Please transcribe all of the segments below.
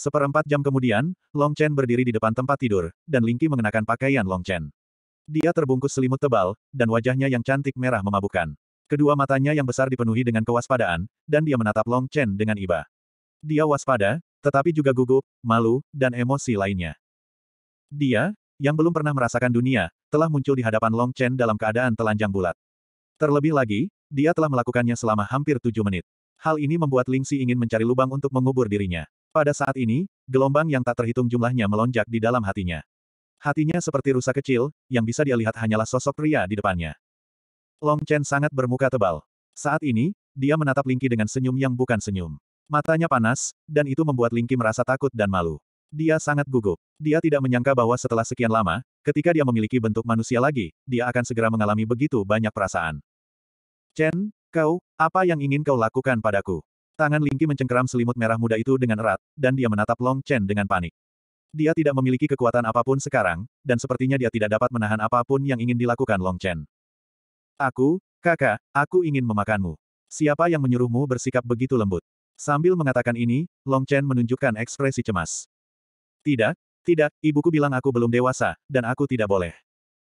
Seperempat jam kemudian, Long Chen berdiri di depan tempat tidur, dan Lingqi mengenakan pakaian Long Chen. Dia terbungkus selimut tebal, dan wajahnya yang cantik merah memabukkan. Kedua matanya yang besar dipenuhi dengan kewaspadaan, dan dia menatap Long Chen dengan iba. Dia waspada, tetapi juga gugup, malu, dan emosi lainnya. Dia, yang belum pernah merasakan dunia, telah muncul di hadapan Long Chen dalam keadaan telanjang bulat. Terlebih lagi, dia telah melakukannya selama hampir tujuh menit. Hal ini membuat Ling Xi ingin mencari lubang untuk mengubur dirinya. Pada saat ini, gelombang yang tak terhitung jumlahnya melonjak di dalam hatinya. Hatinya seperti rusa kecil, yang bisa dia lihat hanyalah sosok pria di depannya. Long Chen sangat bermuka tebal. Saat ini, dia menatap Lingki dengan senyum yang bukan senyum. Matanya panas, dan itu membuat Lingki merasa takut dan malu. Dia sangat gugup. Dia tidak menyangka bahwa setelah sekian lama, ketika dia memiliki bentuk manusia lagi, dia akan segera mengalami begitu banyak perasaan. Chen, kau, apa yang ingin kau lakukan padaku? Tangan Lingki mencengkeram selimut merah muda itu dengan erat, dan dia menatap Long Chen dengan panik. Dia tidak memiliki kekuatan apa pun sekarang, dan sepertinya dia tidak dapat menahan apa pun yang ingin dilakukan Long Chen. Aku, kakak, aku ingin memakanmu. Siapa yang menyuruhmu bersikap begitu lembut? Sambil mengatakan ini, Long Chen menunjukkan ekspresi cemas. Tidak, tidak, ibuku bilang aku belum dewasa, dan aku tidak boleh.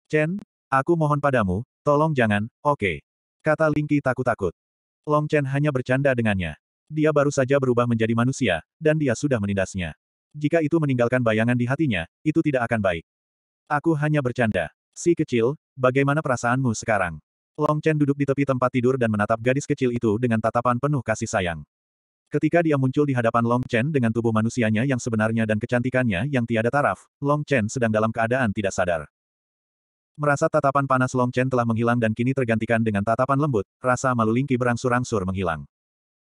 Chen, aku mohon padamu, tolong jangan, oke. Okay. Kata Lingki takut-takut. Long Chen hanya bercanda dengannya. Dia baru saja berubah menjadi manusia, dan dia sudah menindasnya. Jika itu meninggalkan bayangan di hatinya, itu tidak akan baik. Aku hanya bercanda. Si kecil, bagaimana perasaanmu sekarang? Long Chen duduk di tepi tempat tidur dan menatap gadis kecil itu dengan tatapan penuh kasih sayang. Ketika dia muncul di hadapan Long Chen dengan tubuh manusianya yang sebenarnya dan kecantikannya yang tiada taraf, Long Chen sedang dalam keadaan tidak sadar. Merasa tatapan panas Long Chen telah menghilang dan kini tergantikan dengan tatapan lembut, rasa malu Lingki berangsur-angsur menghilang.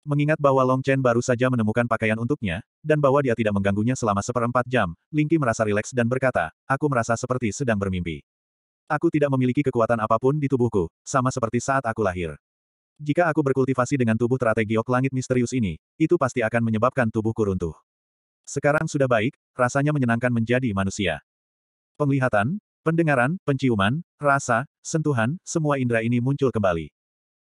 Mengingat bahwa Long Chen baru saja menemukan pakaian untuknya, dan bahwa dia tidak mengganggunya selama seperempat jam, Lingqi merasa rileks dan berkata, aku merasa seperti sedang bermimpi. Aku tidak memiliki kekuatan apa pun di tubuhku, sama seperti saat aku lahir. Jika aku berkultivasi dengan tubuh teratai giok langit misterius ini, itu pasti akan menyebabkan tubuhku runtuh. Sekarang sudah baik, rasanya menyenangkan menjadi manusia. Penglihatan, pendengaran, penciuman, rasa, sentuhan, semua indera ini muncul kembali.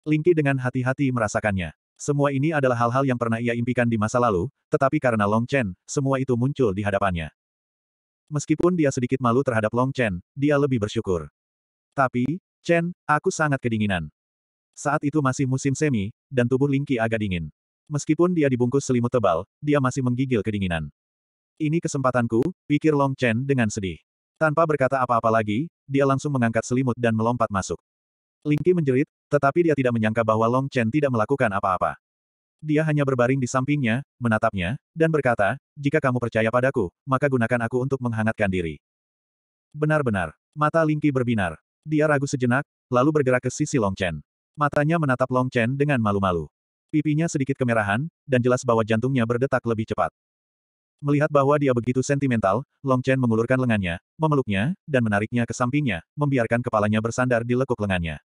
Lingqi dengan hati-hati merasakannya. Semua ini adalah hal-hal yang pernah ia impikan di masa lalu, tetapi karena Long Chen, semua itu muncul di hadapannya. Meskipun dia sedikit malu terhadap Long Chen, dia lebih bersyukur. Tapi, Chen, aku sangat kedinginan. Saat itu masih musim semi, dan tubuh Lingki agak dingin. Meskipun dia dibungkus selimut tebal, dia masih menggigil kedinginan. Ini kesempatanku, pikir Long Chen dengan sedih. Tanpa berkata apa-apa lagi, dia langsung mengangkat selimut dan melompat masuk. Lingki menjerit, tetapi dia tidak menyangka bahwa Long Chen tidak melakukan apa-apa. Dia hanya berbaring di sampingnya, menatapnya, dan berkata, jika kamu percaya padaku, maka gunakan aku untuk menghangatkan diri. Benar-benar. Mata Lingki berbinar. Dia ragu sejenak, lalu bergerak ke sisi Long Chen. Matanya menatap Long Chen dengan malu-malu. Pipinya sedikit kemerahan, dan jelas bahwa jantungnya berdetak lebih cepat. Melihat bahwa dia begitu sentimental, Long Chen mengulurkan lengannya, memeluknya, dan menariknya ke sampingnya, membiarkan kepalanya bersandar di lekuk lengannya.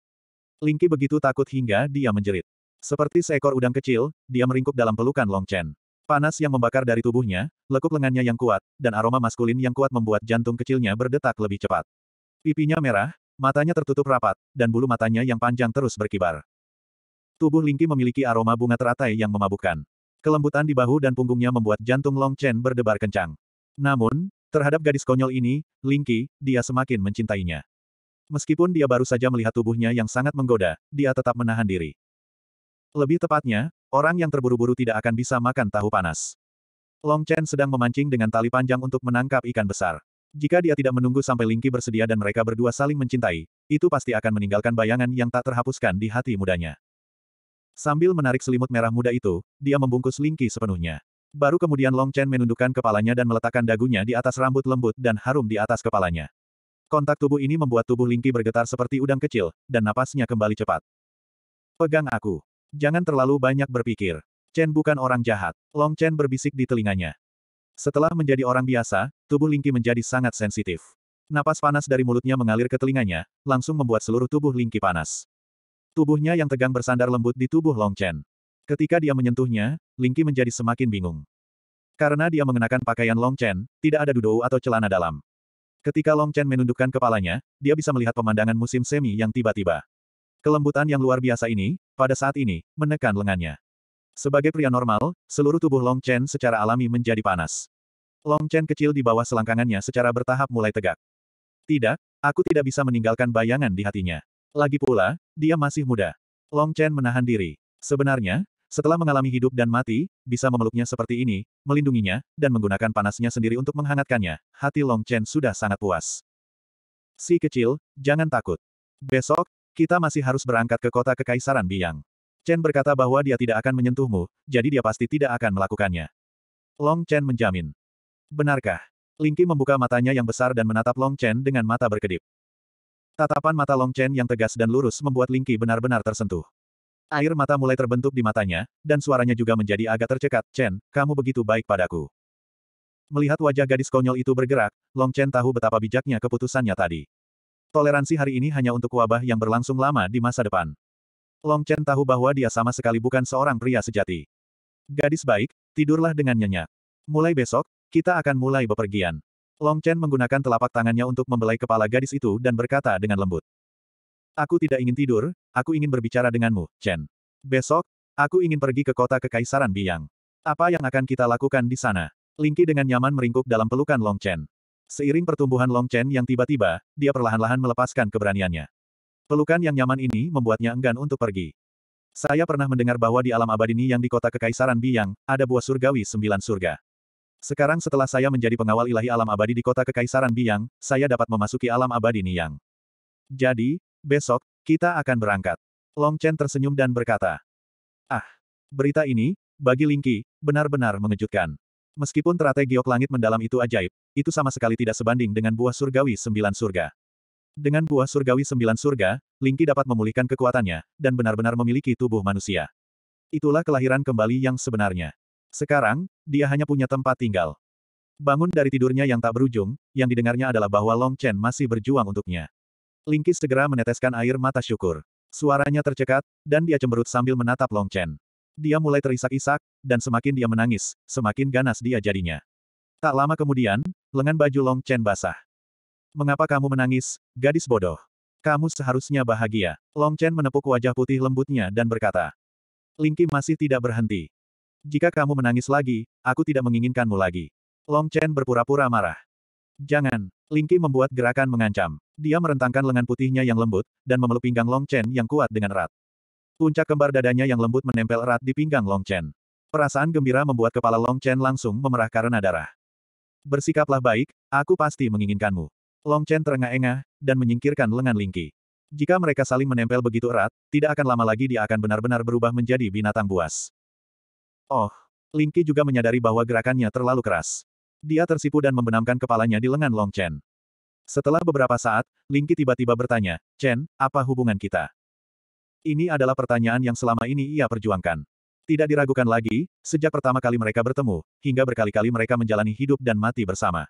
Lingki begitu takut hingga dia menjerit. Seperti seekor udang kecil, dia meringkuk dalam pelukan Long Chen. Panas yang membakar dari tubuhnya, lekuk lengannya yang kuat, dan aroma maskulin yang kuat membuat jantung kecilnya berdetak lebih cepat. Pipinya merah, matanya tertutup rapat, dan bulu matanya yang panjang terus berkibar. Tubuh Lingki memiliki aroma bunga teratai yang memabukkan. Kelembutan di bahu dan punggungnya membuat jantung Long Chen berdebar kencang. Namun, terhadap gadis konyol ini, Lingki, dia semakin mencintainya. Meskipun dia baru saja melihat tubuhnya yang sangat menggoda, dia tetap menahan diri. Lebih tepatnya, orang yang terburu-buru tidak akan bisa makan tahu panas. Long Chen sedang memancing dengan tali panjang untuk menangkap ikan besar. Jika dia tidak menunggu sampai Lingki bersedia dan mereka berdua saling mencintai, itu pasti akan meninggalkan bayangan yang tak terhapuskan di hati mudanya. Sambil menarik selimut merah muda itu, dia membungkus Lingki sepenuhnya. Baru kemudian Long Chen menundukkan kepalanya dan meletakkan dagunya di atas rambut lembut dan harum di atas kepalanya. Kontak tubuh ini membuat tubuh Lingki bergetar seperti udang kecil, dan napasnya kembali cepat. Pegang aku. Jangan terlalu banyak berpikir. Chen bukan orang jahat. Long Chen berbisik di telinganya. Setelah menjadi orang biasa, tubuh Lingki menjadi sangat sensitif. Napas panas dari mulutnya mengalir ke telinganya, langsung membuat seluruh tubuh Lingki panas. Tubuhnya yang tegang bersandar lembut di tubuh Long Chen. Ketika dia menyentuhnya, Lingki menjadi semakin bingung. Karena dia mengenakan pakaian Long Chen, tidak ada dudou atau celana dalam. Ketika Long Chen menundukkan kepalanya, dia bisa melihat pemandangan musim semi yang tiba-tiba. Kelembutan yang luar biasa ini, pada saat ini, menekan lengannya. Sebagai pria normal, seluruh tubuh Long Chen secara alami menjadi panas. Long Chen kecil di bawah selangkangannya secara bertahap mulai tegak. Tidak, aku tidak bisa meninggalkan bayangan di hatinya. Lagi pula, dia masih muda. Long Chen menahan diri. Sebenarnya, setelah mengalami hidup dan mati, bisa memeluknya seperti ini, melindunginya, dan menggunakan panasnya sendiri untuk menghangatkannya, hati Long Chen sudah sangat puas. Si kecil, jangan takut. Besok, kita masih harus berangkat ke kota Kekaisaran Biang. Chen berkata bahwa dia tidak akan menyentuhmu, jadi dia pasti tidak akan melakukannya. Long Chen menjamin. Benarkah? Lingki membuka matanya yang besar dan menatap Long Chen dengan mata berkedip. Tatapan mata Long Chen yang tegas dan lurus membuat Lingki benar-benar tersentuh. Air mata mulai terbentuk di matanya, dan suaranya juga menjadi agak tercekat. Chen, kamu begitu baik padaku. Melihat wajah gadis konyol itu bergerak, Long Chen tahu betapa bijaknya keputusannya tadi. Toleransi hari ini hanya untuk wabah yang berlangsung lama di masa depan. Long Chen tahu bahwa dia sama sekali bukan seorang pria sejati. Gadis baik, tidurlah dengan nyenyak. Mulai besok, kita akan mulai bepergian. Long Chen menggunakan telapak tangannya untuk membelai kepala gadis itu dan berkata dengan lembut. Aku tidak ingin tidur, aku ingin berbicara denganmu, Chen. Besok, aku ingin pergi ke kota Kekaisaran Biang. Apa yang akan kita lakukan di sana? Lingki dengan nyaman meringkuk dalam pelukan Long Chen. Seiring pertumbuhan Long Chen yang tiba-tiba, dia perlahan-lahan melepaskan keberaniannya. Pelukan yang nyaman ini membuatnya enggan untuk pergi. Saya pernah mendengar bahwa di alam abadi ini yang di kota Kekaisaran Biyang, ada buah surgawi sembilan surga. Sekarang setelah saya menjadi pengawal ilahi alam abadi di kota Kekaisaran Biyang, saya dapat memasuki alam abadi Niyang. Jadi, besok, kita akan berangkat. Long Chen tersenyum dan berkata. Ah, berita ini, bagi Lingki, benar-benar mengejutkan. Meskipun teratai giok langit mendalam itu ajaib, itu sama sekali tidak sebanding dengan buah surgawi sembilan surga. Dengan buah surgawi sembilan surga, Lingki dapat memulihkan kekuatannya, dan benar-benar memiliki tubuh manusia. Itulah kelahiran kembali yang sebenarnya. Sekarang, dia hanya punya tempat tinggal. Bangun dari tidurnya yang tak berujung, yang didengarnya adalah bahwa Long Chen masih berjuang untuknya. Lingki segera meneteskan air mata syukur. Suaranya tercekat, dan dia cemberut sambil menatap Long Chen. Dia mulai terisak-isak, dan semakin dia menangis, semakin ganas dia jadinya. Tak lama kemudian, lengan baju Long Chen basah. Mengapa kamu menangis, gadis bodoh? Kamu seharusnya bahagia. Long Chen menepuk wajah putih lembutnya dan berkata. Lingki masih tidak berhenti. Jika kamu menangis lagi, aku tidak menginginkanmu lagi. Long Chen berpura-pura marah. Jangan. Lingki membuat gerakan mengancam. Dia merentangkan lengan putihnya yang lembut, dan memeluk pinggang Long Chen yang kuat dengan erat. Puncak kembar dadanya yang lembut menempel erat di pinggang Long Chen. Perasaan gembira membuat kepala Long Chen langsung memerah karena darah. Bersikaplah baik, aku pasti menginginkanmu. Long Chen terengah-engah, dan menyingkirkan lengan Lingki. Jika mereka saling menempel begitu erat, tidak akan lama lagi dia akan benar-benar berubah menjadi binatang buas. Oh, Lingki juga menyadari bahwa gerakannya terlalu keras. Dia tersipu dan membenamkan kepalanya di lengan Long Chen. Setelah beberapa saat, Lingki tiba-tiba bertanya, Chen, apa hubungan kita? Ini adalah pertanyaan yang selama ini ia perjuangkan. Tidak diragukan lagi, sejak pertama kali mereka bertemu, hingga berkali-kali mereka menjalani hidup dan mati bersama.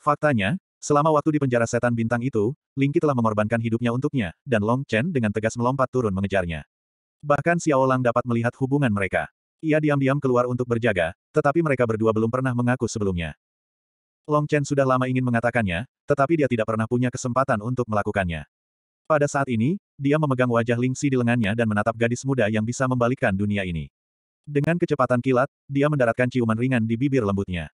Faktanya, Selama waktu di penjara setan bintang itu, Lingki telah mengorbankan hidupnya untuknya, dan Long Chen dengan tegas melompat turun mengejarnya. Bahkan Xiao Lang dapat melihat hubungan mereka. Ia diam-diam keluar untuk berjaga, tetapi mereka berdua belum pernah mengaku sebelumnya. Long Chen sudah lama ingin mengatakannya, tetapi dia tidak pernah punya kesempatan untuk melakukannya. Pada saat ini, dia memegang wajah Ling Xi di lengannya dan menatap gadis muda yang bisa membalikkan dunia ini. Dengan kecepatan kilat, dia mendaratkan ciuman ringan di bibir lembutnya.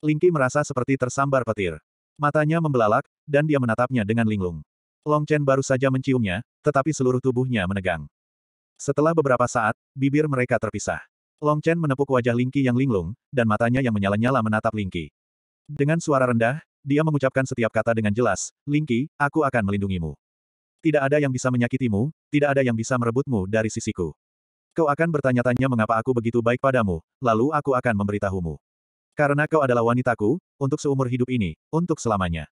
Lingki merasa seperti tersambar petir. Matanya membelalak, dan dia menatapnya dengan linglung. Long Chen baru saja menciumnya, tetapi seluruh tubuhnya menegang. Setelah beberapa saat, bibir mereka terpisah. Long Chen menepuk wajah Lingki yang linglung, dan matanya yang menyala-nyala menatap Lingki. Dengan suara rendah, dia mengucapkan setiap kata dengan jelas, Lingki, aku akan melindungimu. Tidak ada yang bisa menyakitimu, tidak ada yang bisa merebutmu dari sisiku. Kau akan bertanya-tanya mengapa aku begitu baik padamu, lalu aku akan memberitahumu. Karena kau adalah wanitaku, untuk seumur hidup ini, untuk selamanya.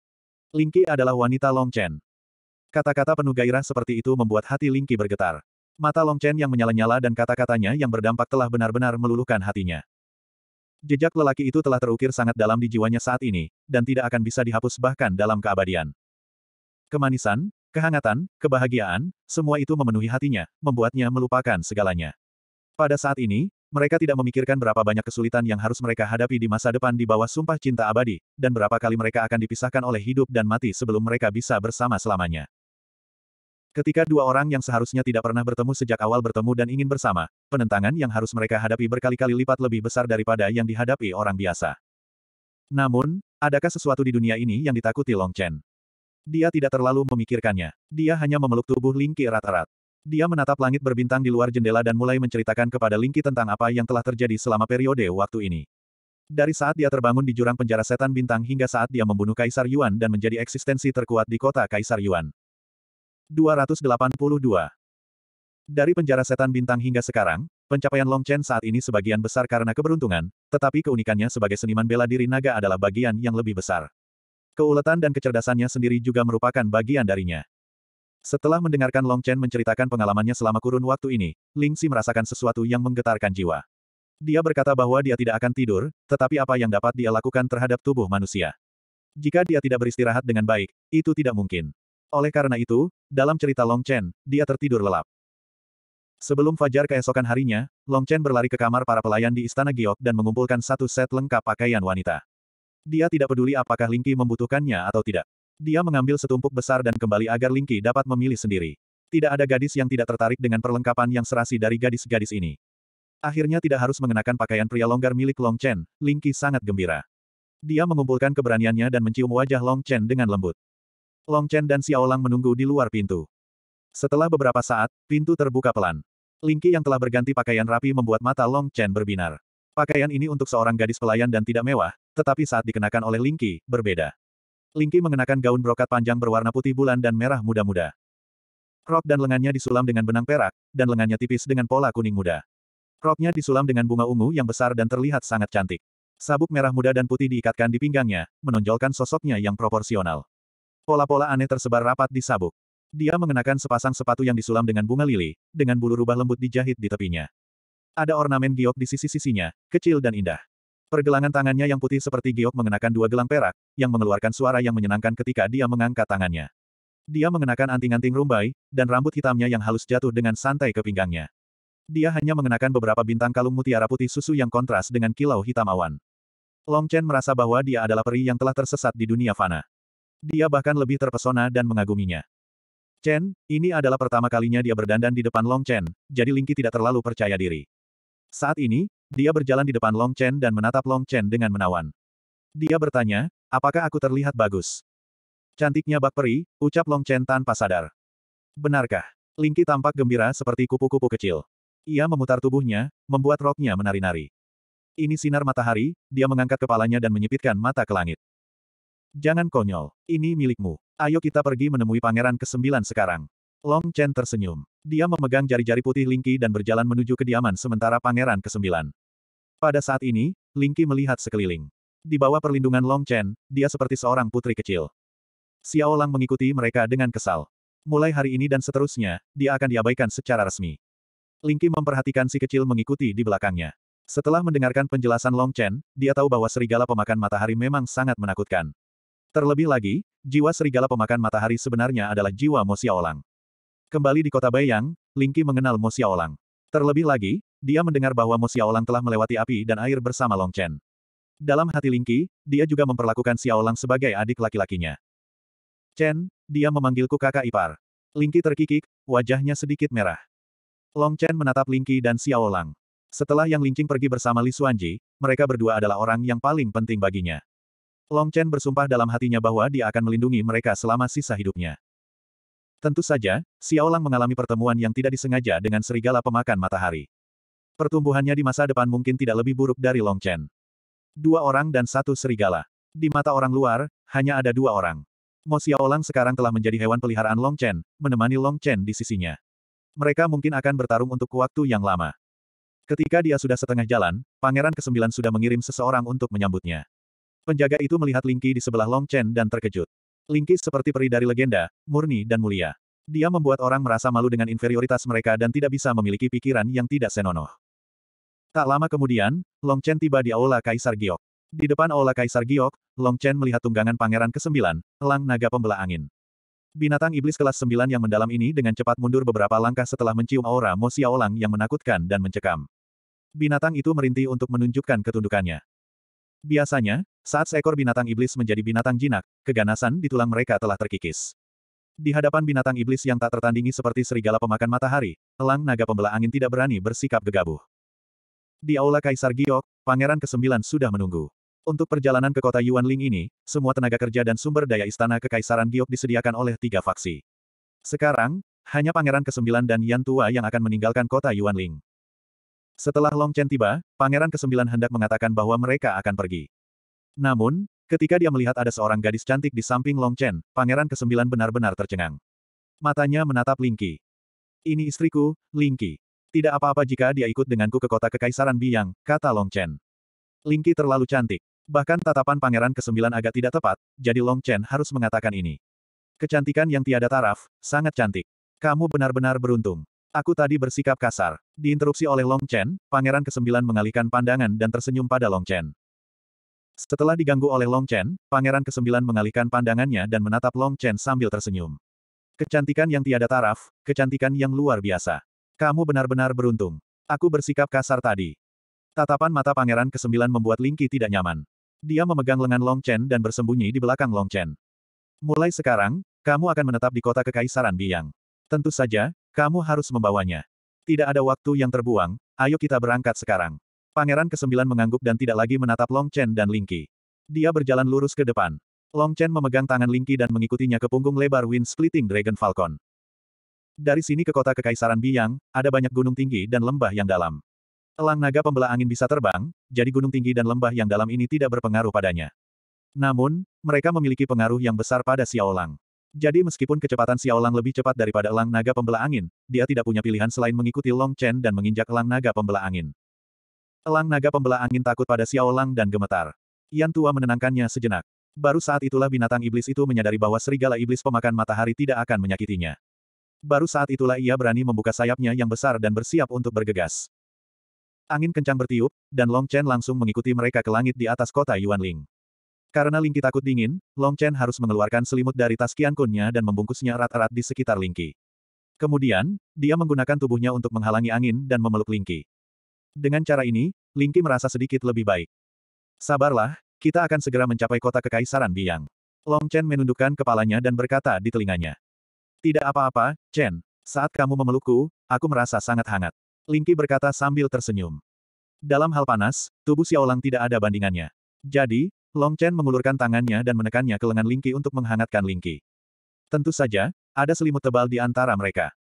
Lingki adalah wanita Long Chen. Kata-kata penuh gairah seperti itu membuat hati Lingki bergetar. Mata Long Chen yang menyala-nyala dan kata-katanya yang berdampak telah benar-benar meluluhkan hatinya. Jejak lelaki itu telah terukir sangat dalam di jiwanya saat ini, dan tidak akan bisa dihapus bahkan dalam keabadian. Kemanisan, kehangatan, kebahagiaan, semua itu memenuhi hatinya, membuatnya melupakan segalanya. Pada saat ini, mereka tidak memikirkan berapa banyak kesulitan yang harus mereka hadapi di masa depan di bawah sumpah cinta abadi, dan berapa kali mereka akan dipisahkan oleh hidup dan mati sebelum mereka bisa bersama selamanya. Ketika dua orang yang seharusnya tidak pernah bertemu sejak awal bertemu dan ingin bersama, penentangan yang harus mereka hadapi berkali-kali lipat lebih besar daripada yang dihadapi orang biasa. Namun, adakah sesuatu di dunia ini yang ditakuti Long Chen? Dia tidak terlalu memikirkannya. Dia hanya memeluk tubuh Lingki erat-erat. Dia menatap langit berbintang di luar jendela dan mulai menceritakan kepada Lingki tentang apa yang telah terjadi selama periode waktu ini. Dari saat dia terbangun di jurang penjara setan bintang hingga saat dia membunuh Kaisar Yuan dan menjadi eksistensi terkuat di kota Kaisar Yuan. 282. Dari penjara setan bintang hingga sekarang, pencapaian Long Chen saat ini sebagian besar karena keberuntungan, tetapi keunikannya sebagai seniman bela diri naga adalah bagian yang lebih besar. Keuletan dan kecerdasannya sendiri juga merupakan bagian darinya. Setelah mendengarkan Long Chen menceritakan pengalamannya selama kurun waktu ini, Ling Xi merasakan sesuatu yang menggetarkan jiwa. Dia berkata bahwa dia tidak akan tidur, tetapi apa yang dapat dia lakukan terhadap tubuh manusia. Jika dia tidak beristirahat dengan baik, itu tidak mungkin. Oleh karena itu, dalam cerita Long Chen, dia tertidur lelap. Sebelum fajar keesokan harinya, Long Chen berlari ke kamar para pelayan di Istana Giok dan mengumpulkan satu set lengkap pakaian wanita. Dia tidak peduli apakah Lingki membutuhkannya atau tidak. Dia mengambil setumpuk besar dan kembali agar Lingki dapat memilih sendiri. Tidak ada gadis yang tidak tertarik dengan perlengkapan yang serasi dari gadis-gadis ini. Akhirnya tidak harus mengenakan pakaian pria longgar milik Long Chen, Lingki sangat gembira. Dia mengumpulkan keberaniannya dan mencium wajah Long Chen dengan lembut. Long Chen dan Xiao Lang menunggu di luar pintu. Setelah beberapa saat, pintu terbuka pelan. Lingki yang telah berganti pakaian rapi membuat mata Long Chen berbinar. Pakaian ini untuk seorang gadis pelayan dan tidak mewah, tetapi saat dikenakan oleh Lingki, berbeda. Lingki mengenakan gaun brokat panjang berwarna putih bulan dan merah muda-muda. Rok dan lengannya disulam dengan benang perak, dan lengannya tipis dengan pola kuning muda. Roknya disulam dengan bunga ungu yang besar dan terlihat sangat cantik. Sabuk merah muda dan putih diikatkan di pinggangnya, menonjolkan sosoknya yang proporsional. Pola-pola aneh tersebar rapat di sabuk. Dia mengenakan sepasang sepatu yang disulam dengan bunga lili, dengan bulu rubah lembut dijahit di tepinya. Ada ornamen giok di sisi-sisinya, kecil dan indah. Pergelangan tangannya yang putih seperti giok mengenakan dua gelang perak, yang mengeluarkan suara yang menyenangkan ketika dia mengangkat tangannya. Dia mengenakan anting-anting rumbai, dan rambut hitamnya yang halus jatuh dengan santai ke pinggangnya. Dia hanya mengenakan beberapa bintang kalung mutiara putih susu yang kontras dengan kilau hitam awan. Long Chen merasa bahwa dia adalah peri yang telah tersesat di dunia fana. Dia bahkan lebih terpesona dan mengaguminya. Chen, ini adalah pertama kalinya dia berdandan di depan Long Chen, jadi Lingki tidak terlalu percaya diri. Saat ini, dia berjalan di depan Long Chen dan menatap Long Chen dengan menawan. Dia bertanya, apakah aku terlihat bagus? Cantiknya bak peri, ucap Long Chen tanpa sadar. Benarkah? Lingki tampak gembira seperti kupu-kupu kecil. Ia memutar tubuhnya, membuat roknya menari-nari. Ini sinar matahari, dia mengangkat kepalanya dan menyipitkan mata ke langit. Jangan konyol. Ini milikmu. Ayo kita pergi menemui pangeran ke-9 sekarang. Long Chen tersenyum. Dia memegang jari-jari putih Lingki dan berjalan menuju kediaman sementara pangeran ke-9. Pada saat ini, Lingki melihat sekeliling. Di bawah perlindungan Long Chen, dia seperti seorang putri kecil. Xiao Lang mengikuti mereka dengan kesal. Mulai hari ini dan seterusnya, dia akan diabaikan secara resmi. Lingki memperhatikan si kecil mengikuti di belakangnya. Setelah mendengarkan penjelasan Long Chen, dia tahu bahwa serigala pemakan matahari memang sangat menakutkan. Terlebih lagi, jiwa serigala pemakan matahari sebenarnya adalah jiwa Mo Xiaolang. Kembali di kota Beiyang, Lingki mengenal Mo Xiaolang. Terlebih lagi, dia mendengar bahwa Mo Xiaolang telah melewati api dan air bersama Long Chen. Dalam hati Lingki, dia juga memperlakukan Xiaolang sebagai adik laki-lakinya. Chen, dia memanggilku kakak ipar. Lingki terkikik, wajahnya sedikit merah. Long Chen menatap Lingki dan Xiaolang. Setelah Yang Lingqing pergi bersama Li Xuanji, mereka berdua adalah orang yang paling penting baginya. Long Chen bersumpah dalam hatinya bahwa dia akan melindungi mereka selama sisa hidupnya. Tentu saja, Xiao Lang mengalami pertemuan yang tidak disengaja dengan serigala pemakan matahari. Pertumbuhannya di masa depan mungkin tidak lebih buruk dari Long Chen. Dua orang dan satu serigala. Di mata orang luar, hanya ada dua orang. Mo Xiao Lang sekarang telah menjadi hewan peliharaan Long Chen, menemani Long Chen di sisinya. Mereka mungkin akan bertarung untuk waktu yang lama. Ketika dia sudah setengah jalan, Pangeran Kesembilan sudah mengirim seseorang untuk menyambutnya. Penjaga itu melihat Lingki di sebelah Long Chen dan terkejut. Lingki seperti peri dari legenda, murni dan mulia. Dia membuat orang merasa malu dengan inferioritas mereka dan tidak bisa memiliki pikiran yang tidak senonoh. Tak lama kemudian, Long Chen tiba di Aula Kaisar Giok. Di depan Aula Kaisar Giok, Long Chen melihat tunggangan pangeran ke-9, elang naga pembela angin. Binatang iblis kelas 9 yang mendalam ini dengan cepat mundur beberapa langkah setelah mencium aura Mo Xiaolang yang menakutkan dan mencekam. Binatang itu merintih untuk menunjukkan ketundukannya. Biasanya, saat seekor binatang iblis menjadi binatang jinak, keganasan di tulang mereka telah terkikis. Di hadapan binatang iblis yang tak tertandingi seperti serigala pemakan matahari, elang naga pembelah angin tidak berani bersikap gegabah. Di Aula Kaisar Giok, Pangeran ke-9 sudah menunggu. Untuk perjalanan ke kota Yuanling ini, semua tenaga kerja dan sumber daya istana Kekaisaran Giok disediakan oleh tiga faksi. Sekarang, hanya Pangeran ke-9 dan Yan Tua yang akan meninggalkan kota Yuanling. Setelah Long Chen tiba, Pangeran ke-9 hendak mengatakan bahwa mereka akan pergi. Namun, ketika dia melihat ada seorang gadis cantik di samping Long Chen, Pangeran ke-9 benar-benar tercengang. Matanya menatap Lingqi. Ini istriku, Lingqi. Tidak apa-apa jika dia ikut denganku ke kota Kekaisaran Biyang, kata Long Chen. Lingqi terlalu cantik. Bahkan tatapan pangeran ke-9 agak tidak tepat, jadi Long Chen harus mengatakan ini. Kecantikan yang tiada taraf, sangat cantik. Kamu benar-benar beruntung. Aku tadi bersikap kasar. Diinterupsi oleh Long Chen, pangeran ke-9 mengalihkan pandangan dan tersenyum pada Long Chen. Setelah diganggu oleh Long Chen, pangeran ke-9 mengalihkan pandangannya dan menatap Long Chen sambil tersenyum. Kecantikan yang tiada taraf, kecantikan yang luar biasa. Kamu benar-benar beruntung. Aku bersikap kasar tadi. Tatapan mata pangeran ke-9 membuat Lingqi tidak nyaman. Dia memegang lengan Long Chen dan bersembunyi di belakang Long Chen. Mulai sekarang, kamu akan menetap di kota Kekaisaran Biyang. Tentu saja, kamu harus membawanya. Tidak ada waktu yang terbuang, ayo kita berangkat sekarang. Pangeran ke-9 mengangguk dan tidak lagi menatap Long Chen dan Lingqi. Dia berjalan lurus ke depan. Long Chen memegang tangan Lingqi dan mengikutinya ke punggung lebar Wind Splitting Dragon Falcon. Dari sini ke kota Kekaisaran Biyang, ada banyak gunung tinggi dan lembah yang dalam. Elang naga pembelah angin bisa terbang, jadi gunung tinggi dan lembah yang dalam ini tidak berpengaruh padanya. Namun, mereka memiliki pengaruh yang besar pada Xiaolang. Jadi meskipun kecepatan Xiaolang lebih cepat daripada elang naga pembelah angin, dia tidak punya pilihan selain mengikuti Long Chen dan menginjak elang naga pembelah angin. Elang naga pembelah angin takut pada Xiaolang dan gemetar. Yan Tua menenangkannya sejenak. Baru saat itulah binatang iblis itu menyadari bahwa serigala iblis pemakan matahari tidak akan menyakitinya. Baru saat itulah ia berani membuka sayapnya yang besar dan bersiap untuk bergegas. Angin kencang bertiup, dan Long Chen langsung mengikuti mereka ke langit di atas kota Yuanling. Karena Lingqi takut dingin, Long Chen harus mengeluarkan selimut dari tas Qiankunnya dan membungkusnya erat-erat di sekitar Lingqi. Kemudian, dia menggunakan tubuhnya untuk menghalangi angin dan memeluk Lingqi. Dengan cara ini, Lingqi merasa sedikit lebih baik. Sabarlah, kita akan segera mencapai kota Kekaisaran Biyang. Long Chen menundukkan kepalanya dan berkata di telinganya. Tidak apa-apa, Chen. Saat kamu memelukku, aku merasa sangat hangat. Lingqi berkata sambil tersenyum. Dalam hal panas, tubuh Xiaolang tidak ada bandingannya. Jadi, Long Chen mengulurkan tangannya dan menekannya ke lengan Lingqi untuk menghangatkan Lingqi. Tentu saja, ada selimut tebal di antara mereka.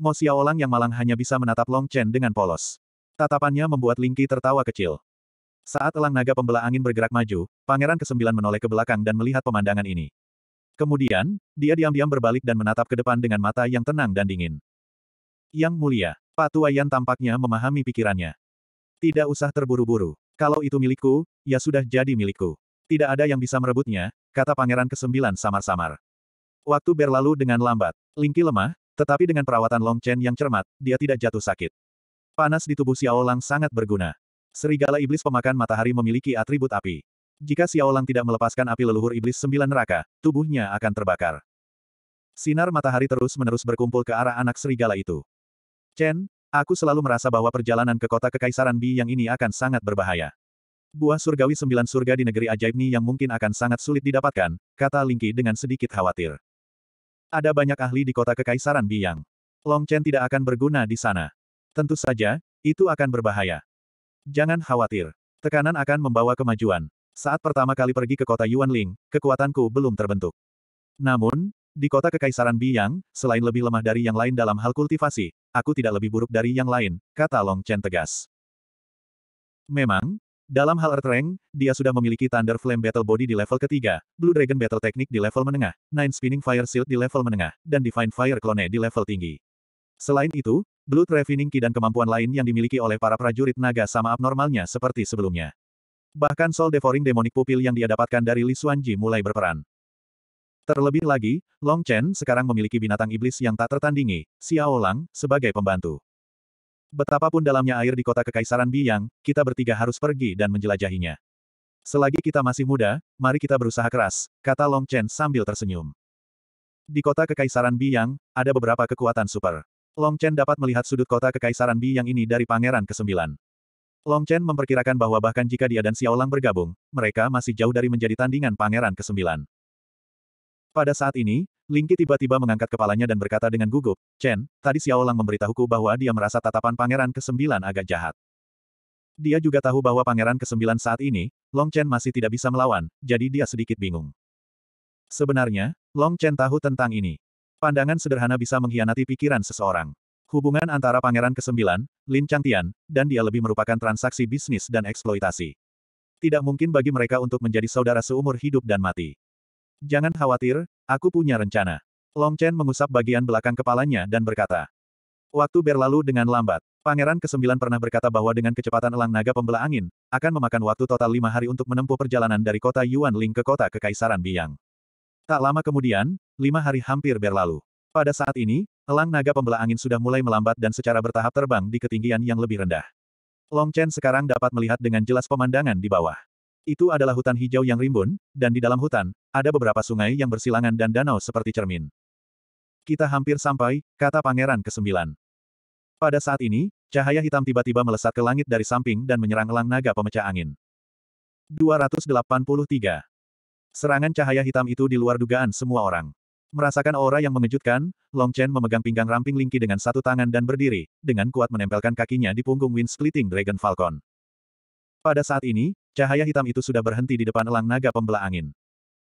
Mo Xiaolang yang malang hanya bisa menatap Long Chen dengan polos. Tatapannya membuat Lingqi tertawa kecil. Saat elang naga pembelah angin bergerak maju, Pangeran Kesembilan menoleh ke belakang dan melihat pemandangan ini. Kemudian, dia diam-diam berbalik dan menatap ke depan dengan mata yang tenang dan dingin. Yang mulia, Pak Tuayan tampaknya memahami pikirannya. Tidak usah terburu-buru. Kalau itu milikku, ya sudah jadi milikku. Tidak ada yang bisa merebutnya, kata Pangeran Kesembilan samar-samar. Waktu berlalu dengan lambat. Lingki lemah, tetapi dengan perawatan Long Chen yang cermat, dia tidak jatuh sakit. Panas di tubuh Xiao Lang sangat berguna. Serigala iblis pemakan matahari memiliki atribut api. Jika Xiaolang tidak melepaskan api leluhur iblis sembilan neraka, tubuhnya akan terbakar. Sinar matahari terus-menerus berkumpul ke arah anak serigala itu. Chen, aku selalu merasa bahwa perjalanan ke kota kekaisaran Bi yang ini akan sangat berbahaya. Buah surgawi sembilan surga di negeri ajaib ini yang mungkin akan sangat sulit didapatkan, kata Lingqi dengan sedikit khawatir. Ada banyak ahli di kota kekaisaran Biyang. Long Chen tidak akan berguna di sana. Tentu saja, itu akan berbahaya. Jangan khawatir. Tekanan akan membawa kemajuan. Saat pertama kali pergi ke kota Yuanling, kekuatanku belum terbentuk. Namun, di kota Kekaisaran Biyang, selain lebih lemah dari yang lain dalam hal kultivasi, aku tidak lebih buruk dari yang lain, kata Long Chen tegas. Memang, dalam hal Earth Rank, dia sudah memiliki Thunder Flame Battle Body di level ketiga, Blue Dragon Battle Technique di level menengah, Nine Spinning Fire Shield di level menengah, dan Divine Fire Clone di level tinggi. Selain itu, Blood Refining Ki dan kemampuan lain yang dimiliki oleh para prajurit naga sama abnormalnya seperti sebelumnya. Bahkan Soul Devouring Demonic Pupil yang dia dapatkan dari Li Xuanji mulai berperan. Terlebih lagi, Long Chen sekarang memiliki binatang iblis yang tak tertandingi, Xiao Lang, sebagai pembantu. Betapapun dalamnya air di kota Kekaisaran Biyang, kita bertiga harus pergi dan menjelajahinya. Selagi kita masih muda, mari kita berusaha keras, kata Long Chen sambil tersenyum. Di kota Kekaisaran Biyang, ada beberapa kekuatan super. Long Chen dapat melihat sudut kota Kekaisaran Biyang ini dari Pangeran ke-9. Long Chen memperkirakan bahwa bahkan jika dia dan Xiaolang bergabung, mereka masih jauh dari menjadi tandingan Pangeran ke-9. Pada saat ini, Lingki tiba-tiba mengangkat kepalanya dan berkata dengan gugup, Chen, tadi Xiao Lang memberitahuku bahwa dia merasa tatapan pangeran ke-9 agak jahat. Dia juga tahu bahwa pangeran ke-9 saat ini, Long Chen masih tidak bisa melawan, jadi dia sedikit bingung. Sebenarnya, Long Chen tahu tentang ini. Pandangan sederhana bisa mengkhianati pikiran seseorang. Hubungan antara pangeran ke-9, Lin Changtian, dan dia lebih merupakan transaksi bisnis dan eksploitasi. Tidak mungkin bagi mereka untuk menjadi saudara seumur hidup dan mati. Jangan khawatir, aku punya rencana. Long Chen mengusap bagian belakang kepalanya dan berkata. Waktu berlalu dengan lambat. Pangeran ke-9 pernah berkata bahwa dengan kecepatan elang naga pembelah angin, akan memakan waktu total lima hari untuk menempuh perjalanan dari kota Yuan Ling ke kota Kekaisaran Biang. Tak lama kemudian, lima hari hampir berlalu. Pada saat ini, elang naga pembelah angin sudah mulai melambat dan secara bertahap terbang di ketinggian yang lebih rendah. Long Chen sekarang dapat melihat dengan jelas pemandangan di bawah. Itu adalah hutan hijau yang rimbun, dan di dalam hutan, ada beberapa sungai yang bersilangan dan danau seperti cermin. Kita hampir sampai, kata Pangeran ke-9. Pada saat ini, cahaya hitam tiba-tiba melesat ke langit dari samping dan menyerang elang naga pemecah angin. 283. Serangan cahaya hitam itu di luar dugaan semua orang. Merasakan aura yang mengejutkan, Long Chen memegang pinggang ramping Lingki dengan satu tangan dan berdiri, dengan kuat menempelkan kakinya di punggung Wind Splitting Dragon Falcon. Pada saat ini, cahaya hitam itu sudah berhenti di depan elang naga pembelah angin.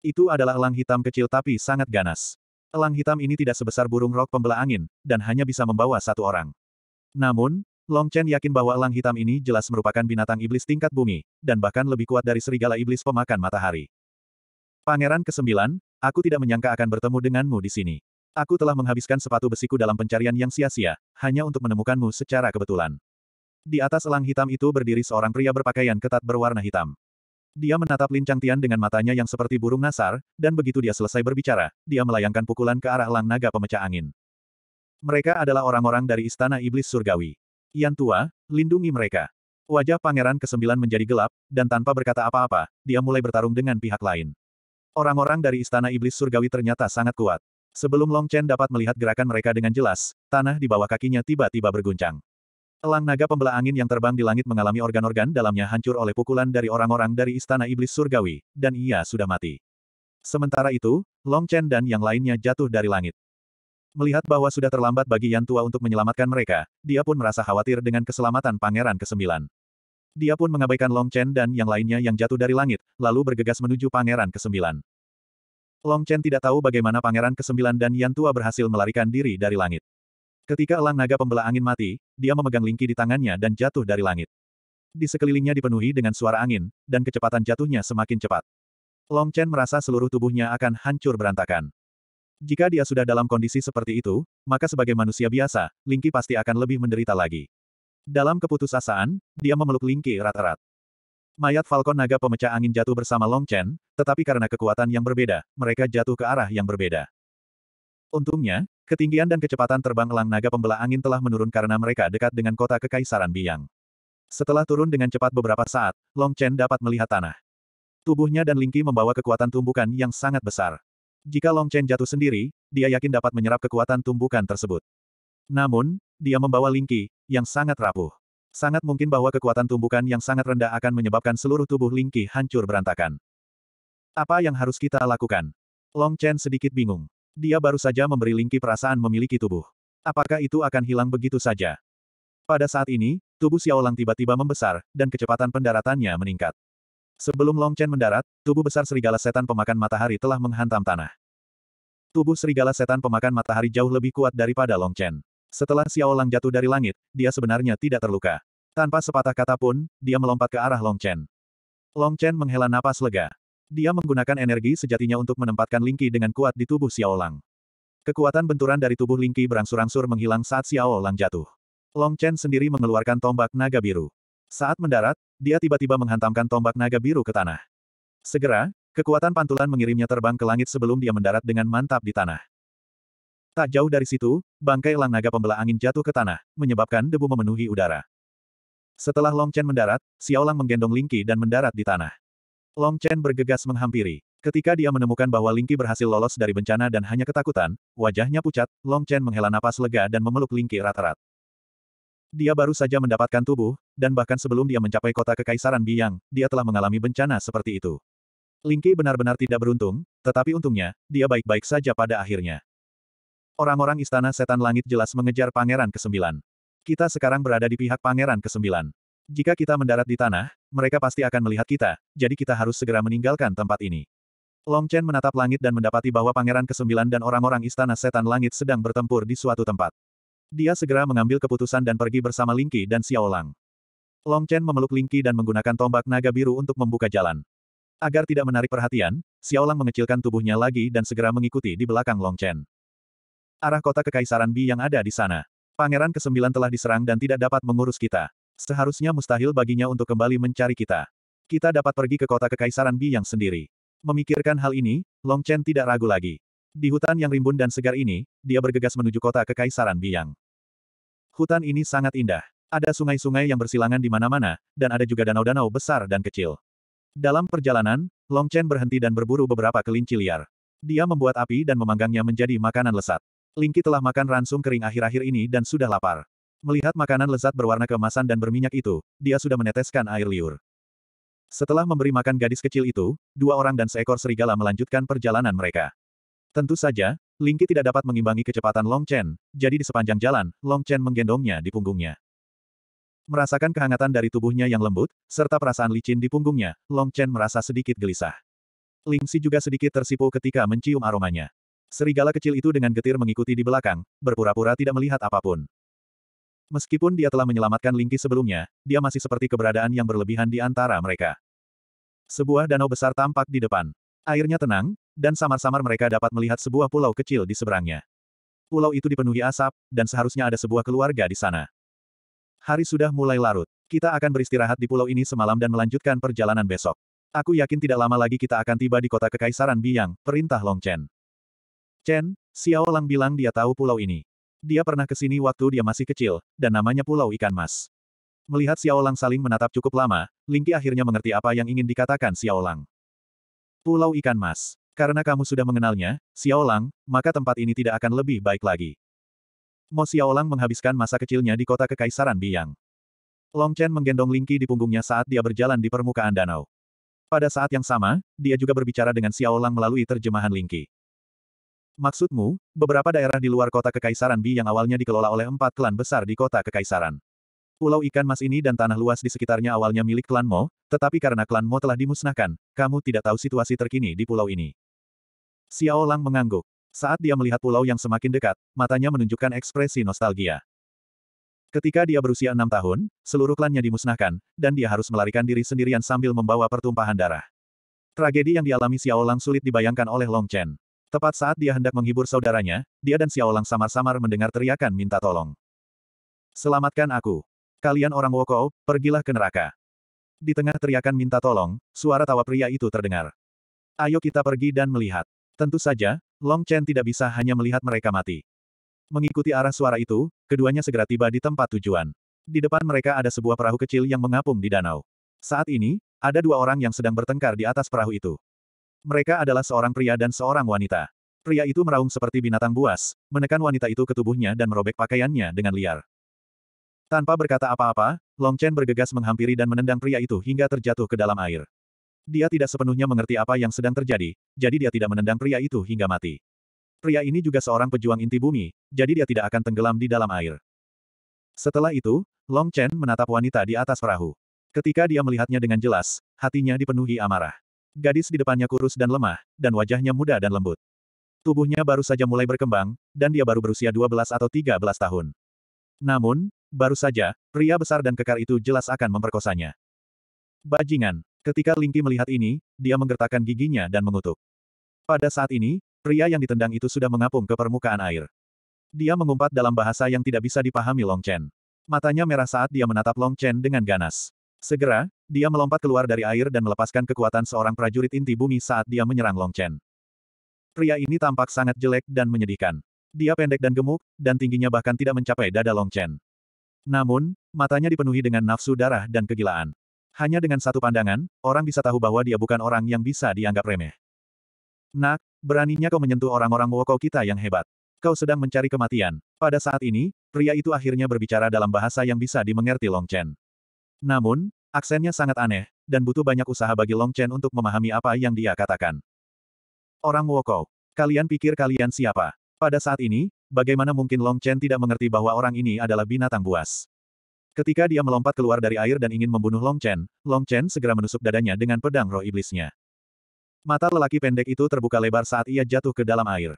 Itu adalah elang hitam kecil tapi sangat ganas. Elang hitam ini tidak sebesar burung rok pembelah angin, dan hanya bisa membawa satu orang. Namun, Long Chen yakin bahwa elang hitam ini jelas merupakan binatang iblis tingkat bumi, dan bahkan lebih kuat dari serigala iblis pemakan matahari. Pangeran ke-9, Aku tidak menyangka akan bertemu denganmu di sini. Aku telah menghabiskan sepatu besiku dalam pencarian yang sia-sia, hanya untuk menemukanmu secara kebetulan. Di atas elang hitam itu berdiri seorang pria berpakaian ketat berwarna hitam. Dia menatap Lin Changtian dengan matanya yang seperti burung nasar, dan begitu dia selesai berbicara, dia melayangkan pukulan ke arah elang naga pemecah angin. Mereka adalah orang-orang dari Istana Iblis Surgawi. Yang tua, lindungi mereka. Wajah Pangeran Kesembilan menjadi gelap, dan tanpa berkata apa-apa, dia mulai bertarung dengan pihak lain. Orang-orang dari Istana Iblis Surgawi ternyata sangat kuat. Sebelum Long Chen dapat melihat gerakan mereka dengan jelas, tanah di bawah kakinya tiba-tiba berguncang. Elang naga pembelah angin yang terbang di langit mengalami organ-organ dalamnya hancur oleh pukulan dari orang-orang dari Istana Iblis Surgawi, dan ia sudah mati. Sementara itu, Long Chen dan yang lainnya jatuh dari langit. Melihat bahwa sudah terlambat bagi Yan Tua untuk menyelamatkan mereka, dia pun merasa khawatir dengan keselamatan Pangeran ke-9. Dia pun mengabaikan Long Chen dan yang lainnya yang jatuh dari langit, lalu bergegas menuju Pangeran ke-9. Long Chen tidak tahu bagaimana Pangeran ke-9 dan Yan Tua berhasil melarikan diri dari langit. Ketika elang naga pembelah angin mati, dia memegang lingki di tangannya dan jatuh dari langit. Di sekelilingnya dipenuhi dengan suara angin, dan kecepatan jatuhnya semakin cepat. Long Chen merasa seluruh tubuhnya akan hancur berantakan. Jika dia sudah dalam kondisi seperti itu, maka sebagai manusia biasa, Lingki pasti akan lebih menderita lagi. Dalam keputusasaan, dia memeluk Lingki erat-erat. Mayat Falcon naga pemecah angin jatuh bersama Long Chen, tetapi karena kekuatan yang berbeda, mereka jatuh ke arah yang berbeda. Untungnya, ketinggian dan kecepatan terbang elang naga pembelah angin telah menurun karena mereka dekat dengan kota Kekaisaran Biang. Setelah turun dengan cepat beberapa saat, Long Chen dapat melihat tanah. Tubuhnya dan Lingki membawa kekuatan tumbukan yang sangat besar. Jika Long Chen jatuh sendiri, dia yakin dapat menyerap kekuatan tumbukan tersebut. Namun, dia membawa Lingki, yang sangat rapuh. Sangat mungkin bahwa kekuatan tumbukan yang sangat rendah akan menyebabkan seluruh tubuh Lingki hancur berantakan. Apa yang harus kita lakukan? Long Chen sedikit bingung. Dia baru saja memberi Lingki perasaan memiliki tubuh. Apakah itu akan hilang begitu saja? Pada saat ini, tubuh Xiaolang tiba-tiba membesar, dan kecepatan pendaratannya meningkat. Sebelum Long Chen mendarat, tubuh besar serigala setan pemakan matahari telah menghantam tanah. Tubuh serigala setan pemakan matahari jauh lebih kuat daripada Long Chen. Setelah Xiao Lang jatuh dari langit, dia sebenarnya tidak terluka. Tanpa sepatah kata pun, dia melompat ke arah Long Chen. Long Chen menghela napas lega. Dia menggunakan energi sejatinya untuk menempatkan Lingqi dengan kuat di tubuh Xiao Lang. Kekuatan benturan dari tubuh Lingqi berangsur-angsur menghilang saat Xiao Lang jatuh. Long Chen sendiri mengeluarkan tombak naga biru. Saat mendarat, dia tiba-tiba menghantamkan tombak naga biru ke tanah. Segera, kekuatan pantulan mengirimnya terbang ke langit sebelum dia mendarat dengan mantap di tanah. Tak jauh dari situ, bangkai elang naga pembelah angin jatuh ke tanah, menyebabkan debu memenuhi udara. Setelah Long Chen mendarat, Xiao Lang menggendong Lingqi dan mendarat di tanah. Long Chen bergegas menghampiri. Ketika dia menemukan bahwa Lingqi berhasil lolos dari bencana dan hanya ketakutan, wajahnya pucat, Long Chen menghela napas lega dan memeluk Lingqi erat-erat. Dia baru saja mendapatkan tubuh, dan bahkan sebelum dia mencapai kota Kekaisaran Biyang, dia telah mengalami bencana seperti itu. Lingqi benar-benar tidak beruntung, tetapi untungnya, dia baik-baik saja pada akhirnya. Orang-orang Istana Setan Langit jelas mengejar Pangeran ke-9. Kita sekarang berada di pihak Pangeran ke-9. Jika kita mendarat di tanah, mereka pasti akan melihat kita, jadi kita harus segera meninggalkan tempat ini. Long Chen menatap langit dan mendapati bahwa Pangeran ke-9 dan orang-orang Istana Setan Langit sedang bertempur di suatu tempat. Dia segera mengambil keputusan dan pergi bersama Lingqi dan Xiao Lang. Long Chen memeluk Lingqi dan menggunakan tombak naga biru untuk membuka jalan. Agar tidak menarik perhatian, Xiao Lang mengecilkan tubuhnya lagi dan segera mengikuti di belakang Long Chen. Arah kota Kekaisaran Bi yang ada di sana. Pangeran ke-9 telah diserang dan tidak dapat mengurus kita. Seharusnya mustahil baginya untuk kembali mencari kita. Kita dapat pergi ke kota Kekaisaran Bi yang sendiri. Memikirkan hal ini, Long Chen tidak ragu lagi. Di hutan yang rimbun dan segar ini, dia bergegas menuju kota Kekaisaran Biyang. Hutan ini sangat indah. Ada sungai-sungai yang bersilangan di mana-mana, dan ada juga danau-danau besar dan kecil. Dalam perjalanan, Long Chen berhenti dan berburu beberapa kelinci liar. Dia membuat api dan memanggangnya menjadi makanan lesat. Lingki telah makan ransum kering akhir-akhir ini dan sudah lapar. Melihat makanan lezat berwarna keemasan dan berminyak itu, dia sudah meneteskan air liur. Setelah memberi makan gadis kecil itu, dua orang dan seekor serigala melanjutkan perjalanan mereka. Tentu saja, Lingki tidak dapat mengimbangi kecepatan Long Chen, jadi di sepanjang jalan, Long Chen menggendongnya di punggungnya. Merasakan kehangatan dari tubuhnya yang lembut, serta perasaan licin di punggungnya, Long Chen merasa sedikit gelisah. Ling Si juga sedikit tersipu ketika mencium aromanya. Serigala kecil itu dengan getir mengikuti di belakang, berpura-pura tidak melihat apa pun. Meskipun dia telah menyelamatkan Lingki sebelumnya, dia masih seperti keberadaan yang berlebihan di antara mereka. Sebuah danau besar tampak di depan. Airnya tenang, dan samar-samar mereka dapat melihat sebuah pulau kecil di seberangnya. Pulau itu dipenuhi asap, dan seharusnya ada sebuah keluarga di sana. Hari sudah mulai larut. Kita akan beristirahat di pulau ini semalam dan melanjutkan perjalanan besok. Aku yakin tidak lama lagi kita akan tiba di kota Kekaisaran Biyang, perintah Long Chen. Chen, Xiao Lang bilang dia tahu pulau ini. Dia pernah ke sini waktu dia masih kecil, dan namanya Pulau Ikan Mas. Melihat Xiao Lang saling menatap cukup lama, Lingki akhirnya mengerti apa yang ingin dikatakan Xiao Lang. Pulau Ikan Mas. Karena kamu sudah mengenalnya, Xiao Lang, maka tempat ini tidak akan lebih baik lagi. Mo Xiao Lang menghabiskan masa kecilnya di kota Kekaisaran Biyang. Long Chen menggendong Lingki di punggungnya saat dia berjalan di permukaan danau. Pada saat yang sama, dia juga berbicara dengan Xiao Lang melalui terjemahan Lingki. Maksudmu, beberapa daerah di luar kota Kekaisaran Bi yang awalnya dikelola oleh empat klan besar di kota Kekaisaran. Pulau ikan mas ini dan tanah luas di sekitarnya awalnya milik klan Mo, tetapi karena klan Mo telah dimusnahkan, kamu tidak tahu situasi terkini di pulau ini. Xiao Lang mengangguk. Saat dia melihat pulau yang semakin dekat, matanya menunjukkan ekspresi nostalgia. Ketika dia berusia enam tahun, seluruh klannya dimusnahkan, dan dia harus melarikan diri sendirian sambil membawa pertumpahan darah. Tragedi yang dialami Xiao Lang sulit dibayangkan oleh Long Chen. Tepat saat dia hendak menghibur saudaranya, dia dan Xiaolang samar-samar mendengar teriakan minta tolong. Selamatkan aku. Kalian orang Woko, pergilah ke neraka. Di tengah teriakan minta tolong, suara tawa pria itu terdengar. Ayo kita pergi dan melihat. Tentu saja, Long Chen tidak bisa hanya melihat mereka mati. Mengikuti arah suara itu, keduanya segera tiba di tempat tujuan. Di depan mereka ada sebuah perahu kecil yang mengapung di danau. Saat ini, ada dua orang yang sedang bertengkar di atas perahu itu. Mereka adalah seorang pria dan seorang wanita. Pria itu meraung seperti binatang buas, menekan wanita itu ke tubuhnya dan merobek pakaiannya dengan liar. Tanpa berkata apa-apa, Long Chen bergegas menghampiri dan menendang pria itu hingga terjatuh ke dalam air. Dia tidak sepenuhnya mengerti apa yang sedang terjadi, jadi dia tidak menendang pria itu hingga mati. Pria ini juga seorang pejuang inti bumi, jadi dia tidak akan tenggelam di dalam air. Setelah itu, Long Chen menatap wanita di atas perahu. Ketika dia melihatnya dengan jelas, hatinya dipenuhi amarah. Gadis di depannya kurus dan lemah, dan wajahnya muda dan lembut. Tubuhnya baru saja mulai berkembang, dan dia baru berusia 12 atau 13 tahun. Namun, baru saja, pria besar dan kekar itu jelas akan memperkosanya. Bajingan. Ketika Lingki melihat ini, dia menggertakkan giginya dan mengutuk. Pada saat ini, pria yang ditendang itu sudah mengapung ke permukaan air. Dia mengumpat dalam bahasa yang tidak bisa dipahami Long Chen. Matanya merah saat dia menatap Long Chen dengan ganas. Segera, dia melompat keluar dari air dan melepaskan kekuatan seorang prajurit inti bumi saat dia menyerang Long Chen. Pria ini tampak sangat jelek dan menyedihkan. Dia pendek dan gemuk, dan tingginya bahkan tidak mencapai dada Long Chen. Namun, matanya dipenuhi dengan nafsu darah dan kegilaan. Hanya dengan satu pandangan, orang bisa tahu bahwa dia bukan orang yang bisa dianggap remeh. Nak, beraninya kau menyentuh orang-orang woko kita yang hebat. Kau sedang mencari kematian. Pada saat ini, pria itu akhirnya berbicara dalam bahasa yang bisa dimengerti Long Chen. Namun, aksennya sangat aneh, dan butuh banyak usaha bagi Long Chen untuk memahami apa yang dia katakan. Orang Woko. Kalian pikir kalian siapa? Pada saat ini, bagaimana mungkin Long Chen tidak mengerti bahwa orang ini adalah binatang buas? Ketika dia melompat keluar dari air dan ingin membunuh Long Chen, Long Chen segera menusuk dadanya dengan pedang roh iblisnya. Mata lelaki pendek itu terbuka lebar saat ia jatuh ke dalam air.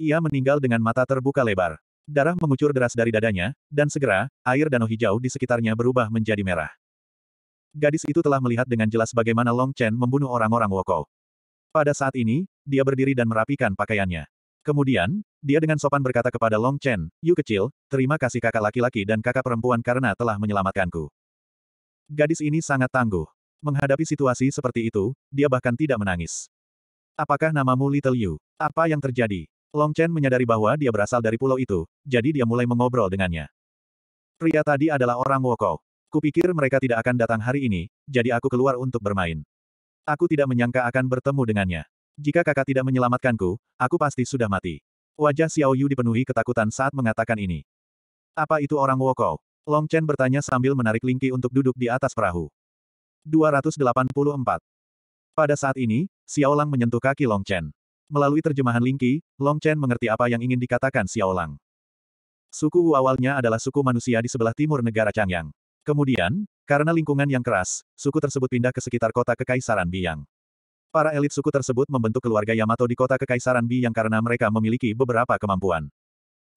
Ia meninggal dengan mata terbuka lebar. Darah mengucur deras dari dadanya, dan segera, air danau hijau di sekitarnya berubah menjadi merah. Gadis itu telah melihat dengan jelas bagaimana Long Chen membunuh orang-orang Woko. Pada saat ini, dia berdiri dan merapikan pakaiannya. Kemudian, dia dengan sopan berkata kepada Long Chen, Yu kecil, terima kasih kakak laki-laki dan kakak perempuan karena telah menyelamatkanku. Gadis ini sangat tangguh. Menghadapi situasi seperti itu, dia bahkan tidak menangis. Apakah namamu Little Yu? Apa yang terjadi? Long Chen menyadari bahwa dia berasal dari pulau itu, jadi dia mulai mengobrol dengannya. Pria tadi adalah orang Woko. Kupikir mereka tidak akan datang hari ini, jadi aku keluar untuk bermain. Aku tidak menyangka akan bertemu dengannya. Jika kakak tidak menyelamatkanku, aku pasti sudah mati. Wajah Xiao Yu dipenuhi ketakutan saat mengatakan ini. Apa itu orang Woko? Long Chen bertanya sambil menarik Lingki untuk duduk di atas perahu. 284. Pada saat ini, Xiao Lang menyentuh kaki Long Chen. Melalui terjemahan Lingki, Long Chen mengerti apa yang ingin dikatakan Xiao Lang. Suku Wu awalnya adalah suku manusia di sebelah timur negara Changyang. Kemudian, karena lingkungan yang keras, suku tersebut pindah ke sekitar kota Kekaisaran Biyang. Para elit suku tersebut membentuk keluarga Yamato di kota Kekaisaran Bi yang karena mereka memiliki beberapa kemampuan.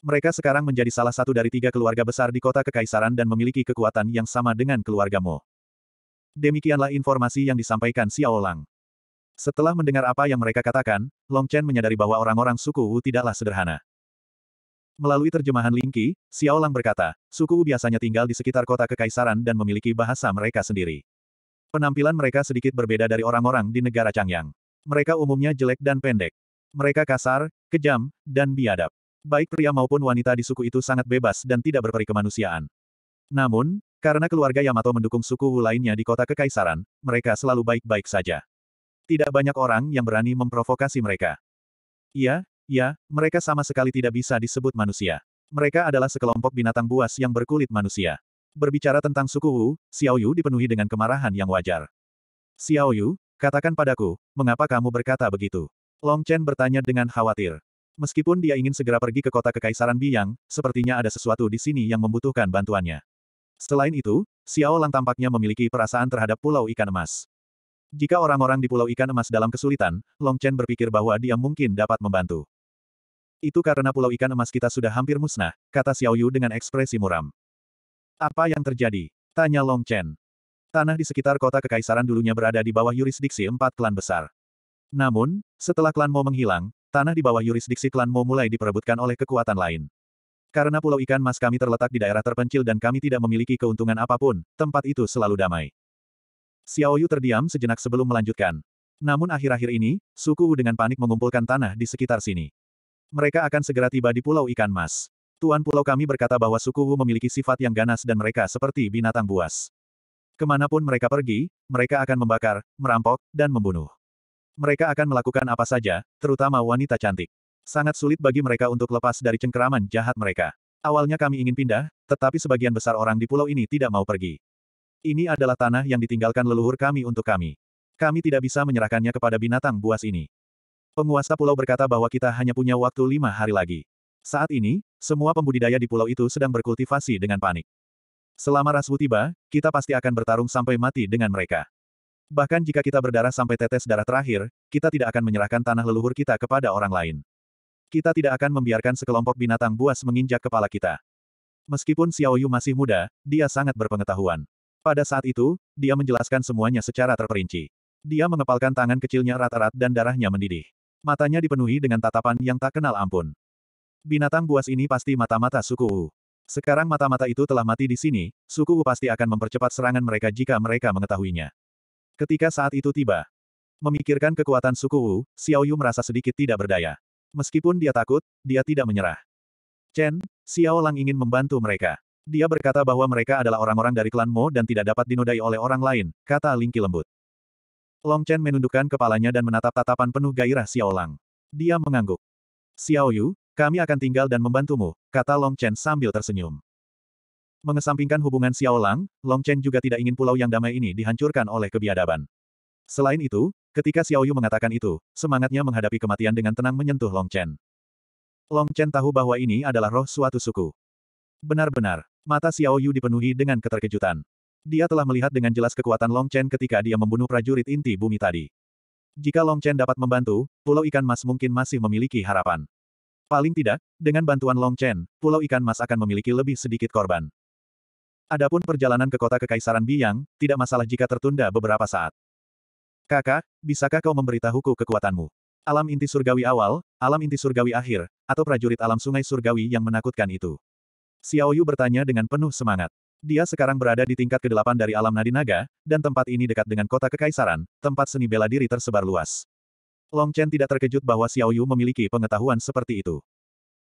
Mereka sekarang menjadi salah satu dari tiga keluarga besar di kota Kekaisaran dan memiliki kekuatan yang sama dengan keluarga Mo. Demikianlah informasi yang disampaikan Xiao Lang. Setelah mendengar apa yang mereka katakan, Long Chen menyadari bahwa orang-orang suku Wu tidaklah sederhana. Melalui terjemahan Lingki, Xiao Lang berkata, suku Wu biasanya tinggal di sekitar kota Kekaisaran dan memiliki bahasa mereka sendiri. Penampilan mereka sedikit berbeda dari orang-orang di negara Changyang. Mereka umumnya jelek dan pendek. Mereka kasar, kejam, dan biadab. Baik pria maupun wanita di suku itu sangat bebas dan tidak berperi kemanusiaan. Namun, karena keluarga Yamato mendukung suku Wu lainnya di kota Kekaisaran, mereka selalu baik-baik saja. Tidak banyak orang yang berani memprovokasi mereka. Iya, ya, mereka sama sekali tidak bisa disebut manusia. Mereka adalah sekelompok binatang buas yang berkulit manusia. Berbicara tentang suku Wu, Xiao Yu dipenuhi dengan kemarahan yang wajar. Xiao Yu, katakan padaku, mengapa kamu berkata begitu? Long Chen bertanya dengan khawatir. Meskipun dia ingin segera pergi ke kota Kekaisaran Biyang, sepertinya ada sesuatu di sini yang membutuhkan bantuannya. Selain itu, Xiao Lang tampaknya memiliki perasaan terhadap Pulau Ikan Emas. Jika orang-orang di Pulau Ikan Emas dalam kesulitan, Long Chen berpikir bahwa dia mungkin dapat membantu. Itu karena Pulau Ikan Emas kita sudah hampir musnah, kata Xiao Yu dengan ekspresi muram. Apa yang terjadi? Tanya Long Chen. Tanah di sekitar kota kekaisaran dulunya berada di bawah yurisdiksi empat klan besar. Namun, setelah klan Mo menghilang, tanah di bawah yurisdiksi klan Mo mulai diperebutkan oleh kekuatan lain. Karena pulau ikan mas kami terletak di daerah terpencil dan kami tidak memiliki keuntungan apa pun, tempat itu selalu damai. Xiao Yu terdiam sejenak sebelum melanjutkan. Namun akhir-akhir ini, suku Wu dengan panik mengumpulkan tanah di sekitar sini. Mereka akan segera tiba di Pulau Ikan Mas. Tuan pulau kami berkata bahwa suku Wu memiliki sifat yang ganas dan mereka seperti binatang buas. Ke mana pun mereka pergi, mereka akan membakar, merampok, dan membunuh. Mereka akan melakukan apa saja, terutama wanita cantik. Sangat sulit bagi mereka untuk lepas dari cengkeraman jahat mereka. Awalnya kami ingin pindah, tetapi sebagian besar orang di pulau ini tidak mau pergi. Ini adalah tanah yang ditinggalkan leluhur kami untuk kami. Kami tidak bisa menyerahkannya kepada binatang buas ini. Penguasa pulau berkata bahwa kita hanya punya waktu lima hari lagi. Saat ini, semua pembudidaya di pulau itu sedang berkultivasi dengan panik. Selama Raswu tiba, kita pasti akan bertarung sampai mati dengan mereka. Bahkan jika kita berdarah sampai tetes darah terakhir, kita tidak akan menyerahkan tanah leluhur kita kepada orang lain. Kita tidak akan membiarkan sekelompok binatang buas menginjak kepala kita. Meskipun Xiao Yu masih muda, dia sangat berpengetahuan. Pada saat itu, dia menjelaskan semuanya secara terperinci. Dia mengepalkan tangan kecilnya erat-erat dan darahnya mendidih. Matanya dipenuhi dengan tatapan yang tak kenal ampun. Binatang buas ini pasti mata-mata suku Wu. Sekarang mata-mata itu telah mati di sini, suku Wu pasti akan mempercepat serangan mereka jika mereka mengetahuinya. Ketika saat itu tiba, memikirkan kekuatan suku Wu, Xiao Yu merasa sedikit tidak berdaya. Meskipun dia takut, dia tidak menyerah. Chen, Xiao Lang ingin membantu mereka. Dia berkata bahwa mereka adalah orang-orang dari klan Mo dan tidak dapat dinodai oleh orang lain, kata Lingki lembut. Long Chen menundukkan kepalanya dan menatap tatapan penuh gairah Xiao Lang. Dia mengangguk. Xiao Yu, kami akan tinggal dan membantumu, kata Long Chen sambil tersenyum. Mengesampingkan hubungan Xiao Lang, Long Chen juga tidak ingin pulau yang damai ini dihancurkan oleh kebiadaban. Selain itu, Ketika Xiao Yu mengatakan itu, semangatnya menghadapi kematian dengan tenang menyentuh Long Chen. Long Chen tahu bahwa ini adalah roh suatu suku. Benar-benar, mata Xiao Yu dipenuhi dengan keterkejutan. Dia telah melihat dengan jelas kekuatan Long Chen ketika dia membunuh prajurit inti bumi tadi. Jika Long Chen dapat membantu, Pulau Ikan Mas mungkin masih memiliki harapan. Paling tidak, dengan bantuan Long Chen, Pulau Ikan Mas akan memiliki lebih sedikit korban. Adapun perjalanan ke kota Kekaisaran Biyang, tidak masalah jika tertunda beberapa saat. Kakak, bisakah kau memberitahuku kekuatanmu? Alam inti surgawi awal, alam inti surgawi akhir, atau prajurit alam sungai surgawi yang menakutkan itu. Xiao Yu bertanya dengan penuh semangat. Dia sekarang berada di tingkat ke-8 dari alam nadi naga, dan tempat ini dekat dengan kota kekaisaran, tempat seni bela diri tersebar luas. Long Chen tidak terkejut bahwa Xiao Yu memiliki pengetahuan seperti itu.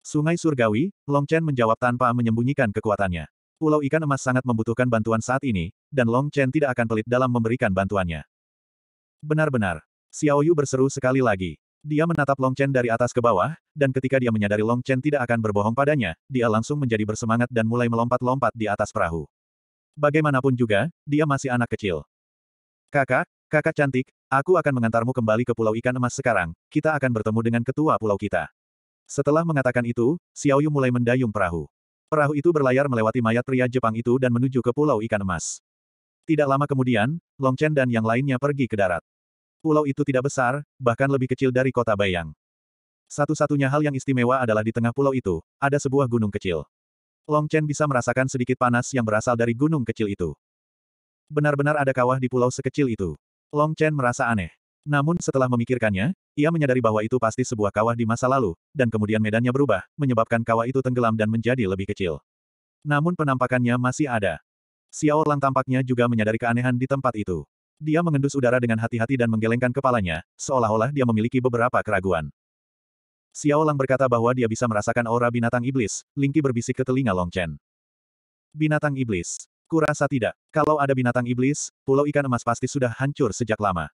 Sungai Surgawi, Long Chen menjawab tanpa menyembunyikan kekuatannya. Pulau Ikan Emas sangat membutuhkan bantuan saat ini, dan Long Chen tidak akan pelit dalam memberikan bantuannya. Benar-benar. Xiao Yu berseru sekali lagi. Dia menatap Long Chen dari atas ke bawah, dan ketika dia menyadari Long Chen tidak akan berbohong padanya, dia langsung menjadi bersemangat dan mulai melompat-lompat di atas perahu. Bagaimanapun juga, dia masih anak kecil. Kakak, kakak cantik, aku akan mengantarmu kembali ke Pulau Ikan Emas sekarang, kita akan bertemu dengan ketua pulau kita. Setelah mengatakan itu, Xiao Yu mulai mendayung perahu. Perahu itu berlayar melewati mayat pria Jepang itu dan menuju ke Pulau Ikan Emas. Tidak lama kemudian, Long Chen dan yang lainnya pergi ke darat. Pulau itu tidak besar, bahkan lebih kecil dari kota Bayang. Satu-satunya hal yang istimewa adalah di tengah pulau itu, ada sebuah gunung kecil. Long Chen bisa merasakan sedikit panas yang berasal dari gunung kecil itu. Benar-benar ada kawah di pulau sekecil itu. Long Chen merasa aneh. Namun setelah memikirkannya, ia menyadari bahwa itu pasti sebuah kawah di masa lalu, dan kemudian medannya berubah, menyebabkan kawah itu tenggelam dan menjadi lebih kecil. Namun penampakannya masih ada. Xiao Lang tampaknya juga menyadari keanehan di tempat itu. Dia mengendus udara dengan hati-hati dan menggelengkan kepalanya, seolah-olah dia memiliki beberapa keraguan. Xiao Lang berkata bahwa dia bisa merasakan aura binatang iblis, Lingki berbisik ke telinga Long Chen. Binatang iblis. Kurasa tidak. Kalau ada binatang iblis, pulau ikan emas pasti sudah hancur sejak lama.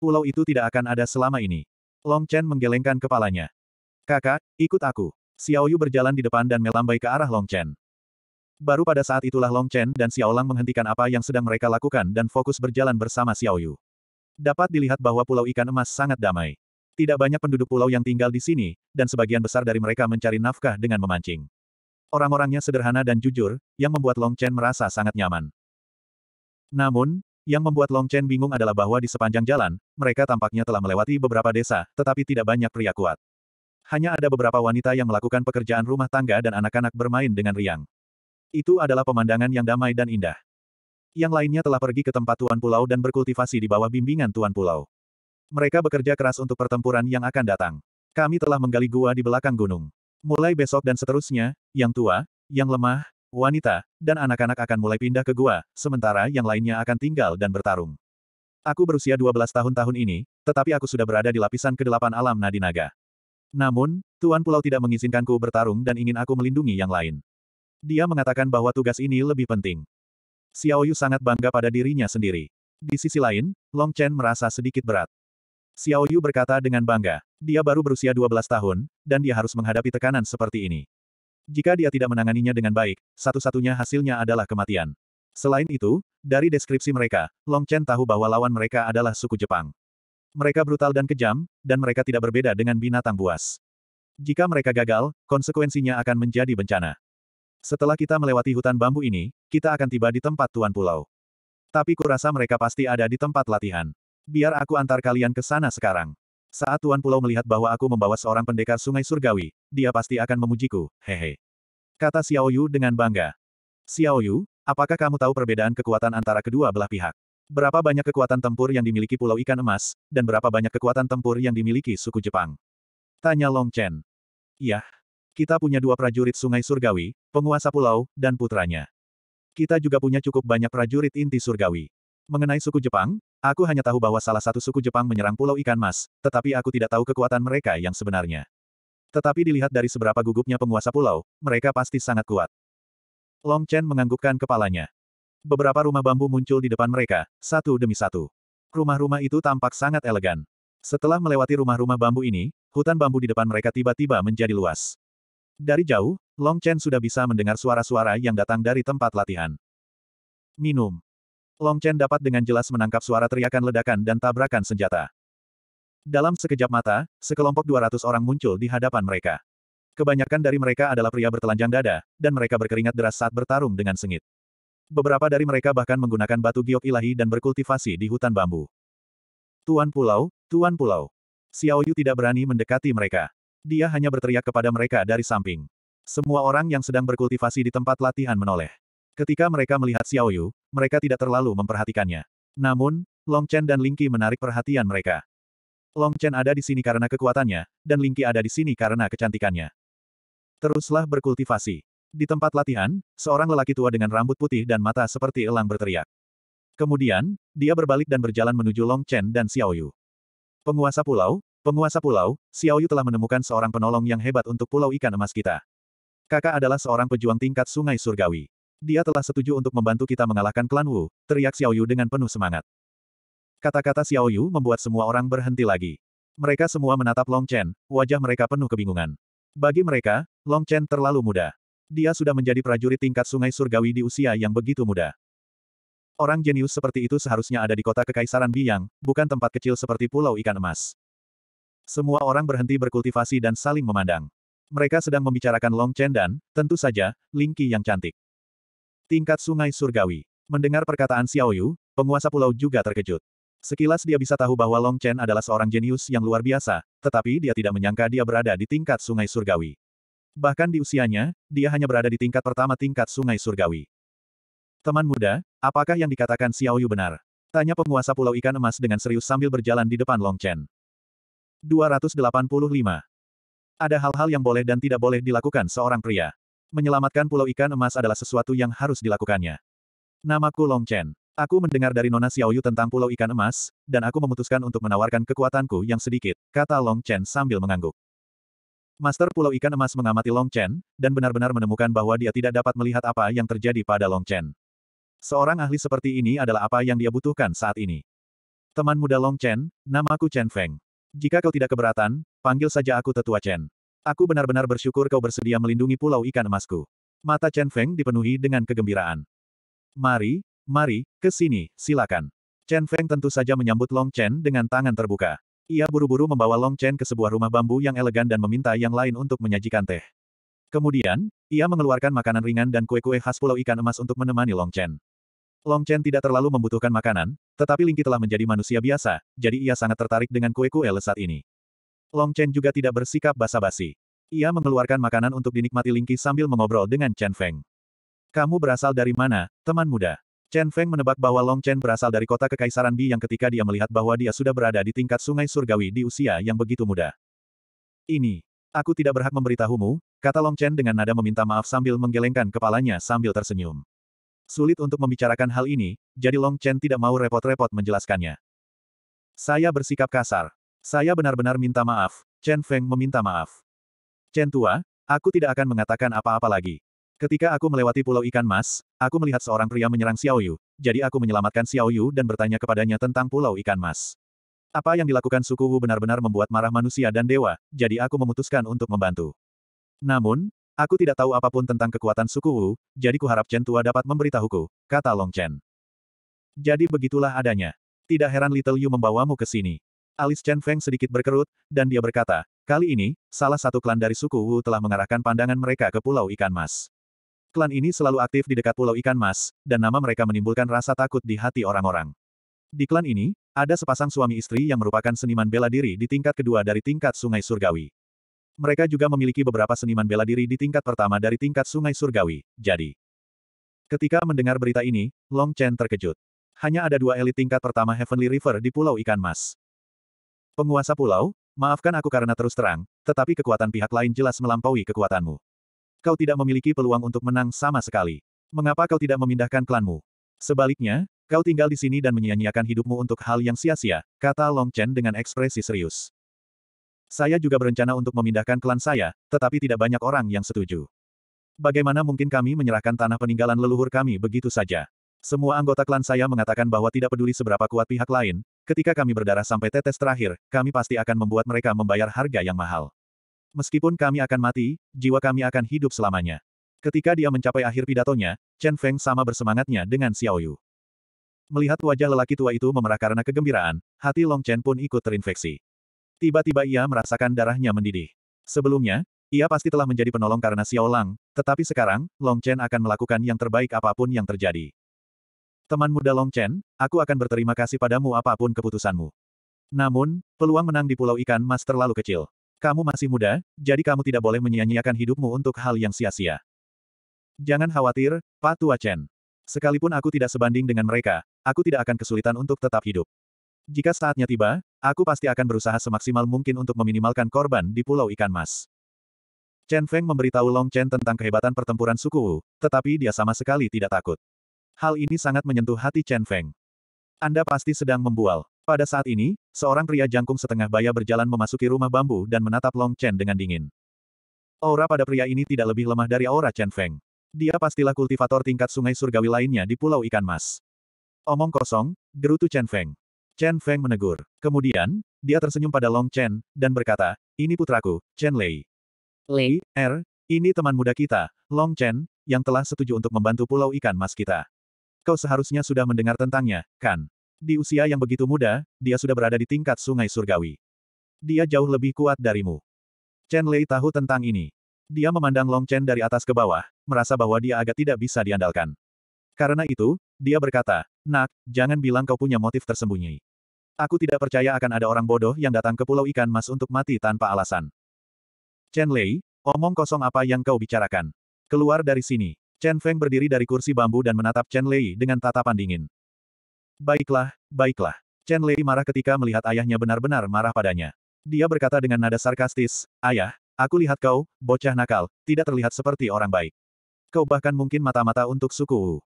Pulau itu tidak akan ada selama ini. Long Chen menggelengkan kepalanya. Kakak, ikut aku. Xiao Yu berjalan di depan dan melambai ke arah Long Chen. Baru pada saat itulah Long Chen dan Xiao Lang menghentikan apa yang sedang mereka lakukan dan fokus berjalan bersama Xiao Yu. Dapat dilihat bahwa Pulau Ikan Emas sangat damai. Tidak banyak penduduk pulau yang tinggal di sini, dan sebagian besar dari mereka mencari nafkah dengan memancing. Orang-orangnya sederhana dan jujur, yang membuat Long Chen merasa sangat nyaman. Namun, yang membuat Long Chen bingung adalah bahwa di sepanjang jalan, mereka tampaknya telah melewati beberapa desa, tetapi tidak banyak pria kuat. Hanya ada beberapa wanita yang melakukan pekerjaan rumah tangga dan anak-anak bermain dengan riang. Itu adalah pemandangan yang damai dan indah. Yang lainnya telah pergi ke tempat Tuan Pulau dan berkultivasi di bawah bimbingan Tuan Pulau. Mereka bekerja keras untuk pertempuran yang akan datang. Kami telah menggali gua di belakang gunung. Mulai besok dan seterusnya, yang tua, yang lemah, wanita, dan anak-anak akan mulai pindah ke gua, sementara yang lainnya akan tinggal dan bertarung. Aku berusia 12 tahun tahun ini, tetapi aku sudah berada di lapisan ke-8 alam nadi naga. Namun, Tuan Pulau tidak mengizinkanku bertarung dan ingin aku melindungi yang lain. Dia mengatakan bahwa tugas ini lebih penting. Xiao Yu sangat bangga pada dirinya sendiri. Di sisi lain, Long Chen merasa sedikit berat. Xiao Yu berkata dengan bangga, dia baru berusia 12 tahun, dan dia harus menghadapi tekanan seperti ini. Jika dia tidak menanganinya dengan baik, satu-satunya hasilnya adalah kematian. Selain itu, dari deskripsi mereka, Long Chen tahu bahwa lawan mereka adalah suku Jepang. Mereka brutal dan kejam, dan mereka tidak berbeda dengan binatang buas. Jika mereka gagal, konsekuensinya akan menjadi bencana. Setelah kita melewati hutan bambu ini, kita akan tiba di tempat Tuan Pulau. Tapi kurasa mereka pasti ada di tempat latihan. Biar aku antar kalian ke sana sekarang. Saat Tuan Pulau melihat bahwa aku membawa seorang pendekar sungai surgawi, dia pasti akan memujiku, hehe. Kata Xiao Yu dengan bangga. Xiao Yu, apakah kamu tahu perbedaan kekuatan antara kedua belah pihak? Berapa banyak kekuatan tempur yang dimiliki Pulau Ikan Emas, dan berapa banyak kekuatan tempur yang dimiliki suku Jepang? Tanya Long Chen. Iya, kita punya dua prajurit sungai surgawi, penguasa pulau, dan putranya. Kita juga punya cukup banyak prajurit inti surgawi. Mengenai suku Jepang, aku hanya tahu bahwa salah satu suku Jepang menyerang Pulau Ikan Mas, tetapi aku tidak tahu kekuatan mereka yang sebenarnya. Tetapi dilihat dari seberapa gugupnya penguasa pulau, mereka pasti sangat kuat. Long Chen menganggukkan kepalanya. Beberapa rumah bambu muncul di depan mereka, satu demi satu. Rumah-rumah itu tampak sangat elegan. Setelah melewati rumah-rumah bambu ini, hutan bambu di depan mereka tiba-tiba menjadi luas. Dari jauh, Long Chen sudah bisa mendengar suara-suara yang datang dari tempat latihan. Minum. Long Chen dapat dengan jelas menangkap suara teriakan ledakan dan tabrakan senjata. Dalam sekejap mata, sekelompok 200 orang muncul di hadapan mereka. Kebanyakan dari mereka adalah pria bertelanjang dada, dan mereka berkeringat deras saat bertarung dengan sengit. Beberapa dari mereka bahkan menggunakan batu giok ilahi dan berkultivasi di hutan bambu. Tuan Pulau, Tuan Pulau. Xiao Yu tidak berani mendekati mereka. Dia hanya berteriak kepada mereka dari samping. Semua orang yang sedang berkultivasi di tempat latihan menoleh. Ketika mereka melihat Xiao Yu, mereka tidak terlalu memperhatikannya. Namun, Long Chen dan Lingqi menarik perhatian mereka. Long Chen ada di sini karena kekuatannya, dan Lingqi ada di sini karena kecantikannya. Teruslah berkultivasi. Di tempat latihan, seorang lelaki tua dengan rambut putih dan mata seperti elang berteriak. Kemudian, dia berbalik dan berjalan menuju Long Chen dan Xiao Yu. Penguasa pulau, penguasa pulau, Xiao Yu telah menemukan seorang penolong yang hebat untuk pulau ikan emas kita. Kakak adalah seorang pejuang tingkat sungai surgawi. Dia telah setuju untuk membantu kita mengalahkan klan Wu, teriak Xiao Yu dengan penuh semangat. Kata-kata Xiao Yu membuat semua orang berhenti lagi. Mereka semua menatap Long Chen, wajah mereka penuh kebingungan. Bagi mereka, Long Chen terlalu muda. Dia sudah menjadi prajurit tingkat sungai surgawi di usia yang begitu muda. Orang jenius seperti itu seharusnya ada di kota Kekaisaran Biyang, bukan tempat kecil seperti Pulau Ikan Emas. Semua orang berhenti berkultivasi dan saling memandang. Mereka sedang membicarakan Long Chen dan, tentu saja, Ling Qi yang cantik. Tingkat sungai surgawi. Mendengar perkataan Xiao Yu, penguasa pulau juga terkejut. Sekilas dia bisa tahu bahwa Long Chen adalah seorang jenius yang luar biasa, tetapi dia tidak menyangka dia berada di tingkat sungai surgawi. Bahkan di usianya, dia hanya berada di tingkat pertama tingkat sungai surgawi. Teman muda, apakah yang dikatakan Xiao Yu benar? Tanya penguasa pulau ikan emas dengan serius sambil berjalan di depan Long Chen. 285. Ada hal-hal yang boleh dan tidak boleh dilakukan seorang pria. Menyelamatkan pulau ikan emas adalah sesuatu yang harus dilakukannya. Namaku Long Chen. Aku mendengar dari Nona Xiaoyu tentang Pulau Ikan Emas, dan aku memutuskan untuk menawarkan kekuatanku yang sedikit, kata Long Chen sambil mengangguk. Master Pulau Ikan Emas mengamati Long Chen, dan benar-benar menemukan bahwa dia tidak dapat melihat apa yang terjadi pada Long Chen. Seorang ahli seperti ini adalah apa yang dia butuhkan saat ini. Teman muda Long Chen, namaku Chen Feng. Jika kau tidak keberatan, panggil saja aku Tetua Chen. Aku benar-benar bersyukur kau bersedia melindungi Pulau Ikan Emasku. Mata Chen Feng dipenuhi dengan kegembiraan. Mari, Mari, ke sini, silakan. Chen Feng tentu saja menyambut Long Chen dengan tangan terbuka. Ia buru-buru membawa Long Chen ke sebuah rumah bambu yang elegan dan meminta yang lain untuk menyajikan teh. Kemudian, ia mengeluarkan makanan ringan dan kue-kue khas Pulau Ikan Emas untuk menemani Long Chen. Long Chen tidak terlalu membutuhkan makanan, tetapi Lingki telah menjadi manusia biasa, jadi ia sangat tertarik dengan kue-kue lesat ini. Long Chen juga tidak bersikap basa-basi. Ia mengeluarkan makanan untuk dinikmati Lingki sambil mengobrol dengan Chen Feng. Kamu berasal dari mana, teman muda? Chen Feng menebak bahwa Long Chen berasal dari kota Kekaisaran Bi yang ketika dia melihat bahwa dia sudah berada di tingkat sungai surgawi di usia yang begitu muda. Ini. Aku tidak berhak memberitahumu, kata Long Chen dengan nada meminta maaf sambil menggelengkan kepalanya sambil tersenyum. Sulit untuk membicarakan hal ini, jadi Long Chen tidak mau repot-repot menjelaskannya. Saya bersikap kasar. Saya benar-benar minta maaf, Chen Feng meminta maaf. Chen tua, aku tidak akan mengatakan apa-apa lagi. Ketika aku melewati Pulau Ikan Mas, aku melihat seorang pria menyerang Xiao Yu, jadi aku menyelamatkan Xiao Yu dan bertanya kepadanya tentang Pulau Ikan Mas. Apa yang dilakukan suku Wu benar-benar membuat marah manusia dan dewa, jadi aku memutuskan untuk membantu. Namun, aku tidak tahu apa pun tentang kekuatan suku Wu, jadi kuharap Chen Tua dapat memberitahuku, kata Long Chen. Jadi begitulah adanya. Tidak heran Little Yu membawamu ke sini. Alis Chen Feng sedikit berkerut, dan dia berkata, kali ini, salah satu klan dari suku Wu telah mengarahkan pandangan mereka ke Pulau Ikan Mas. Klan ini selalu aktif di dekat Pulau Ikan Mas, dan nama mereka menimbulkan rasa takut di hati orang-orang. Di klan ini, ada sepasang suami istri yang merupakan seniman bela diri di tingkat kedua dari tingkat Sungai Surgawi. Mereka juga memiliki beberapa seniman bela diri di tingkat pertama dari tingkat Sungai Surgawi, jadi. Ketika mendengar berita ini, Long Chen terkejut. Hanya ada dua elit tingkat pertama Heavenly River di Pulau Ikan Mas. Penguasa pulau, maafkan aku karena terus terang, tetapi kekuatan pihak lain jelas melampaui kekuatanmu. Kau tidak memiliki peluang untuk menang sama sekali. Mengapa kau tidak memindahkan klanmu? Sebaliknya, kau tinggal di sini dan menyia-nyiakan hidupmu untuk hal yang sia-sia, kata Long Chen dengan ekspresi serius. Saya juga berencana untuk memindahkan klan saya, tetapi tidak banyak orang yang setuju. Bagaimana mungkin kami menyerahkan tanah peninggalan leluhur kami begitu saja? Semua anggota klan saya mengatakan bahwa tidak peduli seberapa kuat pihak lain, ketika kami berdarah sampai tetes terakhir, kami pasti akan membuat mereka membayar harga yang mahal. Meskipun kami akan mati, jiwa kami akan hidup selamanya. Ketika dia mencapai akhir pidatonya, Chen Feng sama bersemangatnya dengan Xiao Yu. Melihat wajah lelaki tua itu memerah karena kegembiraan, hati Long Chen pun ikut terinfeksi. Tiba-tiba ia merasakan darahnya mendidih. Sebelumnya, ia pasti telah menjadi penolong karena Xiao Lang, tetapi sekarang, Long Chen akan melakukan yang terbaik apa pun yang terjadi. Teman muda Long Chen, aku akan berterima kasih padamu apa pun keputusanmu. Namun, peluang menang di Pulau Ikan Mas terlalu kecil. Kamu masih muda, jadi kamu tidak boleh menyia-nyiakan hidupmu untuk hal yang sia-sia. Jangan khawatir, Pak Tua Chen. Sekalipun aku tidak sebanding dengan mereka, aku tidak akan kesulitan untuk tetap hidup. Jika saatnya tiba, aku pasti akan berusaha semaksimal mungkin untuk meminimalkan korban di Pulau Ikan Mas. Chen Feng memberitahu Long Chen tentang kehebatan pertempuran suku Wu, tetapi dia sama sekali tidak takut. Hal ini sangat menyentuh hati Chen Feng. Anda pasti sedang membual. Pada saat ini, seorang pria jangkung setengah baya berjalan memasuki rumah bambu dan menatap Long Chen dengan dingin. Aura pada pria ini tidak lebih lemah dari aura Chen Feng. Dia pastilah kultivator tingkat sungai surgawi lainnya di Pulau Ikan Mas. Omong kosong, gerutu Chen Feng. Chen Feng menegur. Kemudian, dia tersenyum pada Long Chen, dan berkata, ini putraku, Chen Lei. Lei, Er, ini teman muda kita, Long Chen, yang telah setuju untuk membantu Pulau Ikan Mas kita. Kau seharusnya sudah mendengar tentangnya, kan? Di usia yang begitu muda, dia sudah berada di tingkat sungai surgawi. Dia jauh lebih kuat darimu. Chen Lei tahu tentang ini. Dia memandang Long Chen dari atas ke bawah, merasa bahwa dia agak tidak bisa diandalkan. Karena itu, dia berkata, Nak, jangan bilang kau punya motif tersembunyi. Aku tidak percaya akan ada orang bodoh yang datang ke Pulau Ikan Mas untuk mati tanpa alasan. Chen Lei, omong kosong apa yang kau bicarakan? Keluar dari sini. Chen Feng berdiri dari kursi bambu dan menatap Chen Lei dengan tatapan dingin. Baiklah, baiklah. Chen Lei marah ketika melihat ayahnya benar-benar marah padanya. Dia berkata dengan nada sarkastis, Ayah, aku lihat kau, bocah nakal, tidak terlihat seperti orang baik. Kau bahkan mungkin mata-mata untuk suku Wu.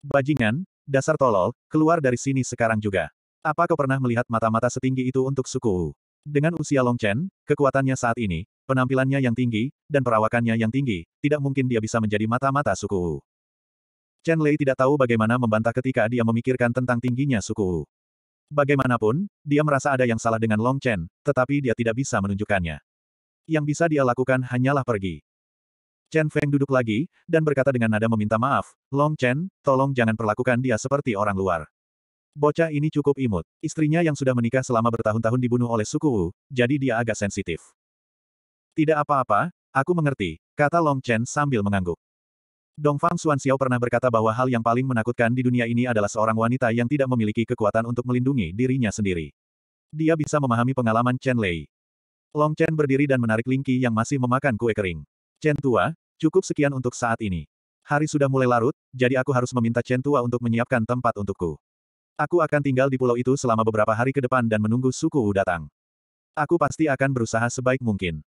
Bajingan, dasar tolol, keluar dari sini sekarang juga. Apa kau pernah melihat mata-mata setinggi itu untuk suku Wu? Dengan usia Long Chen, kekuatannya saat ini, penampilannya yang tinggi, dan perawakannya yang tinggi, tidak mungkin dia bisa menjadi mata-mata suku Wu. Chen Lei tidak tahu bagaimana membantah ketika dia memikirkan tentang tingginya suku Wu. Bagaimanapun, dia merasa ada yang salah dengan Long Chen, tetapi dia tidak bisa menunjukkannya. Yang bisa dia lakukan hanyalah pergi. Chen Feng duduk lagi, dan berkata dengan nada meminta maaf, Long Chen, tolong jangan perlakukan dia seperti orang luar. Bocah ini cukup imut. Istrinya yang sudah menikah selama bertahun-tahun dibunuh oleh suku Wu, jadi dia agak sensitif. Tidak apa-apa, aku mengerti, kata Long Chen sambil mengangguk. Dongfang Xuanxiao pernah berkata bahwa hal yang paling menakutkan di dunia ini adalah seorang wanita yang tidak memiliki kekuatan untuk melindungi dirinya sendiri. Dia bisa memahami pengalaman Chen Lei. Long Chen berdiri dan menarik Lingqi yang masih memakan kue kering. Chen Tua, cukup sekian untuk saat ini. Hari sudah mulai larut, jadi aku harus meminta Chen Tua untuk menyiapkan tempat untukku. Aku akan tinggal di pulau itu selama beberapa hari ke depan dan menunggu suku Wu datang. Aku pasti akan berusaha sebaik mungkin.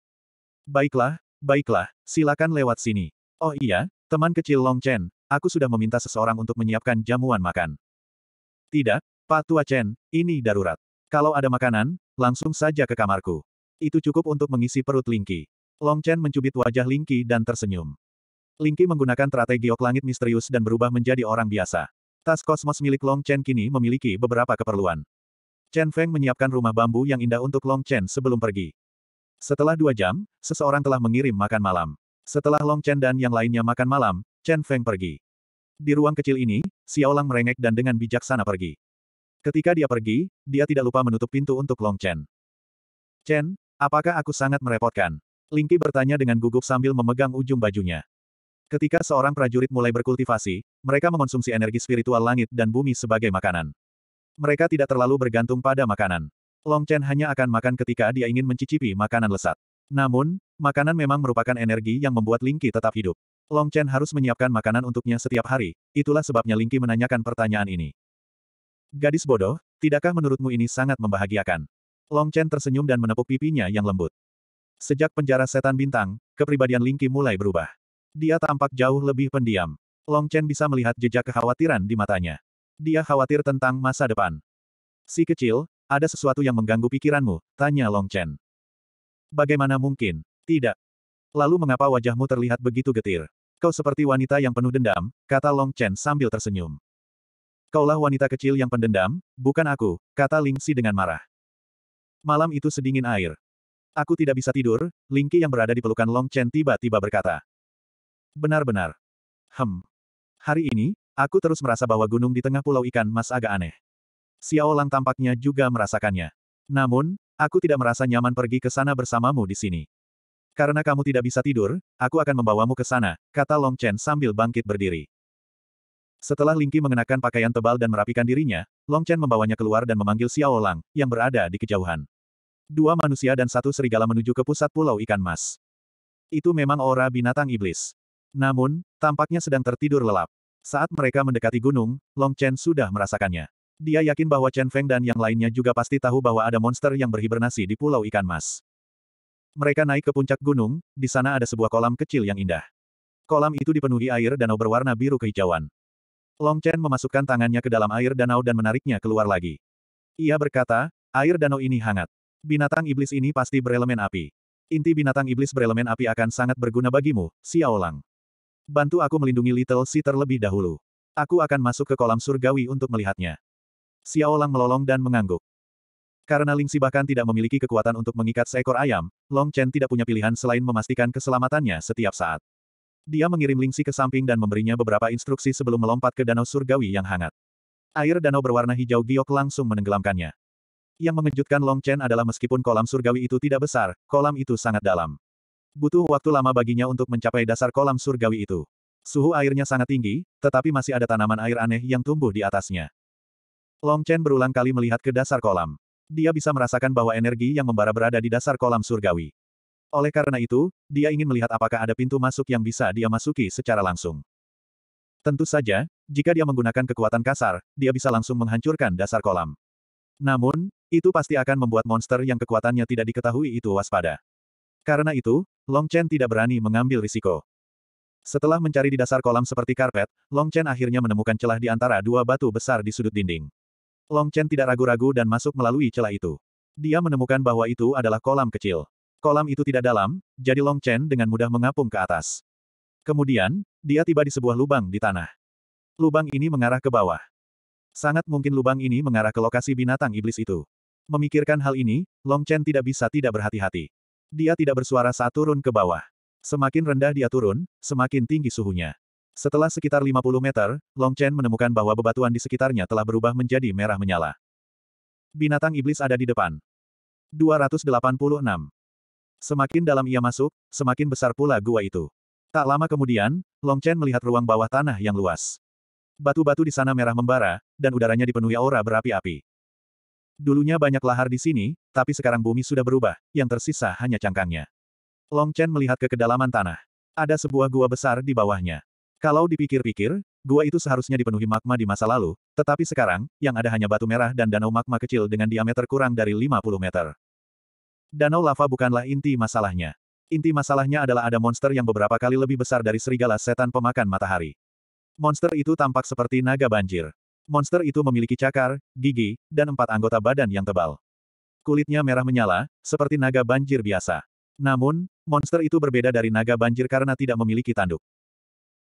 Baiklah, baiklah, silakan lewat sini. Oh iya, Teman kecil Long Chen, aku sudah meminta seseorang untuk menyiapkan jamuan makan. Tidak, Pak Tua Chen, ini darurat. Kalau ada makanan, langsung saja ke kamarku. Itu cukup untuk mengisi perut Lingki. Long Chen mencubit wajah Lingki dan tersenyum. Lingki menggunakan teratai giok langit misterius dan berubah menjadi orang biasa. Tas kosmos milik Long Chen kini memiliki beberapa keperluan. Chen Feng menyiapkan rumah bambu yang indah untuk Long Chen sebelum pergi. Setelah dua jam, seseorang telah mengirim makan malam. Setelah Long Chen dan yang lainnya makan malam, Chen Feng pergi. Di ruang kecil ini, Xiao Lang merengek dan dengan bijaksana pergi. Ketika dia pergi, dia tidak lupa menutup pintu untuk Long Chen. Chen, apakah aku sangat merepotkan? Lingki bertanya dengan gugup sambil memegang ujung bajunya. Ketika seorang prajurit mulai berkultivasi, mereka mengonsumsi energi spiritual langit dan bumi sebagai makanan. Mereka tidak terlalu bergantung pada makanan. Long Chen hanya akan makan ketika dia ingin mencicipi makanan lesat. Namun, makanan memang merupakan energi yang membuat Lingki tetap hidup. Long Chen harus menyiapkan makanan untuknya setiap hari, itulah sebabnya Lingki menanyakan pertanyaan ini. Gadis bodoh, tidakkah menurutmu ini sangat membahagiakan? Long Chen tersenyum dan menepuk pipinya yang lembut. Sejak penjara setan bintang, kepribadian Lingki mulai berubah. Dia tampak jauh lebih pendiam. Long Chen bisa melihat jejak kekhawatiran di matanya. Dia khawatir tentang masa depan. Si kecil, ada sesuatu yang mengganggu pikiranmu, tanya Long Chen. Bagaimana mungkin? Tidak. Lalu mengapa wajahmu terlihat begitu getir? Kau seperti wanita yang penuh dendam, kata Long Chen sambil tersenyum. Kaulah wanita kecil yang pendendam, bukan aku, kata Ling Si dengan marah. Malam itu sedingin air. Aku tidak bisa tidur, Ling Qi yang berada di pelukan Long Chen tiba-tiba berkata. Benar-benar. Hem. Hari ini, aku terus merasa bahwa gunung di tengah pulau ikan mas agak aneh. Xiao Lang tampaknya juga merasakannya. Namun, aku tidak merasa nyaman pergi ke sana bersamamu di sini. Karena kamu tidak bisa tidur, aku akan membawamu ke sana, kata Long Chen sambil bangkit berdiri. Setelah Lingqi mengenakan pakaian tebal dan merapikan dirinya, Long Chen membawanya keluar dan memanggil Xiao Lang, yang berada di kejauhan. Dua manusia dan satu serigala menuju ke pusat pulau ikan mas. Itu memang aura binatang iblis. Namun, tampaknya sedang tertidur lelap. Saat mereka mendekati gunung, Long Chen sudah merasakannya. Dia yakin bahwa Chen Feng dan yang lainnya juga pasti tahu bahwa ada monster yang berhibernasi di Pulau Ikan Mas. Mereka naik ke puncak gunung, di sana ada sebuah kolam kecil yang indah. Kolam itu dipenuhi air danau berwarna biru kehijauan. Long Chen memasukkan tangannya ke dalam air danau dan menariknya keluar lagi. Ia berkata, air danau ini hangat. Binatang iblis ini pasti berelemen api. Inti binatang iblis berelemen api akan sangat berguna bagimu, Xiao Lang. Bantu aku melindungi Little Si terlebih dahulu. Aku akan masuk ke kolam surgawi untuk melihatnya. Xiao Lang melolong dan mengangguk. Karena Ling Si bahkan tidak memiliki kekuatan untuk mengikat seekor ayam, Long Chen tidak punya pilihan selain memastikan keselamatannya setiap saat. Dia mengirim Ling Si ke samping dan memberinya beberapa instruksi sebelum melompat ke danau surgawi yang hangat. Air danau berwarna hijau giok langsung menenggelamkannya. Yang mengejutkan Long Chen adalah meskipun kolam surgawi itu tidak besar, kolam itu sangat dalam. Butuh waktu lama baginya untuk mencapai dasar kolam surgawi itu. Suhu airnya sangat tinggi, tetapi masih ada tanaman air aneh yang tumbuh di atasnya. Long Chen berulang kali melihat ke dasar kolam. Dia bisa merasakan bahwa energi yang membara berada di dasar kolam surgawi. Oleh karena itu, dia ingin melihat apakah ada pintu masuk yang bisa dia masuki secara langsung. Tentu saja, jika dia menggunakan kekuatan kasar, dia bisa langsung menghancurkan dasar kolam. Namun, itu pasti akan membuat monster yang kekuatannya tidak diketahui itu waspada. Karena itu, Long Chen tidak berani mengambil risiko. Setelah mencari di dasar kolam seperti karpet, Long Chen akhirnya menemukan celah di antara dua batu besar di sudut dinding. Long Chen tidak ragu-ragu dan masuk melalui celah itu. Dia menemukan bahwa itu adalah kolam kecil. Kolam itu tidak dalam, jadi Long Chen dengan mudah mengapung ke atas. Kemudian, dia tiba di sebuah lubang di tanah. Lubang ini mengarah ke bawah. Sangat mungkin lubang ini mengarah ke lokasi binatang iblis itu. Memikirkan hal ini, Long Chen tidak bisa tidak berhati-hati. Dia tidak bersuara saat turun ke bawah. Semakin rendah dia turun, semakin tinggi suhunya. Setelah sekitar 50 meter, Long Chen menemukan bahwa bebatuan di sekitarnya telah berubah menjadi merah menyala. Binatang iblis ada di depan. 286. Semakin dalam ia masuk, semakin besar pula gua itu. Tak lama kemudian, Long Chen melihat ruang bawah tanah yang luas. Batu-batu di sana merah membara, dan udaranya dipenuhi aura berapi-api. Dulunya banyak lahar di sini, tapi sekarang bumi sudah berubah, yang tersisa hanya cangkangnya. Long Chen melihat ke kedalaman tanah. Ada sebuah gua besar di bawahnya. Kalau dipikir-pikir, gua itu seharusnya dipenuhi magma di masa lalu, tetapi sekarang, yang ada hanya batu merah dan danau magma kecil dengan diameter kurang dari 50 meter. Danau lava bukanlah inti masalahnya. Inti masalahnya adalah ada monster yang beberapa kali lebih besar dari serigala setan pemakan matahari. Monster itu tampak seperti naga banjir. Monster itu memiliki cakar, gigi, dan empat anggota badan yang tebal. Kulitnya merah menyala, seperti naga banjir biasa. Namun, monster itu berbeda dari naga banjir karena tidak memiliki tanduk.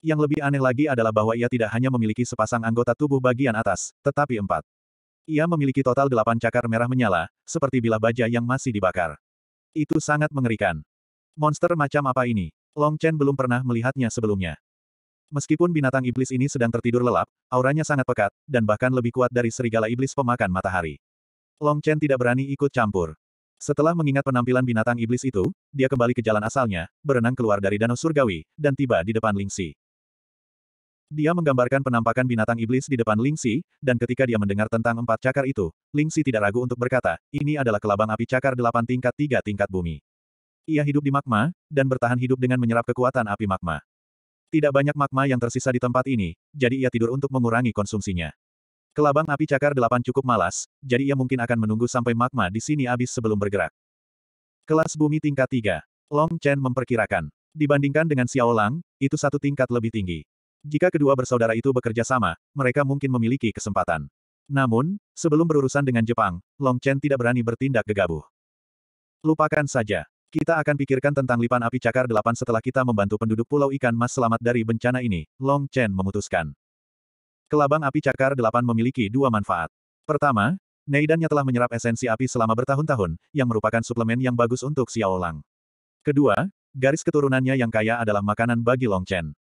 Yang lebih aneh lagi adalah bahwa ia tidak hanya memiliki sepasang anggota tubuh bagian atas, tetapi empat. Ia memiliki total delapan cakar merah menyala, seperti bilah baja yang masih dibakar. Itu sangat mengerikan. Monster macam apa ini? Long Chen belum pernah melihatnya sebelumnya. Meskipun binatang iblis ini sedang tertidur lelap, auranya sangat pekat, dan bahkan lebih kuat dari serigala iblis pemakan matahari. Long Chen tidak berani ikut campur. Setelah mengingat penampilan binatang iblis itu, dia kembali ke jalan asalnya, berenang keluar dari danau surgawi, dan tiba di depan Lingxi. Dia menggambarkan penampakan binatang iblis di depan Lingxi, dan ketika dia mendengar tentang empat cakar itu, Lingxi tidak ragu untuk berkata, ini adalah kelabang api cakar delapan tingkat tiga tingkat bumi. Ia hidup di magma, dan bertahan hidup dengan menyerap kekuatan api magma. Tidak banyak magma yang tersisa di tempat ini, jadi ia tidur untuk mengurangi konsumsinya. Kelabang api cakar delapan cukup malas, jadi ia mungkin akan menunggu sampai magma di sini habis sebelum bergerak. Kelas bumi tingkat 3. Long Chen memperkirakan. Dibandingkan dengan Xiao Lang, itu satu tingkat lebih tinggi. Jika kedua bersaudara itu bekerja sama, mereka mungkin memiliki kesempatan. Namun, sebelum berurusan dengan Jepang, Long Chen tidak berani bertindak gegabah. Lupakan saja. Kita akan pikirkan tentang lipan api cakar delapan setelah kita membantu penduduk Pulau Ikan Mas selamat dari bencana ini, Long Chen memutuskan. Kelabang api cakar delapan memiliki dua manfaat. Pertama, Neidannya telah menyerap esensi api selama bertahun-tahun, yang merupakan suplemen yang bagus untuk Xiao Lang. Kedua, garis keturunannya yang kaya adalah makanan bagi Long Chen.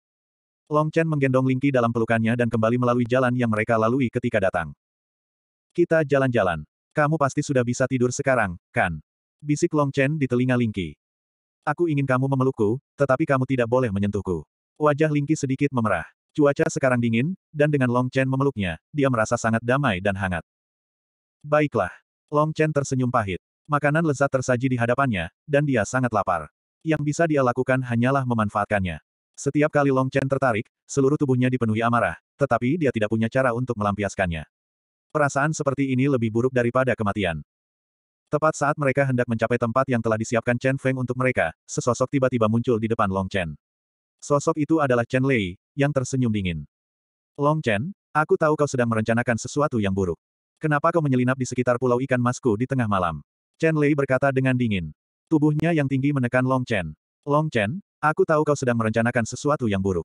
Long Chen menggendong Lingqi dalam pelukannya dan kembali melalui jalan yang mereka lalui ketika datang. Kita jalan-jalan. Kamu pasti sudah bisa tidur sekarang, kan? Bisik Long Chen di telinga Lingki. Aku ingin kamu memelukku, tetapi kamu tidak boleh menyentuhku. Wajah Lingki sedikit memerah. Cuaca sekarang dingin, dan dengan Long Chen memeluknya, dia merasa sangat damai dan hangat. Baiklah. Long Chen tersenyum pahit. Makanan lezat tersaji di hadapannya, dan dia sangat lapar. Yang bisa dia lakukan hanyalah memanfaatkannya. Setiap kali Long Chen tertarik, seluruh tubuhnya dipenuhi amarah, tetapi dia tidak punya cara untuk melampiaskannya. Perasaan seperti ini lebih buruk daripada kematian. Tepat saat mereka hendak mencapai tempat yang telah disiapkan Chen Feng untuk mereka, sesosok tiba-tiba muncul di depan Long Chen. Sosok itu adalah Chen Lei, yang tersenyum dingin. Long Chen, aku tahu kau sedang merencanakan sesuatu yang buruk. Kenapa kau menyelinap di sekitar pulau ikan masku di tengah malam? Chen Lei berkata dengan dingin. Tubuhnya yang tinggi menekan Long Chen. Long Chen, aku tahu kau sedang merencanakan sesuatu yang buruk.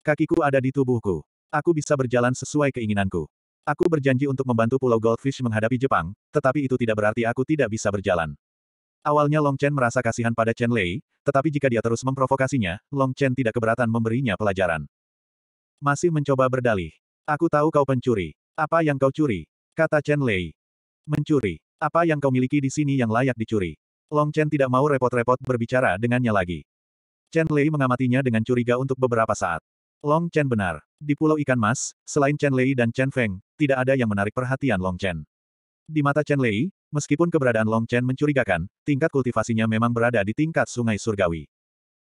Kakiku ada di tubuhku. Aku bisa berjalan sesuai keinginanku. Aku berjanji untuk membantu Pulau Goldfish menghadapi Jepang, tetapi itu tidak berarti aku tidak bisa berjalan. Awalnya Long Chen merasa kasihan pada Chen Lei, tetapi jika dia terus memprovokasinya, Long Chen tidak keberatan memberinya pelajaran. Masih mencoba berdalih. Aku tahu kau pencuri. Apa yang kau curi? Kata Chen Lei. Mencuri. Apa yang kau miliki di sini yang layak dicuri? Long Chen tidak mau repot-repot berbicara dengannya lagi. Chen Lei mengamatinya dengan curiga untuk beberapa saat. Long Chen benar. Di Pulau Ikan Mas, selain Chen Lei dan Chen Feng, tidak ada yang menarik perhatian Long Chen. Di mata Chen Lei, Meskipun keberadaan Long Chen mencurigakan, tingkat kultivasinya memang berada di tingkat sungai surgawi.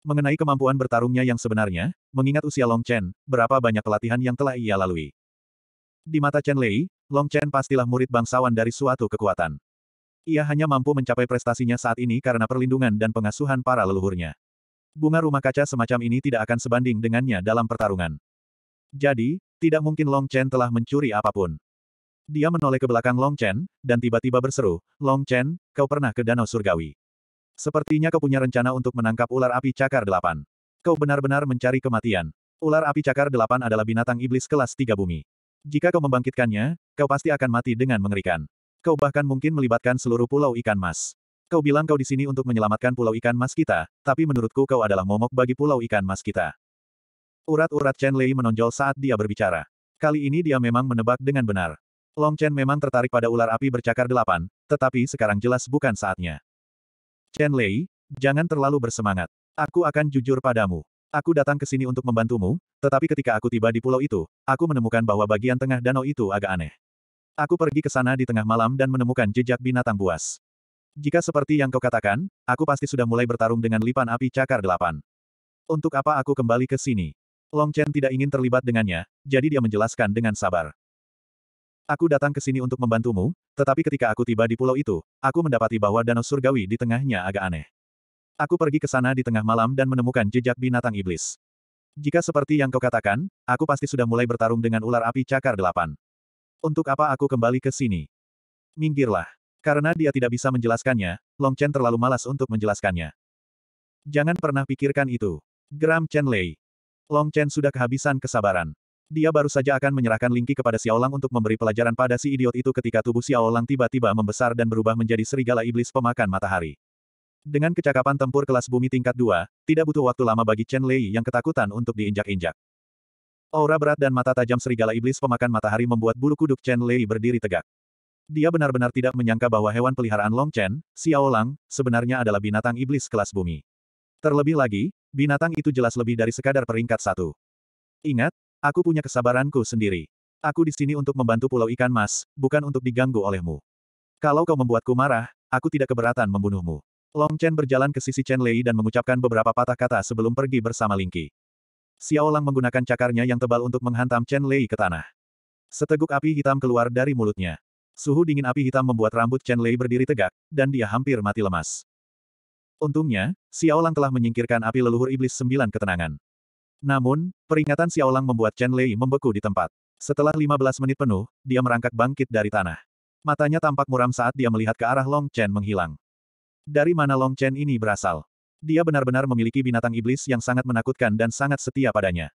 Mengenai kemampuan bertarungnya yang sebenarnya, mengingat usia Long Chen, berapa banyak pelatihan yang telah ia lalui. Di mata Chen Lei, Long Chen pastilah murid bangsawan dari suatu kekuatan. Ia hanya mampu mencapai prestasinya saat ini karena perlindungan dan pengasuhan para leluhurnya. Bunga rumah kaca semacam ini tidak akan sebanding dengannya dalam pertarungan. Jadi, tidak mungkin Long Chen telah mencuri apa pun. Dia menoleh ke belakang Long Chen, dan tiba-tiba berseru, Long Chen, kau pernah ke Danau Surgawi. Sepertinya kau punya rencana untuk menangkap ular api cakar delapan. Kau benar-benar mencari kematian. Ular api cakar delapan adalah binatang iblis kelas tiga bumi. Jika kau membangkitkannya, kau pasti akan mati dengan mengerikan. Kau bahkan mungkin melibatkan seluruh pulau ikan mas. Kau bilang kau di sini untuk menyelamatkan pulau ikan mas kita, tapi menurutku kau adalah momok bagi pulau ikan mas kita. Urat-urat Chen Lei menonjol saat dia berbicara. Kali ini dia memang menebak dengan benar. Long Chen memang tertarik pada ular api bercakar delapan, tetapi sekarang jelas bukan saatnya. Chen Lei, jangan terlalu bersemangat. Aku akan jujur padamu. Aku datang ke sini untuk membantumu, tetapi ketika aku tiba di pulau itu, aku menemukan bahwa bagian tengah danau itu agak aneh. Aku pergi ke sana di tengah malam dan menemukan jejak binatang buas. Jika seperti yang kau katakan, aku pasti sudah mulai bertarung dengan lipan api cakar delapan. Untuk apa aku kembali ke sini? Long Chen tidak ingin terlibat dengannya, jadi dia menjelaskan dengan sabar. Aku datang ke sini untuk membantumu, tetapi ketika aku tiba di pulau itu, aku mendapati bahwa danau surgawi di tengahnya agak aneh. Aku pergi ke sana di tengah malam dan menemukan jejak binatang iblis. Jika seperti yang kau katakan, aku pasti sudah mulai bertarung dengan ular api cakar delapan. Untuk apa aku kembali ke sini? Minggirlah. Karena dia tidak bisa menjelaskannya, Long Chen terlalu malas untuk menjelaskannya. Jangan pernah pikirkan itu. Gram Chen Lei. Long Chen sudah kehabisan kesabaran. Dia baru saja akan menyerahkan Lingki kepada Xiaolang untuk memberi pelajaran pada si idiot itu ketika tubuh Xiaolang tiba-tiba membesar dan berubah menjadi serigala iblis pemakan matahari. Dengan kecakapan tempur kelas bumi tingkat 2, tidak butuh waktu lama bagi Chen Lei yang ketakutan untuk diinjak-injak. Aura berat dan mata tajam serigala iblis pemakan matahari membuat bulu kuduk Chen Lei berdiri tegak. Dia benar-benar tidak menyangka bahwa hewan peliharaan Long Chen, Xiaolang, sebenarnya adalah binatang iblis kelas bumi. Terlebih lagi, binatang itu jelas lebih dari sekadar peringkat satu. Ingat, Aku punya kesabaranku sendiri. Aku di sini untuk membantu Pulau Ikan Mas, bukan untuk diganggu olehmu. Kalau kau membuatku marah, aku tidak keberatan membunuhmu. Long Chen berjalan ke sisi Chen Lei dan mengucapkan beberapa patah kata sebelum pergi bersama Lingqi. Xiao Lang menggunakan cakarnya yang tebal untuk menghantam Chen Lei ke tanah. Seteguk api hitam keluar dari mulutnya. Suhu dingin api hitam membuat rambut Chen Lei berdiri tegak, dan dia hampir mati lemas. Untungnya, Xiao Lang telah menyingkirkan api leluhur iblis sembilan ketenangan. Namun, peringatan Xiaolang membuat Chen Lei membeku di tempat. Setelah 15 menit penuh, dia merangkak bangkit dari tanah. Matanya tampak muram saat dia melihat ke arah Long Chen menghilang. Dari mana Long Chen ini berasal? Dia benar-benar memiliki binatang iblis yang sangat menakutkan dan sangat setia padanya.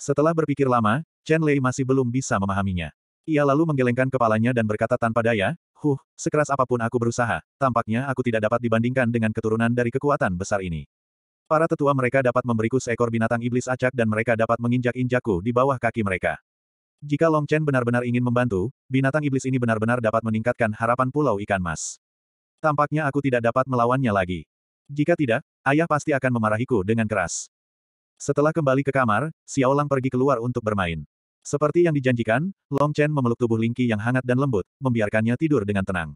Setelah berpikir lama, Chen Lei masih belum bisa memahaminya. Ia lalu menggelengkan kepalanya dan berkata tanpa daya, Huh, sekeras apa pun aku berusaha, tampaknya aku tidak dapat dibandingkan dengan keturunan dari kekuatan besar ini. Para tetua mereka dapat memberiku seekor binatang iblis acak dan mereka dapat menginjak-injakku di bawah kaki mereka. Jika Long Chen benar-benar ingin membantu, binatang iblis ini benar-benar dapat meningkatkan harapan Pulau Ikan Mas. Tampaknya aku tidak dapat melawannya lagi. Jika tidak, ayah pasti akan memarahiku dengan keras. Setelah kembali ke kamar, Xiao Lang pergi keluar untuk bermain. Seperti yang dijanjikan, Long Chen memeluk tubuh Lingqi yang hangat dan lembut, membiarkannya tidur dengan tenang.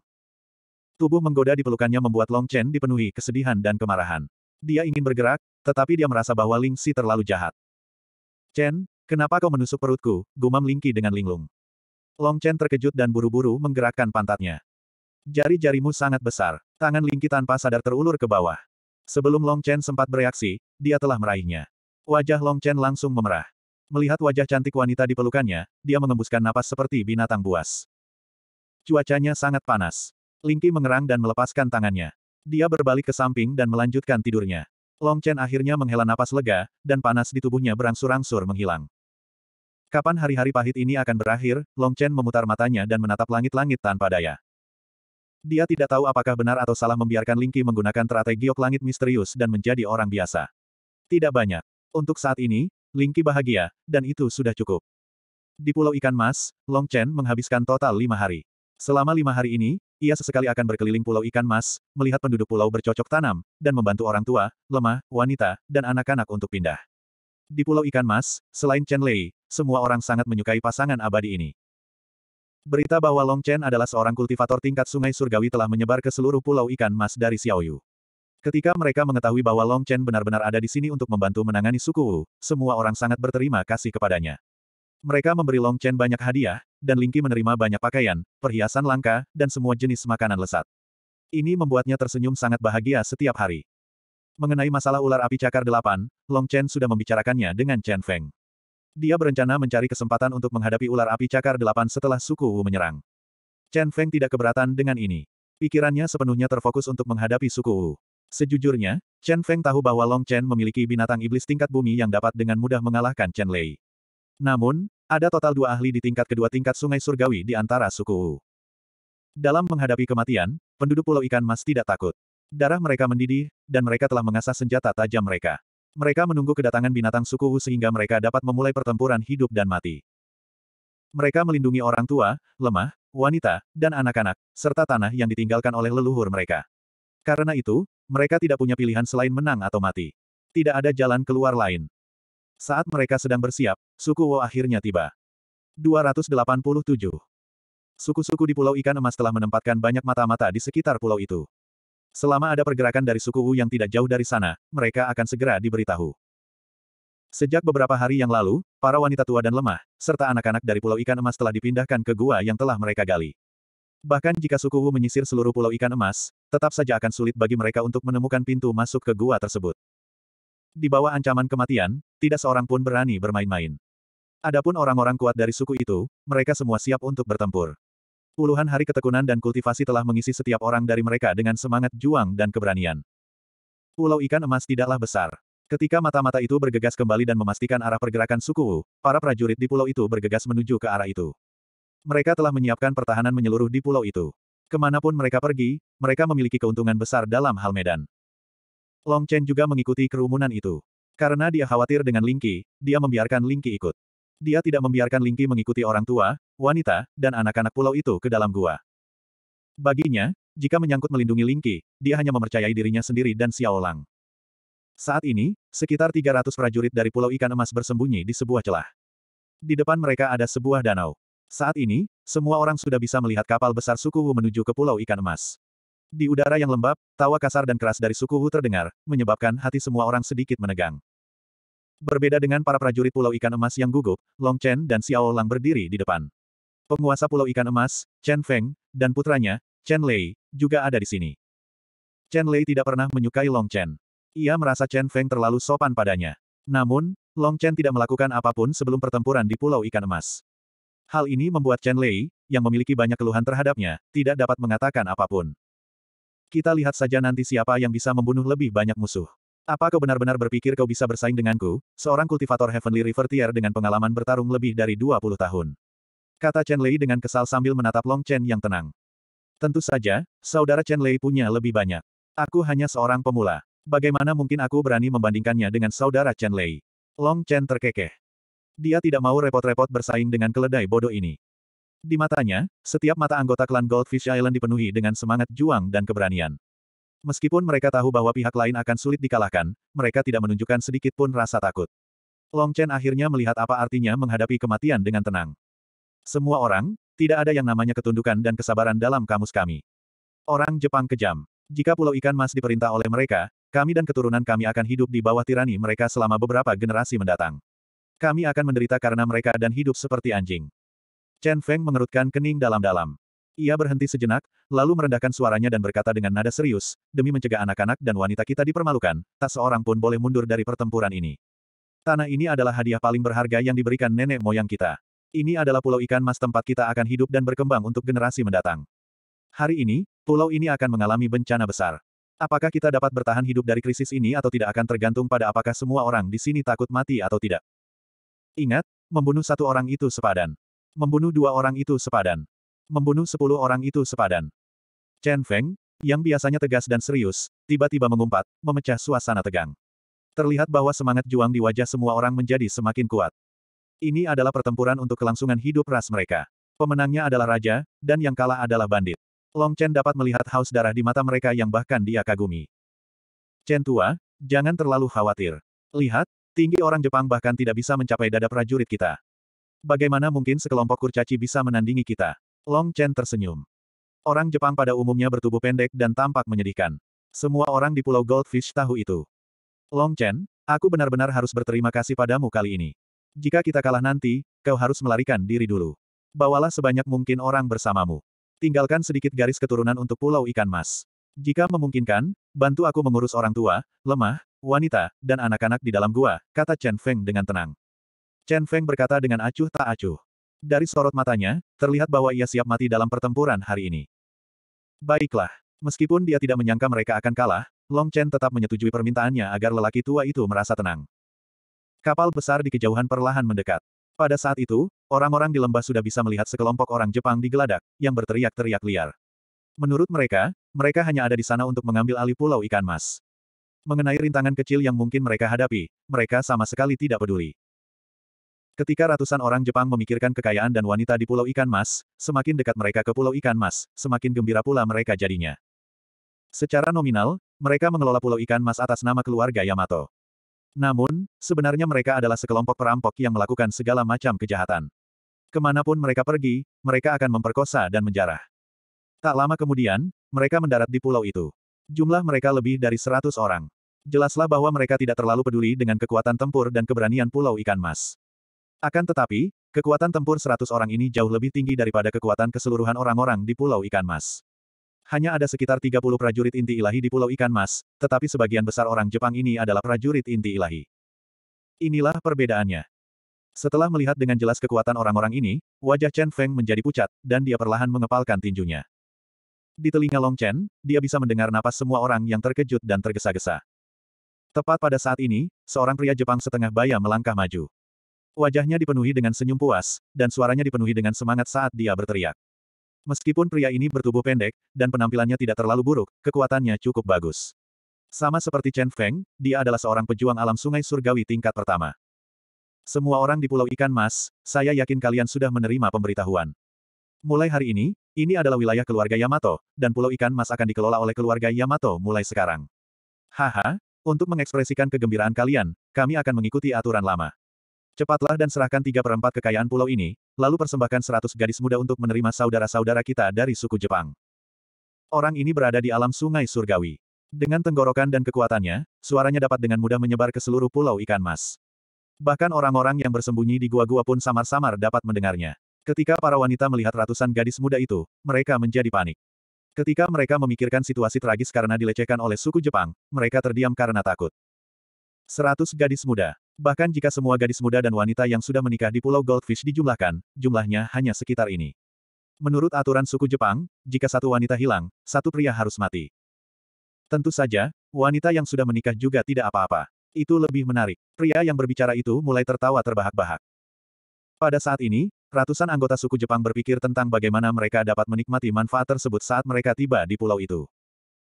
Tubuh menggoda di pelukannya membuat Long Chen dipenuhi kesedihan dan kemarahan. Dia ingin bergerak, tetapi dia merasa bahwa Ling Si terlalu jahat. Chen, kenapa kau menusuk perutku? Gumam Lingqi dengan linglung. Long Chen terkejut dan buru-buru menggerakkan pantatnya. Jari-jarimu sangat besar. Tangan Lingqi tanpa sadar terulur ke bawah. Sebelum Long Chen sempat bereaksi, dia telah meraihnya. Wajah Long Chen langsung memerah. Melihat wajah cantik wanita di pelukannya, dia mengembuskan napas seperti binatang buas. Cuacanya sangat panas. Lingki mengerang dan melepaskan tangannya. Dia berbalik ke samping dan melanjutkan tidurnya. Long Chen akhirnya menghela napas lega, dan panas di tubuhnya berangsur-angsur menghilang. Kapan hari-hari pahit ini akan berakhir, Long Chen memutar matanya dan menatap langit-langit tanpa daya. Dia tidak tahu apakah benar atau salah membiarkan Lingki menggunakan teratai giok langit misterius dan menjadi orang biasa. Tidak banyak. Untuk saat ini, Lingki bahagia, dan itu sudah cukup. Di Pulau Ikan Mas, Long Chen menghabiskan total lima hari. Selama lima hari ini, ia sesekali akan berkeliling Pulau Ikan Mas, melihat penduduk pulau bercocok tanam, dan membantu orang tua, lemah, wanita, dan anak-anak untuk pindah. Di Pulau Ikan Mas, selain Chen Lei, semua orang sangat menyukai pasangan abadi ini. Berita bahwa Long Chen adalah seorang kultivator tingkat sungai surgawi telah menyebar ke seluruh Pulau Ikan Mas dari Xiaoyu. Ketika mereka mengetahui bahwa Long Chen benar-benar ada di sini untuk membantu menangani suku Wu, semua orang sangat berterima kasih kepadanya. Mereka memberi Long Chen banyak hadiah, dan Lingqi menerima banyak pakaian, perhiasan langka, dan semua jenis makanan lesat. Ini membuatnya tersenyum sangat bahagia setiap hari. Mengenai masalah ular api cakar delapan, Long Chen sudah membicarakannya dengan Chen Feng. Dia berencana mencari kesempatan untuk menghadapi ular api cakar delapan setelah suku Wu menyerang. Chen Feng tidak keberatan dengan ini. Pikirannya sepenuhnya terfokus untuk menghadapi suku Wu. Sejujurnya, Chen Feng tahu bahwa Long Chen memiliki binatang iblis tingkat bumi yang dapat dengan mudah mengalahkan Chen Lei. Namun, ada total dua ahli di tingkat kedua tingkat sungai surgawi di antara suku Wu. Dalam menghadapi kematian, penduduk Pulau Ikan Mas tidak takut. Darah mereka mendidih, dan mereka telah mengasah senjata tajam mereka. Mereka menunggu kedatangan binatang suku Wu sehingga mereka dapat memulai pertempuran hidup dan mati. Mereka melindungi orang tua, lemah, wanita, dan anak-anak, serta tanah yang ditinggalkan oleh leluhur mereka. Karena itu, mereka tidak punya pilihan selain menang atau mati. Tidak ada jalan keluar lain. Saat mereka sedang bersiap, suku Wo akhirnya tiba. 287. Suku-suku di Pulau Ikan Emas telah menempatkan banyak mata-mata di sekitar pulau itu. Selama ada pergerakan dari suku Wu yang tidak jauh dari sana, mereka akan segera diberitahu. Sejak beberapa hari yang lalu, para wanita tua dan lemah, serta anak-anak dari Pulau Ikan Emas telah dipindahkan ke gua yang telah mereka gali. Bahkan jika suku Wu menyisir seluruh pulau ikan emas, tetap saja akan sulit bagi mereka untuk menemukan pintu masuk ke gua tersebut. Di bawah ancaman kematian, tidak seorang pun berani bermain-main. Adapun orang-orang kuat dari suku itu, mereka semua siap untuk bertempur. Puluhan hari ketekunan dan kultivasi telah mengisi setiap orang dari mereka dengan semangat juang dan keberanian. Pulau ikan emas tidaklah besar. Ketika mata-mata itu bergegas kembali dan memastikan arah pergerakan suku Wu, para prajurit di pulau itu bergegas menuju ke arah itu. Mereka telah menyiapkan pertahanan menyeluruh di pulau itu. Ke mana pun mereka pergi, mereka memiliki keuntungan besar dalam hal medan. Long Chen juga mengikuti kerumunan itu. Karena dia khawatir dengan Lingqi, dia membiarkan Lingqi ikut. Dia tidak membiarkan Lingqi mengikuti orang tua, wanita, dan anak-anak pulau itu ke dalam gua. Baginya, jika menyangkut melindungi Lingqi, dia hanya mempercayai dirinya sendiri dan Xiao Lang. Saat ini, sekitar 300 prajurit dari Pulau Ikan Emas bersembunyi di sebuah celah. Di depan mereka ada sebuah danau. Saat ini, semua orang sudah bisa melihat kapal besar suku Wu menuju ke Pulau Ikan Emas. Di udara yang lembab, tawa kasar dan keras dari suku Wu terdengar, menyebabkan hati semua orang sedikit menegang. Berbeda dengan para prajurit Pulau Ikan Emas yang gugup, Long Chen dan Xiao Lang berdiri di depan. Penguasa Pulau Ikan Emas, Chen Feng, dan putranya, Chen Lei, juga ada di sini. Chen Lei tidak pernah menyukai Long Chen. Ia merasa Chen Feng terlalu sopan padanya. Namun, Long Chen tidak melakukan apa pun sebelum pertempuran di Pulau Ikan Emas. Hal ini membuat Chen Lei, yang memiliki banyak keluhan terhadapnya, tidak dapat mengatakan apa pun. Kita lihat saja nanti siapa yang bisa membunuh lebih banyak musuh. Apa kau benar-benar berpikir kau bisa bersaing denganku, seorang kultivator Heavenly River Tier dengan pengalaman bertarung lebih dari 20 tahun? Kata Chen Lei dengan kesal sambil menatap Long Chen yang tenang. Tentu saja, saudara Chen Lei punya lebih banyak. Aku hanya seorang pemula. Bagaimana mungkin aku berani membandingkannya dengan saudara Chen Lei? Long Chen terkekeh. Dia tidak mau repot-repot bersaing dengan keledai bodoh ini. Di matanya, setiap mata anggota klan Goldfish Island dipenuhi dengan semangat juang dan keberanian. Meskipun mereka tahu bahwa pihak lain akan sulit dikalahkan, mereka tidak menunjukkan sedikit pun rasa takut. Long Chen akhirnya melihat apa artinya menghadapi kematian dengan tenang. Semua orang, tidak ada yang namanya ketundukan dan kesabaran dalam kamus kami. Orang Jepang kejam. Jika Pulau Ikan Mas diperintah oleh mereka, kami dan keturunan kami akan hidup di bawah tirani mereka selama beberapa generasi mendatang. Kami akan menderita karena mereka dan hidup seperti anjing. Chen Feng mengerutkan kening dalam-dalam. Ia berhenti sejenak, lalu merendahkan suaranya dan berkata dengan nada serius, demi mencegah anak-anak dan wanita kita dipermalukan, tak seorang pun boleh mundur dari pertempuran ini. Tanah ini adalah hadiah paling berharga yang diberikan nenek moyang kita. Ini adalah pulau ikan mas tempat kita akan hidup dan berkembang untuk generasi mendatang. Hari ini, pulau ini akan mengalami bencana besar. Apakah kita dapat bertahan hidup dari krisis ini atau tidak akan tergantung pada apakah semua orang di sini takut mati atau tidak. Ingat, membunuh satu orang itu sepadan. Membunuh dua orang itu sepadan. Membunuh sepuluh orang itu sepadan. Chen Feng, yang biasanya tegas dan serius, tiba-tiba mengumpat, memecah suasana tegang. Terlihat bahwa semangat juang di wajah semua orang menjadi semakin kuat. Ini adalah pertempuran untuk kelangsungan hidup ras mereka. Pemenangnya adalah raja, dan yang kalah adalah bandit. Long Chen dapat melihat haus darah di mata mereka yang bahkan dia kagumi. Chen tua, jangan terlalu khawatir. Lihat, tinggi orang Jepang bahkan tidak bisa mencapai dada prajurit kita. Bagaimana mungkin sekelompok kurcaci bisa menandingi kita? Long Chen tersenyum. Orang Jepang pada umumnya bertubuh pendek dan tampak menyedihkan. Semua orang di Pulau Goldfish tahu itu. Long Chen, aku benar-benar harus berterima kasih padamu kali ini. Jika kita kalah nanti, kau harus melarikan diri dulu. Bawalah sebanyak mungkin orang bersamamu. Tinggalkan sedikit garis keturunan untuk Pulau Ikan Mas. Jika memungkinkan, bantu aku mengurus orang tua, lemah, wanita, dan anak-anak di dalam gua, kata Chen Feng dengan tenang. Chen Feng berkata dengan acuh tak acuh. Dari sorot matanya, terlihat bahwa ia siap mati dalam pertempuran hari ini. Baiklah. Meskipun dia tidak menyangka mereka akan kalah, Long Chen tetap menyetujui permintaannya agar lelaki tua itu merasa tenang. Kapal besar di kejauhan perlahan mendekat. Pada saat itu, orang-orang di lembah sudah bisa melihat sekelompok orang Jepang di geladak, yang berteriak-teriak liar. Menurut mereka, mereka hanya ada di sana untuk mengambil alih pulau ikan mas. Mengenai rintangan kecil yang mungkin mereka hadapi, mereka sama sekali tidak peduli. Ketika ratusan orang Jepang memikirkan kekayaan dan wanita di Pulau Ikan Mas, semakin dekat mereka ke Pulau Ikan Mas, semakin gembira pula mereka jadinya. Secara nominal, mereka mengelola Pulau Ikan Mas atas nama keluarga Yamato. Namun, sebenarnya mereka adalah sekelompok perampok yang melakukan segala macam kejahatan. Ke mana pun mereka pergi, mereka akan memperkosa dan menjarah. Tak lama kemudian, mereka mendarat di pulau itu. Jumlah mereka lebih dari seratus orang. Jelaslah bahwa mereka tidak terlalu peduli dengan kekuatan tempur dan keberanian Pulau Ikan Mas. Akan tetapi, kekuatan tempur seratus orang ini jauh lebih tinggi daripada kekuatan keseluruhan orang-orang di Pulau Ikan Mas. Hanya ada sekitar 30 prajurit inti ilahi di Pulau Ikan Mas, tetapi sebagian besar orang Jepang ini adalah prajurit inti ilahi. Inilah perbedaannya. Setelah melihat dengan jelas kekuatan orang-orang ini, wajah Chen Feng menjadi pucat, dan dia perlahan mengepalkan tinjunya. Di telinga Long Chen, dia bisa mendengar napas semua orang yang terkejut dan tergesa-gesa. Tepat pada saat ini, seorang pria Jepang setengah baya melangkah maju. Wajahnya dipenuhi dengan senyum puas, dan suaranya dipenuhi dengan semangat saat dia berteriak. Meskipun pria ini bertubuh pendek, dan penampilannya tidak terlalu buruk, kekuatannya cukup bagus. Sama seperti Chen Feng, dia adalah seorang pejuang alam sungai surgawi tingkat pertama. Semua orang di Pulau Ikan Mas, saya yakin kalian sudah menerima pemberitahuan. Mulai hari ini, ini adalah wilayah keluarga Yamato, dan Pulau Ikan Mas akan dikelola oleh keluarga Yamato mulai sekarang. Haha, untuk mengekspresikan kegembiraan kalian, kami akan mengikuti aturan lama. Cepatlah dan serahkan tiga perempat kekayaan pulau ini, lalu persembahkan seratus gadis muda untuk menerima saudara-saudara kita dari suku Jepang. Orang ini berada di alam sungai surgawi. Dengan tenggorokan dan kekuatannya, suaranya dapat dengan mudah menyebar ke seluruh pulau ikan mas. Bahkan orang-orang yang bersembunyi di gua-gua pun samar-samar dapat mendengarnya. Ketika para wanita melihat ratusan gadis muda itu, mereka menjadi panik. Ketika mereka memikirkan situasi tragis karena dilecehkan oleh suku Jepang, mereka terdiam karena takut. Seratus gadis muda. Bahkan jika semua gadis muda dan wanita yang sudah menikah di Pulau Goldfish dijumlahkan, jumlahnya hanya sekitar ini. Menurut aturan suku Jepang, jika satu wanita hilang, satu pria harus mati. Tentu saja, wanita yang sudah menikah juga tidak apa-apa. Itu lebih menarik. Pria yang berbicara itu mulai tertawa terbahak-bahak. Pada saat ini, ratusan anggota suku Jepang berpikir tentang bagaimana mereka dapat menikmati manfaat tersebut saat mereka tiba di pulau itu.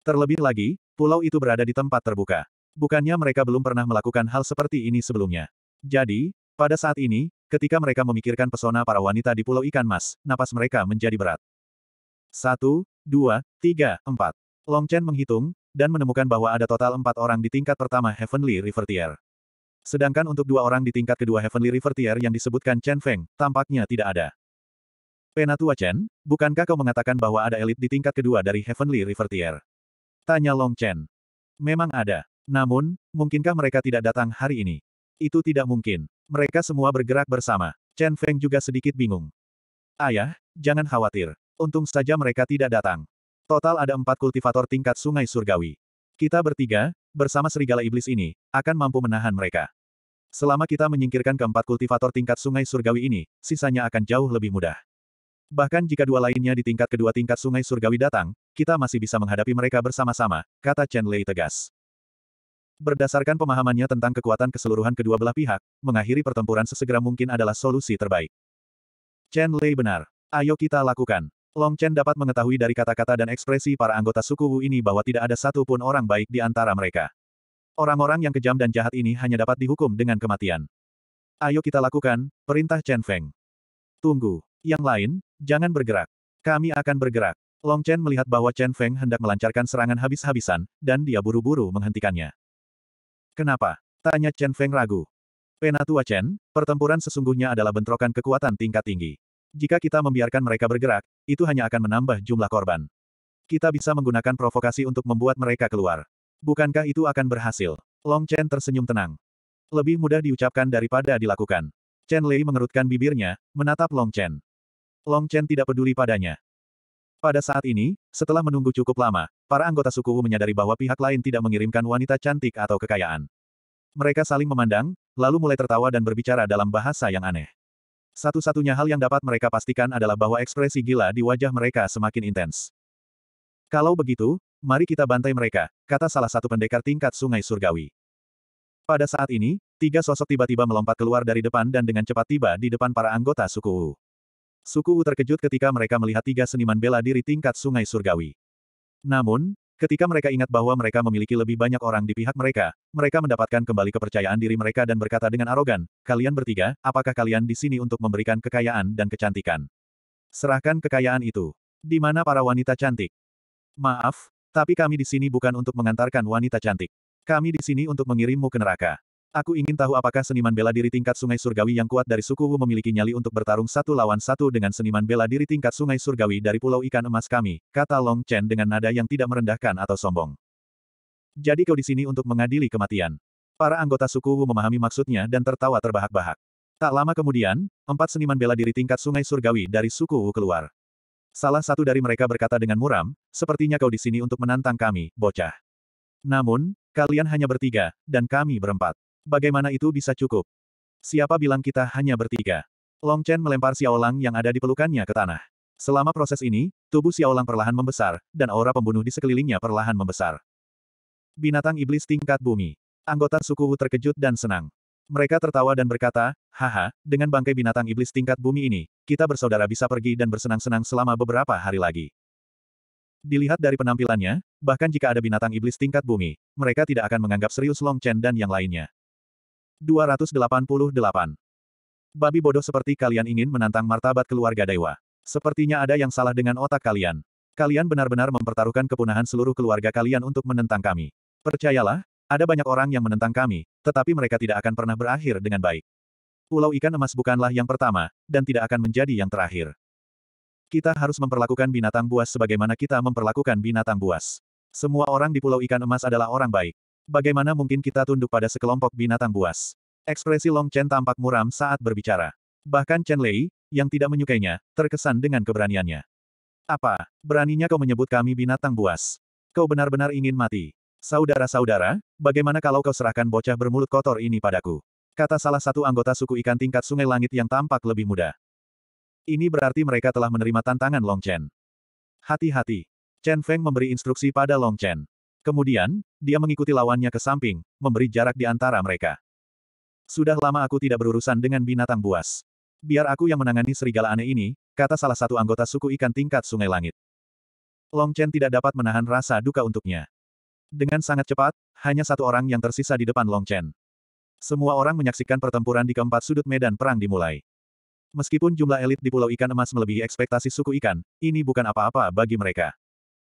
Terlebih lagi, pulau itu berada di tempat terbuka. Bukannya mereka belum pernah melakukan hal seperti ini sebelumnya. Jadi, pada saat ini, ketika mereka memikirkan pesona para wanita di Pulau Ikan Mas, napas mereka menjadi berat. Satu, dua, tiga, empat. Long Chen menghitung, dan menemukan bahwa ada total empat orang di tingkat pertama Heavenly River Tier. Sedangkan untuk dua orang di tingkat kedua Heavenly River Tier yang disebutkan Chen Feng, tampaknya tidak ada. Penatua Chen, bukankah kau mengatakan bahwa ada elit di tingkat kedua dari Heavenly River Tier? Tanya Long Chen. Memang ada. Namun, mungkinkah mereka tidak datang hari ini? Itu tidak mungkin. Mereka semua bergerak bersama. Chen Feng juga sedikit bingung. Ayah, jangan khawatir. Untung saja mereka tidak datang. Total ada empat kultivator tingkat sungai surgawi. Kita bertiga, bersama serigala iblis ini, akan mampu menahan mereka. Selama kita menyingkirkan keempat kultivator tingkat sungai surgawi ini, sisanya akan jauh lebih mudah. Bahkan jika dua lainnya di tingkat kedua tingkat sungai surgawi datang, kita masih bisa menghadapi mereka bersama-sama, kata Chen Lei tegas. Berdasarkan pemahamannya tentang kekuatan keseluruhan kedua belah pihak, mengakhiri pertempuran sesegera mungkin adalah solusi terbaik. Chen Lei benar. Ayo kita lakukan. Long Chen dapat mengetahui dari kata-kata dan ekspresi para anggota suku Wu ini bahwa tidak ada satu pun orang baik di antara mereka. Orang-orang yang kejam dan jahat ini hanya dapat dihukum dengan kematian. Ayo kita lakukan, perintah Chen Feng. Tunggu. Yang lain, jangan bergerak. Kami akan bergerak. Long Chen melihat bahwa Chen Feng hendak melancarkan serangan habis-habisan, dan dia buru-buru menghentikannya. Kenapa? Tanya Chen Feng ragu. Penatua Chen, pertempuran sesungguhnya adalah bentrokan kekuatan tingkat tinggi. Jika kita membiarkan mereka bergerak, itu hanya akan menambah jumlah korban. Kita bisa menggunakan provokasi untuk membuat mereka keluar. Bukankah itu akan berhasil? Long Chen tersenyum tenang. Lebih mudah diucapkan daripada dilakukan. Chen Lei mengerutkan bibirnya, menatap Long Chen. Long Chen tidak peduli padanya. Pada saat ini, setelah menunggu cukup lama, para anggota suku Wu menyadari bahwa pihak lain tidak mengirimkan wanita cantik atau kekayaan. Mereka saling memandang, lalu mulai tertawa dan berbicara dalam bahasa yang aneh. Satu-satunya hal yang dapat mereka pastikan adalah bahwa ekspresi gila di wajah mereka semakin intens. Kalau begitu, mari kita bantai mereka, kata salah satu pendekar tingkat sungai surgawi. Pada saat ini, tiga sosok tiba-tiba melompat keluar dari depan dan dengan cepat tiba di depan para anggota suku Wu. Suku Wu terkejut ketika mereka melihat tiga seniman bela diri tingkat sungai surgawi. Namun, ketika mereka ingat bahwa mereka memiliki lebih banyak orang di pihak mereka, mereka mendapatkan kembali kepercayaan diri mereka dan berkata dengan arogan, kalian bertiga, apakah kalian di sini untuk memberikan kekayaan dan kecantikan? Serahkan kekayaan itu. Di mana para wanita cantik? Maaf, tapi kami di sini bukan untuk mengantarkan wanita cantik. Kami di sini untuk mengirimmu ke neraka. Aku ingin tahu apakah seniman bela diri tingkat sungai surgawi yang kuat dari suku Wu memiliki nyali untuk bertarung satu lawan satu dengan seniman bela diri tingkat sungai surgawi dari Pulau Ikan Emas kami, kata Long Chen dengan nada yang tidak merendahkan atau sombong. Jadi kau di sini untuk mengadili kematian. Para anggota suku Wu memahami maksudnya dan tertawa terbahak-bahak. Tak lama kemudian, empat seniman bela diri tingkat sungai surgawi dari suku Wu keluar. Salah satu dari mereka berkata dengan muram, sepertinya kau di sini untuk menantang kami, bocah. Namun, kalian hanya bertiga, dan kami berempat. Bagaimana itu bisa cukup? Siapa bilang kita hanya bertiga? Long Chen melempar Xiaolang yang ada di pelukannya ke tanah. Selama proses ini, tubuh Xiaolang perlahan membesar, dan aura pembunuh di sekelilingnya perlahan membesar. Binatang iblis tingkat bumi. Anggota suku Wu terkejut dan senang. Mereka tertawa dan berkata, haha, dengan bangkai binatang iblis tingkat bumi ini, kita bersaudara bisa pergi dan bersenang-senang selama beberapa hari lagi. Dilihat dari penampilannya, bahkan jika ada binatang iblis tingkat bumi, mereka tidak akan menganggap serius Long Chen dan yang lainnya. 288. Babi bodoh seperti kalian ingin menantang martabat keluarga Dewa. Sepertinya ada yang salah dengan otak kalian. Kalian benar-benar mempertaruhkan kepunahan seluruh keluarga kalian untuk menentang kami. Percayalah, ada banyak orang yang menentang kami, tetapi mereka tidak akan pernah berakhir dengan baik. Pulau Ikan Emas bukanlah yang pertama, dan tidak akan menjadi yang terakhir. Kita harus memperlakukan binatang buas sebagaimana kita memperlakukan binatang buas. Semua orang di Pulau Ikan Emas adalah orang baik. Bagaimana mungkin kita tunduk pada sekelompok binatang buas? Ekspresi Long Chen tampak muram saat berbicara. Bahkan Chen Lei, yang tidak menyukainya, terkesan dengan keberaniannya. Apa, beraninya kau menyebut kami binatang buas? Kau benar-benar ingin mati. Saudara-saudara, bagaimana kalau kau serahkan bocah bermulut kotor ini padaku? Kata salah satu anggota suku ikan tingkat sungai langit yang tampak lebih muda. Ini berarti mereka telah menerima tantangan Long Chen. Hati-hati. Chen Feng memberi instruksi pada Long Chen. Kemudian, dia mengikuti lawannya ke samping, memberi jarak di antara mereka. Sudah lama aku tidak berurusan dengan binatang buas. Biar aku yang menangani serigala aneh ini, kata salah satu anggota suku ikan tingkat sungai langit. Long Chen tidak dapat menahan rasa duka untuknya. Dengan sangat cepat, hanya satu orang yang tersisa di depan Long Chen. Semua orang menyaksikan pertempuran di keempat sudut medan perang dimulai. Meskipun jumlah elit di Pulau Ikan Emas melebihi ekspektasi suku ikan, ini bukan apa-apa bagi mereka.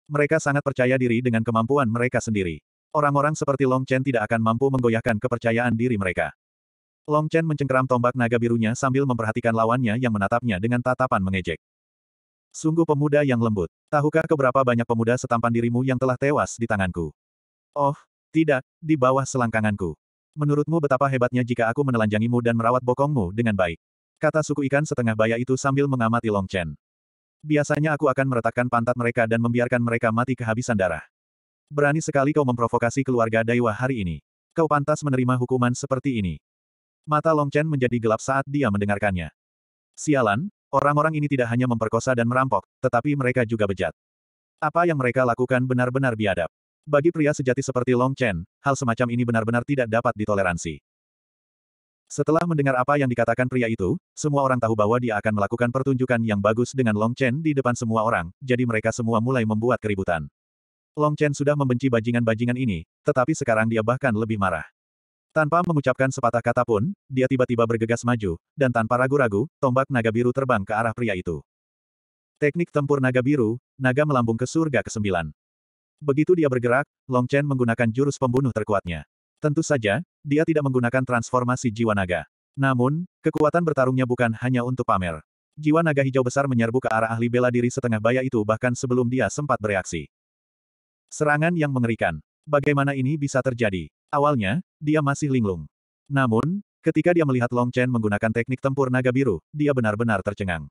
Mereka sangat percaya diri dengan kemampuan mereka sendiri. Orang-orang seperti Long Chen tidak akan mampu menggoyahkan kepercayaan diri mereka. Long Chen mencengkeram tombak naga birunya sambil memperhatikan lawannya yang menatapnya dengan tatapan mengejek. Sungguh pemuda yang lembut. Tahukah keberapa banyak pemuda setampan dirimu yang telah tewas di tanganku? Oh, tidak, di bawah selangkanganku. Menurutmu betapa hebatnya jika aku menelanjangimu dan merawat bokongmu dengan baik. Kata suku ikan setengah baya itu sambil mengamati Long Chen. Biasanya aku akan meretakkan pantat mereka dan membiarkan mereka mati kehabisan darah. Berani sekali kau memprovokasi keluarga Daiwa hari ini. Kau pantas menerima hukuman seperti ini. Mata Long Chen menjadi gelap saat dia mendengarkannya. Sialan, orang-orang ini tidak hanya memperkosa dan merampok, tetapi mereka juga bejat. Apa yang mereka lakukan benar-benar biadab. Bagi pria sejati seperti Long Chen, hal semacam ini benar-benar tidak dapat ditoleransi. Setelah mendengar apa yang dikatakan pria itu, semua orang tahu bahwa dia akan melakukan pertunjukan yang bagus dengan Long Chen di depan semua orang, jadi mereka semua mulai membuat keributan. Long Chen sudah membenci bajingan-bajingan ini, tetapi sekarang dia bahkan lebih marah. Tanpa mengucapkan sepatah kata pun, dia tiba-tiba bergegas maju, dan tanpa ragu-ragu, tombak naga biru terbang ke arah pria itu. Teknik tempur naga biru, naga melambung ke surga ke-9. Begitu dia bergerak, Long Chen menggunakan jurus pembunuh terkuatnya. Tentu saja, dia tidak menggunakan transformasi jiwa naga. Namun, kekuatan bertarungnya bukan hanya untuk pamer. Jiwa naga hijau besar menyerbu ke arah ahli bela diri setengah baya itu bahkan sebelum dia sempat bereaksi. Serangan yang mengerikan. Bagaimana ini bisa terjadi? Awalnya, dia masih linglung. Namun, ketika dia melihat Long Chen menggunakan teknik tempur naga biru, dia benar-benar tercengang.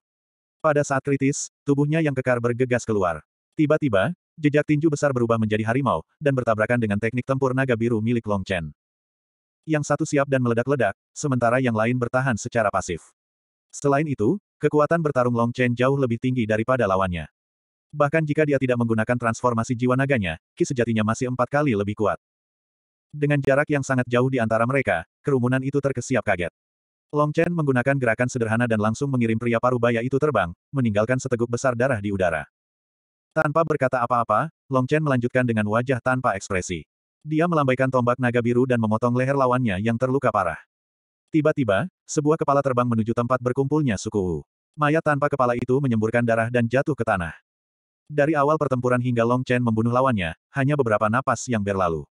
Pada saat kritis, tubuhnya yang kekar bergegas keluar. Tiba-tiba, jejak tinju besar berubah menjadi harimau, dan bertabrakan dengan teknik tempur naga biru milik Long Chen. Yang satu siap dan meledak-ledak, sementara yang lain bertahan secara pasif. Selain itu, kekuatan bertarung Long Chen jauh lebih tinggi daripada lawannya. Bahkan jika dia tidak menggunakan transformasi jiwa naganya, ki sejatinya masih empat kali lebih kuat. Dengan jarak yang sangat jauh di antara mereka, kerumunan itu terkesiap kaget. Long Chen menggunakan gerakan sederhana dan langsung mengirim pria parubaya itu terbang, meninggalkan seteguk besar darah di udara. Tanpa berkata apa-apa, Long Chen melanjutkan dengan wajah tanpa ekspresi. Dia melambaikan tombak naga biru dan memotong leher lawannya yang terluka parah. Tiba-tiba, sebuah kepala terbang menuju tempat berkumpulnya suku Wu. Mayat tanpa kepala itu menyemburkan darah dan jatuh ke tanah. Dari awal pertempuran hingga Long Chen membunuh lawannya, hanya beberapa napas yang berlalu.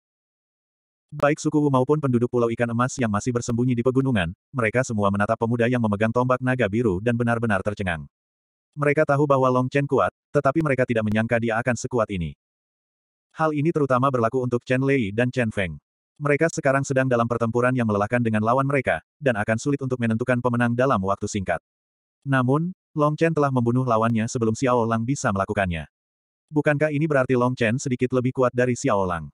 Baik suku Wu maupun penduduk Pulau Ikan Emas yang masih bersembunyi di pegunungan, mereka semua menatap pemuda yang memegang tombak naga biru dan benar-benar tercengang. Mereka tahu bahwa Long Chen kuat, tetapi mereka tidak menyangka dia akan sekuat ini. Hal ini terutama berlaku untuk Chen Lei dan Chen Feng. Mereka sekarang sedang dalam pertempuran yang melelahkan dengan lawan mereka, dan akan sulit untuk menentukan pemenang dalam waktu singkat. Namun, Long Chen telah membunuh lawannya sebelum Xiao Lang bisa melakukannya. Bukankah ini berarti Long Chen sedikit lebih kuat dari Xiao Lang?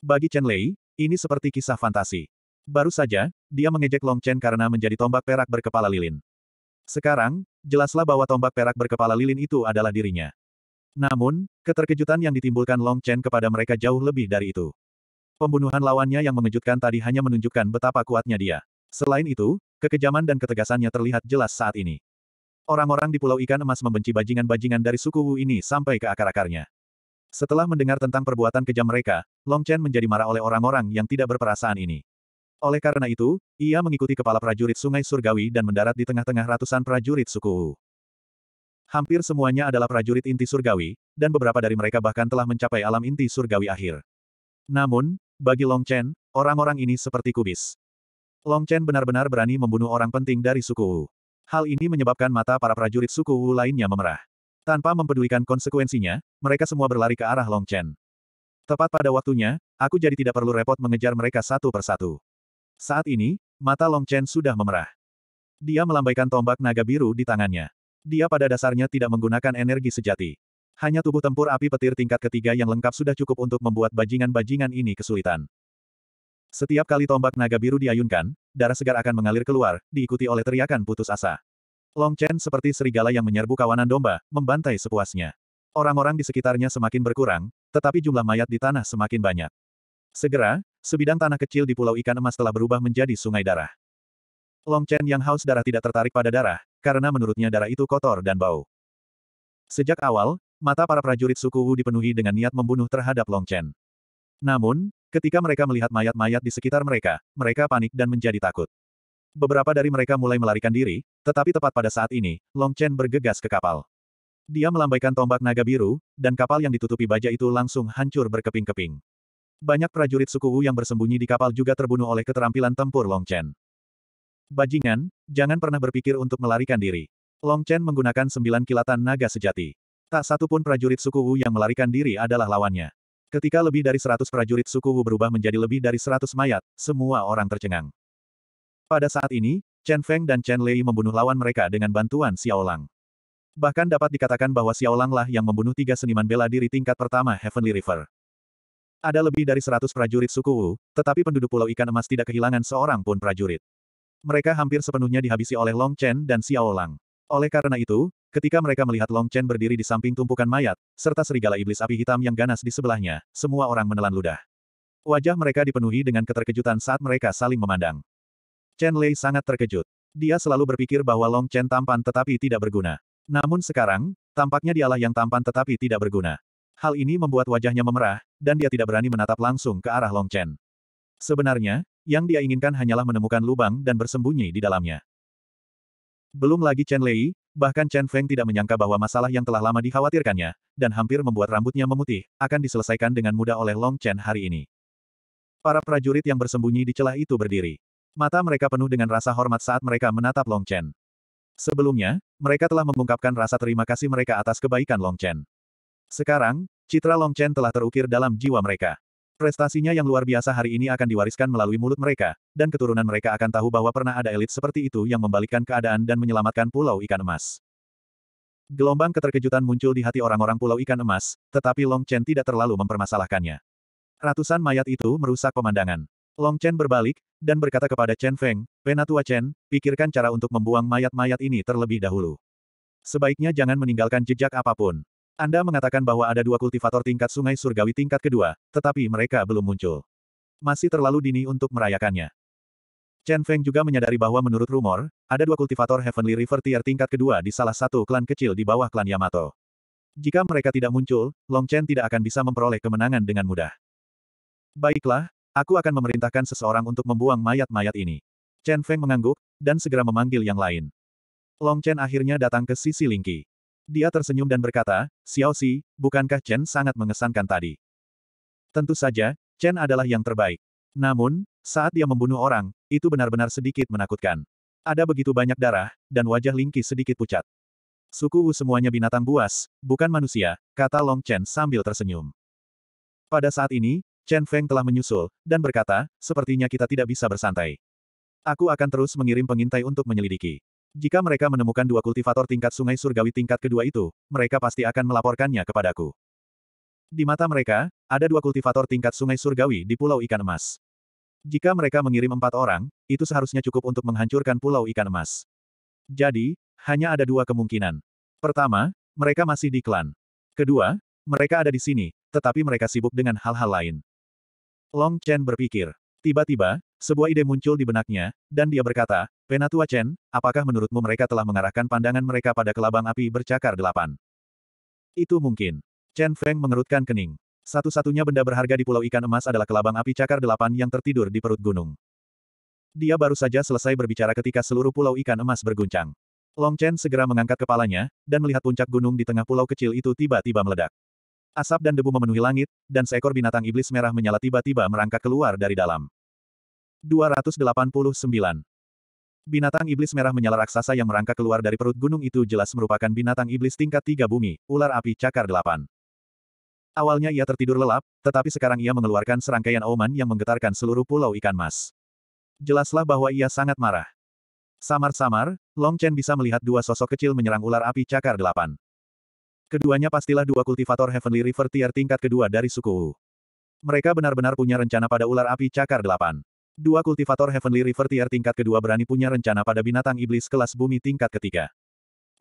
Bagi Chen Lei, ini seperti kisah fantasi. Baru saja, dia mengejek Long Chen karena menjadi tombak perak berkepala lilin. Sekarang, jelaslah bahwa tombak perak berkepala lilin itu adalah dirinya. Namun, keterkejutan yang ditimbulkan Long Chen kepada mereka jauh lebih dari itu. Pembunuhan lawannya yang mengejutkan tadi hanya menunjukkan betapa kuatnya dia. Selain itu, kekejaman dan ketegasannya terlihat jelas saat ini. Orang-orang di Pulau Ikan Emas membenci bajingan-bajingan dari suku Wu ini sampai ke akar-akarnya. Setelah mendengar tentang perbuatan kejam mereka, Long Chen menjadi marah oleh orang-orang yang tidak berperasaan ini. Oleh karena itu, ia mengikuti kepala prajurit Sungai Surgawi dan mendarat di tengah-tengah ratusan prajurit suku Wu. Hampir semuanya adalah prajurit inti surgawi, dan beberapa dari mereka bahkan telah mencapai alam inti surgawi akhir. Namun, bagi Long Chen, orang-orang ini seperti kubis. Long Chen benar-benar berani membunuh orang penting dari suku Wu. Hal ini menyebabkan mata para prajurit suku Wu lainnya memerah. Tanpa mempedulikan konsekuensinya, mereka semua berlari ke arah Long Chen. Tepat pada waktunya, aku jadi tidak perlu repot mengejar mereka satu persatu. Saat ini, mata Long Chen sudah memerah. Dia melambaikan tombak naga biru di tangannya. Dia pada dasarnya tidak menggunakan energi sejati. Hanya tubuh tempur api petir tingkat ketiga yang lengkap sudah cukup untuk membuat bajingan-bajingan ini kesulitan. Setiap kali tombak naga biru diayunkan, darah segar akan mengalir keluar, diikuti oleh teriakan putus asa. Long Chen seperti serigala yang menyerbu kawanan domba, membantai sepuasnya. Orang-orang di sekitarnya semakin berkurang, tetapi jumlah mayat di tanah semakin banyak. Segera, sebidang tanah kecil di Pulau Ikan Emas telah berubah menjadi sungai darah. Long Chen yang haus darah tidak tertarik pada darah, karena menurutnya darah itu kotor dan bau. Sejak awal, mata para prajurit suku Wu dipenuhi dengan niat membunuh terhadap Long Chen. Namun, ketika mereka melihat mayat-mayat di sekitar mereka, mereka panik dan menjadi takut. Beberapa dari mereka mulai melarikan diri, tetapi tepat pada saat ini, Long Chen bergegas ke kapal. Dia melambaikan tombak naga biru, dan kapal yang ditutupi baja itu langsung hancur berkeping-keping. Banyak prajurit suku Wu yang bersembunyi di kapal juga terbunuh oleh keterampilan tempur Long Chen. Bajingan, jangan pernah berpikir untuk melarikan diri. Long Chen menggunakan sembilan kilatan naga sejati. Tak satu pun prajurit suku Wu yang melarikan diri adalah lawannya. Ketika lebih dari seratus prajurit suku Wu berubah menjadi lebih dari seratus mayat, semua orang tercengang. Pada saat ini, Chen Feng dan Chen Lei membunuh lawan mereka dengan bantuan Xiao Lang. Bahkan dapat dikatakan bahwa Xiao Lang lah yang membunuh tiga seniman bela diri tingkat pertama Heavenly River. Ada lebih dari seratus prajurit suku Wu, tetapi penduduk Pulau Ikan Emas tidak kehilangan seorang pun prajurit. Mereka hampir sepenuhnya dihabisi oleh Long Chen dan Xiao Lang. Oleh karena itu, ketika mereka melihat Long Chen berdiri di samping tumpukan mayat, serta serigala iblis api hitam yang ganas di sebelahnya, semua orang menelan ludah. Wajah mereka dipenuhi dengan keterkejutan saat mereka saling memandang. Chen Lei sangat terkejut. Dia selalu berpikir bahwa Long Chen tampan tetapi tidak berguna. Namun sekarang, tampaknya dialah yang tampan tetapi tidak berguna. Hal ini membuat wajahnya memerah, dan dia tidak berani menatap langsung ke arah Long Chen. Sebenarnya, yang dia inginkan hanyalah menemukan lubang dan bersembunyi di dalamnya. Belum lagi Chen Lei, bahkan Chen Feng tidak menyangka bahwa masalah yang telah lama dikhawatirkannya, dan hampir membuat rambutnya memutih, akan diselesaikan dengan mudah oleh Long Chen hari ini. Para prajurit yang bersembunyi di celah itu berdiri. Mata mereka penuh dengan rasa hormat saat mereka menatap Long Chen. Sebelumnya, mereka telah mengungkapkan rasa terima kasih mereka atas kebaikan Long Chen. Sekarang, citra Long Chen telah terukir dalam jiwa mereka. Prestasinya yang luar biasa hari ini akan diwariskan melalui mulut mereka, dan keturunan mereka akan tahu bahwa pernah ada elit seperti itu yang membalikkan keadaan dan menyelamatkan Pulau Ikan Emas. Gelombang keterkejutan muncul di hati orang-orang Pulau Ikan Emas, tetapi Long Chen tidak terlalu mempermasalahkannya. Ratusan mayat itu merusak pemandangan. Long Chen berbalik, dan berkata kepada Chen Feng, Penatua Chen, pikirkan cara untuk membuang mayat-mayat ini terlebih dahulu. Sebaiknya jangan meninggalkan jejak apa pun. Anda mengatakan bahwa ada dua kultivator tingkat sungai surgawi tingkat kedua, tetapi mereka belum muncul. Masih terlalu dini untuk merayakannya. Chen Feng juga menyadari bahwa menurut rumor, ada dua kultivator Heavenly River tier tingkat kedua di salah satu klan kecil di bawah klan Yamato. Jika mereka tidak muncul, Long Chen tidak akan bisa memperoleh kemenangan dengan mudah. Baiklah, Aku akan memerintahkan seseorang untuk membuang mayat-mayat ini. Chen Feng mengangguk, dan segera memanggil yang lain. Long Chen akhirnya datang ke sisi Lingqi. Dia tersenyum dan berkata, Xiao Xi, bukankah Chen sangat mengesankan tadi? Tentu saja, Chen adalah yang terbaik. Namun, saat dia membunuh orang, itu benar-benar sedikit menakutkan. Ada begitu banyak darah, dan wajah Lingqi sedikit pucat. Suku Wu semuanya binatang buas, bukan manusia, kata Long Chen sambil tersenyum. Pada saat ini, Chen Feng telah menyusul, dan berkata, sepertinya kita tidak bisa bersantai. Aku akan terus mengirim pengintai untuk menyelidiki. Jika mereka menemukan dua kultivator tingkat sungai surgawi tingkat kedua itu, mereka pasti akan melaporkannya kepadaku. Di mata mereka, ada dua kultivator tingkat sungai surgawi di Pulau Ikan Emas. Jika mereka mengirim empat orang, itu seharusnya cukup untuk menghancurkan Pulau Ikan Emas. Jadi, hanya ada dua kemungkinan. Pertama, mereka masih di klan. Kedua, mereka ada di sini, tetapi mereka sibuk dengan hal-hal lain. Long Chen berpikir. Tiba-tiba, sebuah ide muncul di benaknya, dan dia berkata, Penatua Chen, apakah menurutmu mereka telah mengarahkan pandangan mereka pada kelabang api bercakar delapan? Itu mungkin. Chen Feng mengerutkan kening. Satu-satunya benda berharga di Pulau Ikan Emas adalah kelabang api cakar delapan yang tertidur di perut gunung. Dia baru saja selesai berbicara ketika seluruh Pulau Ikan Emas berguncang. Long Chen segera mengangkat kepalanya, dan melihat puncak gunung di tengah pulau kecil itu tiba-tiba meledak. Asap dan debu memenuhi langit, dan seekor binatang iblis merah menyala tiba-tiba merangkak keluar dari dalam. 289. Binatang iblis merah menyala raksasa yang merangkak keluar dari perut gunung itu jelas merupakan binatang iblis tingkat tiga bumi, ular api cakar delapan. Awalnya ia tertidur lelap, tetapi sekarang ia mengeluarkan serangkaian auman yang menggetarkan seluruh pulau ikan mas. Jelaslah bahwa ia sangat marah. Samar-samar, Long Chen bisa melihat dua sosok kecil menyerang ular api cakar delapan. Keduanya pastilah dua kultivator Heavenly River tier tingkat kedua dari suku Wu. Mereka benar-benar punya rencana pada ular api cakar delapan. Dua kultivator Heavenly River tier tingkat kedua berani punya rencana pada binatang iblis kelas bumi tingkat ketiga.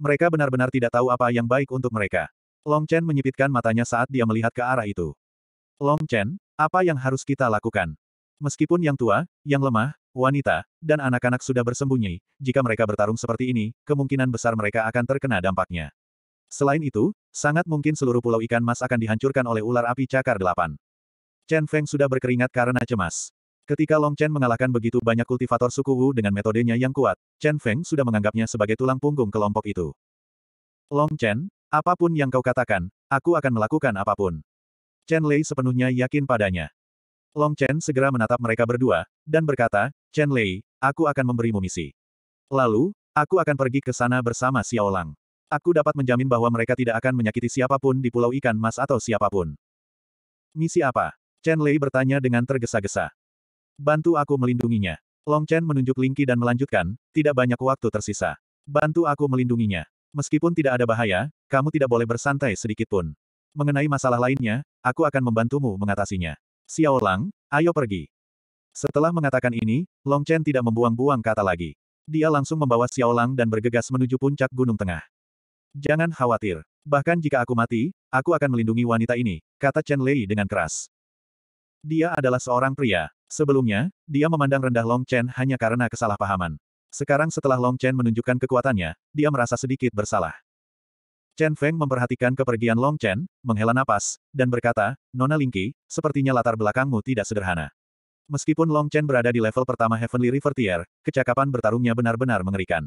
Mereka benar-benar tidak tahu apa yang baik untuk mereka. Long Chen menyipitkan matanya saat dia melihat ke arah itu. Long Chen, apa yang harus kita lakukan? Meskipun yang tua, yang lemah, wanita, dan anak-anak sudah bersembunyi, jika mereka bertarung seperti ini, kemungkinan besar mereka akan terkena dampaknya. Selain itu, sangat mungkin seluruh pulau ikan mas akan dihancurkan oleh ular api cakar delapan. Chen Feng sudah berkeringat karena cemas. Ketika Long Chen mengalahkan begitu banyak kultivator suku Wu dengan metodenya yang kuat, Chen Feng sudah menganggapnya sebagai tulang punggung kelompok itu. Long Chen, apa pun yang kau katakan, aku akan melakukan apa pun. Chen Lei sepenuhnya yakin padanya. Long Chen segera menatap mereka berdua, dan berkata, Chen Lei, aku akan memberimu misi. Lalu, aku akan pergi ke sana bersama Xiao Lang. Aku dapat menjamin bahwa mereka tidak akan menyakiti siapa pun di Pulau Ikan Mas atau siapa pun. Misi apa? Chen Lei bertanya dengan tergesa-gesa. Bantu aku melindunginya. Long Chen menunjuk Lingki dan melanjutkan, tidak banyak waktu tersisa. Bantu aku melindunginya. Meskipun tidak ada bahaya, kamu tidak boleh bersantai sedikit pun. Mengenai masalah lainnya, aku akan membantumu mengatasinya. Xiao Lang, ayo pergi. Setelah mengatakan ini, Long Chen tidak membuang-buang kata lagi. Dia langsung membawa Xiao Lang dan bergegas menuju puncak gunung tengah. Jangan khawatir. Bahkan jika aku mati, aku akan melindungi wanita ini, kata Chen Lei dengan keras. Dia adalah seorang pria, Sebelumnya, dia memandang rendah Long Chen hanya karena kesalahpahaman. Sekarang setelah Long Chen menunjukkan kekuatannya, dia merasa sedikit bersalah. Chen Feng memperhatikan kepergian Long Chen, menghela napas, dan berkata, Nona Lingqi, sepertinya latar belakangmu tidak sederhana. Meskipun Long Chen berada di level pertama Heavenly River Tier, kecakapan bertarungnya benar-benar mengerikan.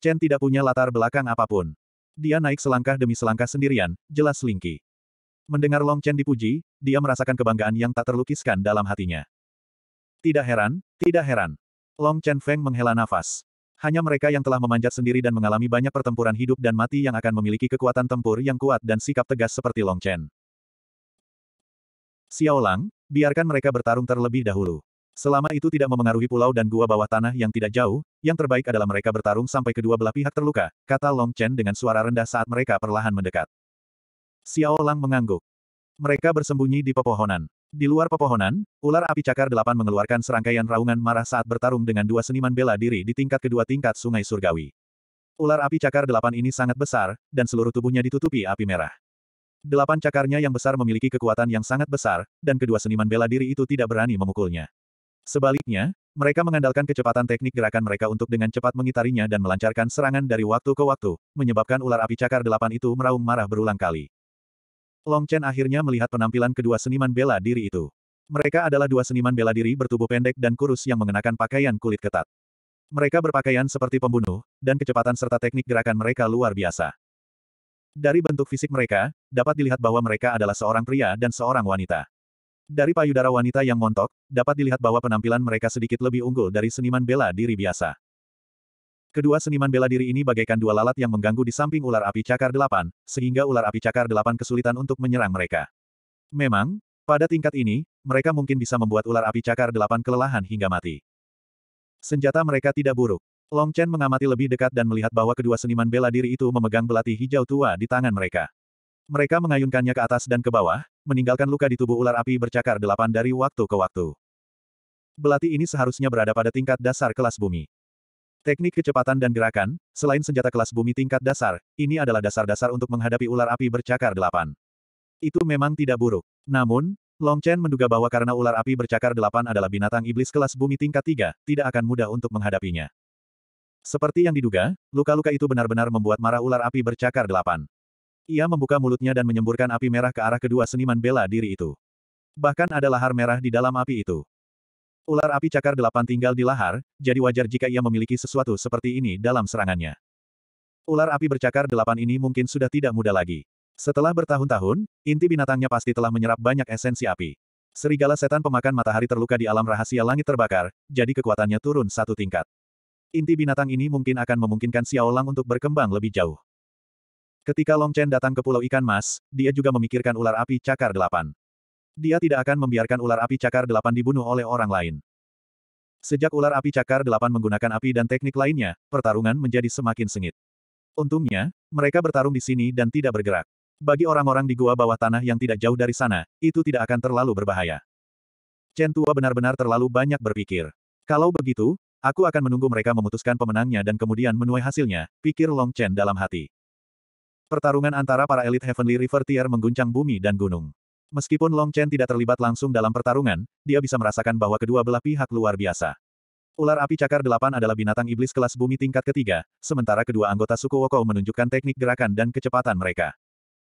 Chen tidak punya latar belakang apa pun. Dia naik selangkah demi selangkah sendirian, jelas Lingqi. Mendengar Long Chen dipuji, dia merasakan kebanggaan yang tak terlukiskan dalam hatinya. Tidak heran, tidak heran. Long Chen Feng menghela nafas. Hanya mereka yang telah memanjat sendiri dan mengalami banyak pertempuran hidup dan mati yang akan memiliki kekuatan tempur yang kuat dan sikap tegas seperti Long Chen. Xiao Lang, biarkan mereka bertarung terlebih dahulu. Selama itu tidak memengaruhi pulau dan gua bawah tanah yang tidak jauh, yang terbaik adalah mereka bertarung sampai kedua belah pihak terluka, kata Long Chen dengan suara rendah saat mereka perlahan mendekat. Xiao Lang mengangguk. Mereka bersembunyi di pepohonan. Di luar pepohonan, ular api cakar delapan mengeluarkan serangkaian raungan marah saat bertarung dengan dua seniman bela diri di tingkat kedua tingkat sungai surgawi. Ular api cakar delapan ini sangat besar, dan seluruh tubuhnya ditutupi api merah. Delapan cakarnya yang besar memiliki kekuatan yang sangat besar, dan kedua seniman bela diri itu tidak berani memukulnya. Sebaliknya, mereka mengandalkan kecepatan teknik gerakan mereka untuk dengan cepat mengitarinya dan melancarkan serangan dari waktu ke waktu, menyebabkan ular api cakar delapan itu meraung marah berulang kali. Long Chen akhirnya melihat penampilan kedua seniman bela diri itu. Mereka adalah dua seniman bela diri bertubuh pendek dan kurus yang mengenakan pakaian kulit ketat. Mereka berpakaian seperti pembunuh, dan kecepatan serta teknik gerakan mereka luar biasa. Dari bentuk fisik mereka, dapat dilihat bahwa mereka adalah seorang pria dan seorang wanita. Dari payudara wanita yang montok, dapat dilihat bahwa penampilan mereka sedikit lebih unggul dari seniman bela diri biasa. Kedua seniman bela diri ini bagaikan dua lalat yang mengganggu di samping ular api cakar delapan, sehingga ular api cakar delapan kesulitan untuk menyerang mereka. Memang, pada tingkat ini, mereka mungkin bisa membuat ular api cakar delapan kelelahan hingga mati. Senjata mereka tidak buruk. Long Chen mengamati lebih dekat dan melihat bahwa kedua seniman bela diri itu memegang belati hijau tua di tangan mereka. Mereka mengayunkannya ke atas dan ke bawah, meninggalkan luka di tubuh ular api bercakar delapan dari waktu ke waktu. Belati ini seharusnya berada pada tingkat dasar kelas bumi. Teknik kecepatan dan gerakan, selain senjata kelas bumi tingkat dasar, ini adalah dasar-dasar untuk menghadapi ular api bercakar delapan. Itu memang tidak buruk. Namun, Long Chen menduga bahwa karena ular api bercakar delapan adalah binatang iblis kelas bumi tingkat tiga, tidak akan mudah untuk menghadapinya. Seperti yang diduga, luka-luka itu benar-benar membuat marah ular api bercakar delapan. Ia membuka mulutnya dan menyemburkan api merah ke arah kedua seniman bela diri itu. Bahkan ada lahar merah di dalam api itu. Ular api cakar delapan tinggal di lahar, jadi wajar jika ia memiliki sesuatu seperti ini dalam serangannya. Ular api bercakar delapan ini mungkin sudah tidak muda lagi. Setelah bertahun-tahun, inti binatangnya pasti telah menyerap banyak esensi api. Serigala setan pemakan matahari terluka di alam rahasia langit terbakar, jadi kekuatannya turun satu tingkat. Inti binatang ini mungkin akan memungkinkan Xiao Lang untuk berkembang lebih jauh. Ketika Long Chen datang ke Pulau Ikan Mas, dia juga memikirkan ular api cakar delapan. Dia tidak akan membiarkan ular api cakar delapan dibunuh oleh orang lain. Sejak ular api cakar delapan menggunakan api dan teknik lainnya, pertarungan menjadi semakin sengit. Untungnya, mereka bertarung di sini dan tidak bergerak. Bagi orang-orang di gua bawah tanah yang tidak jauh dari sana, itu tidak akan terlalu berbahaya. Chen Tua benar-benar terlalu banyak berpikir. Kalau begitu, aku akan menunggu mereka memutuskan pemenangnya dan kemudian menuai hasilnya, pikir Long Chen dalam hati. Pertarungan antara para elit Heavenly River Tier mengguncang bumi dan gunung. Meskipun Long Chen tidak terlibat langsung dalam pertarungan, dia bisa merasakan bahwa kedua belah pihak luar biasa. Ular api cakar delapan adalah binatang iblis kelas bumi tingkat ketiga, sementara kedua anggota suku Woko menunjukkan teknik gerakan dan kecepatan mereka.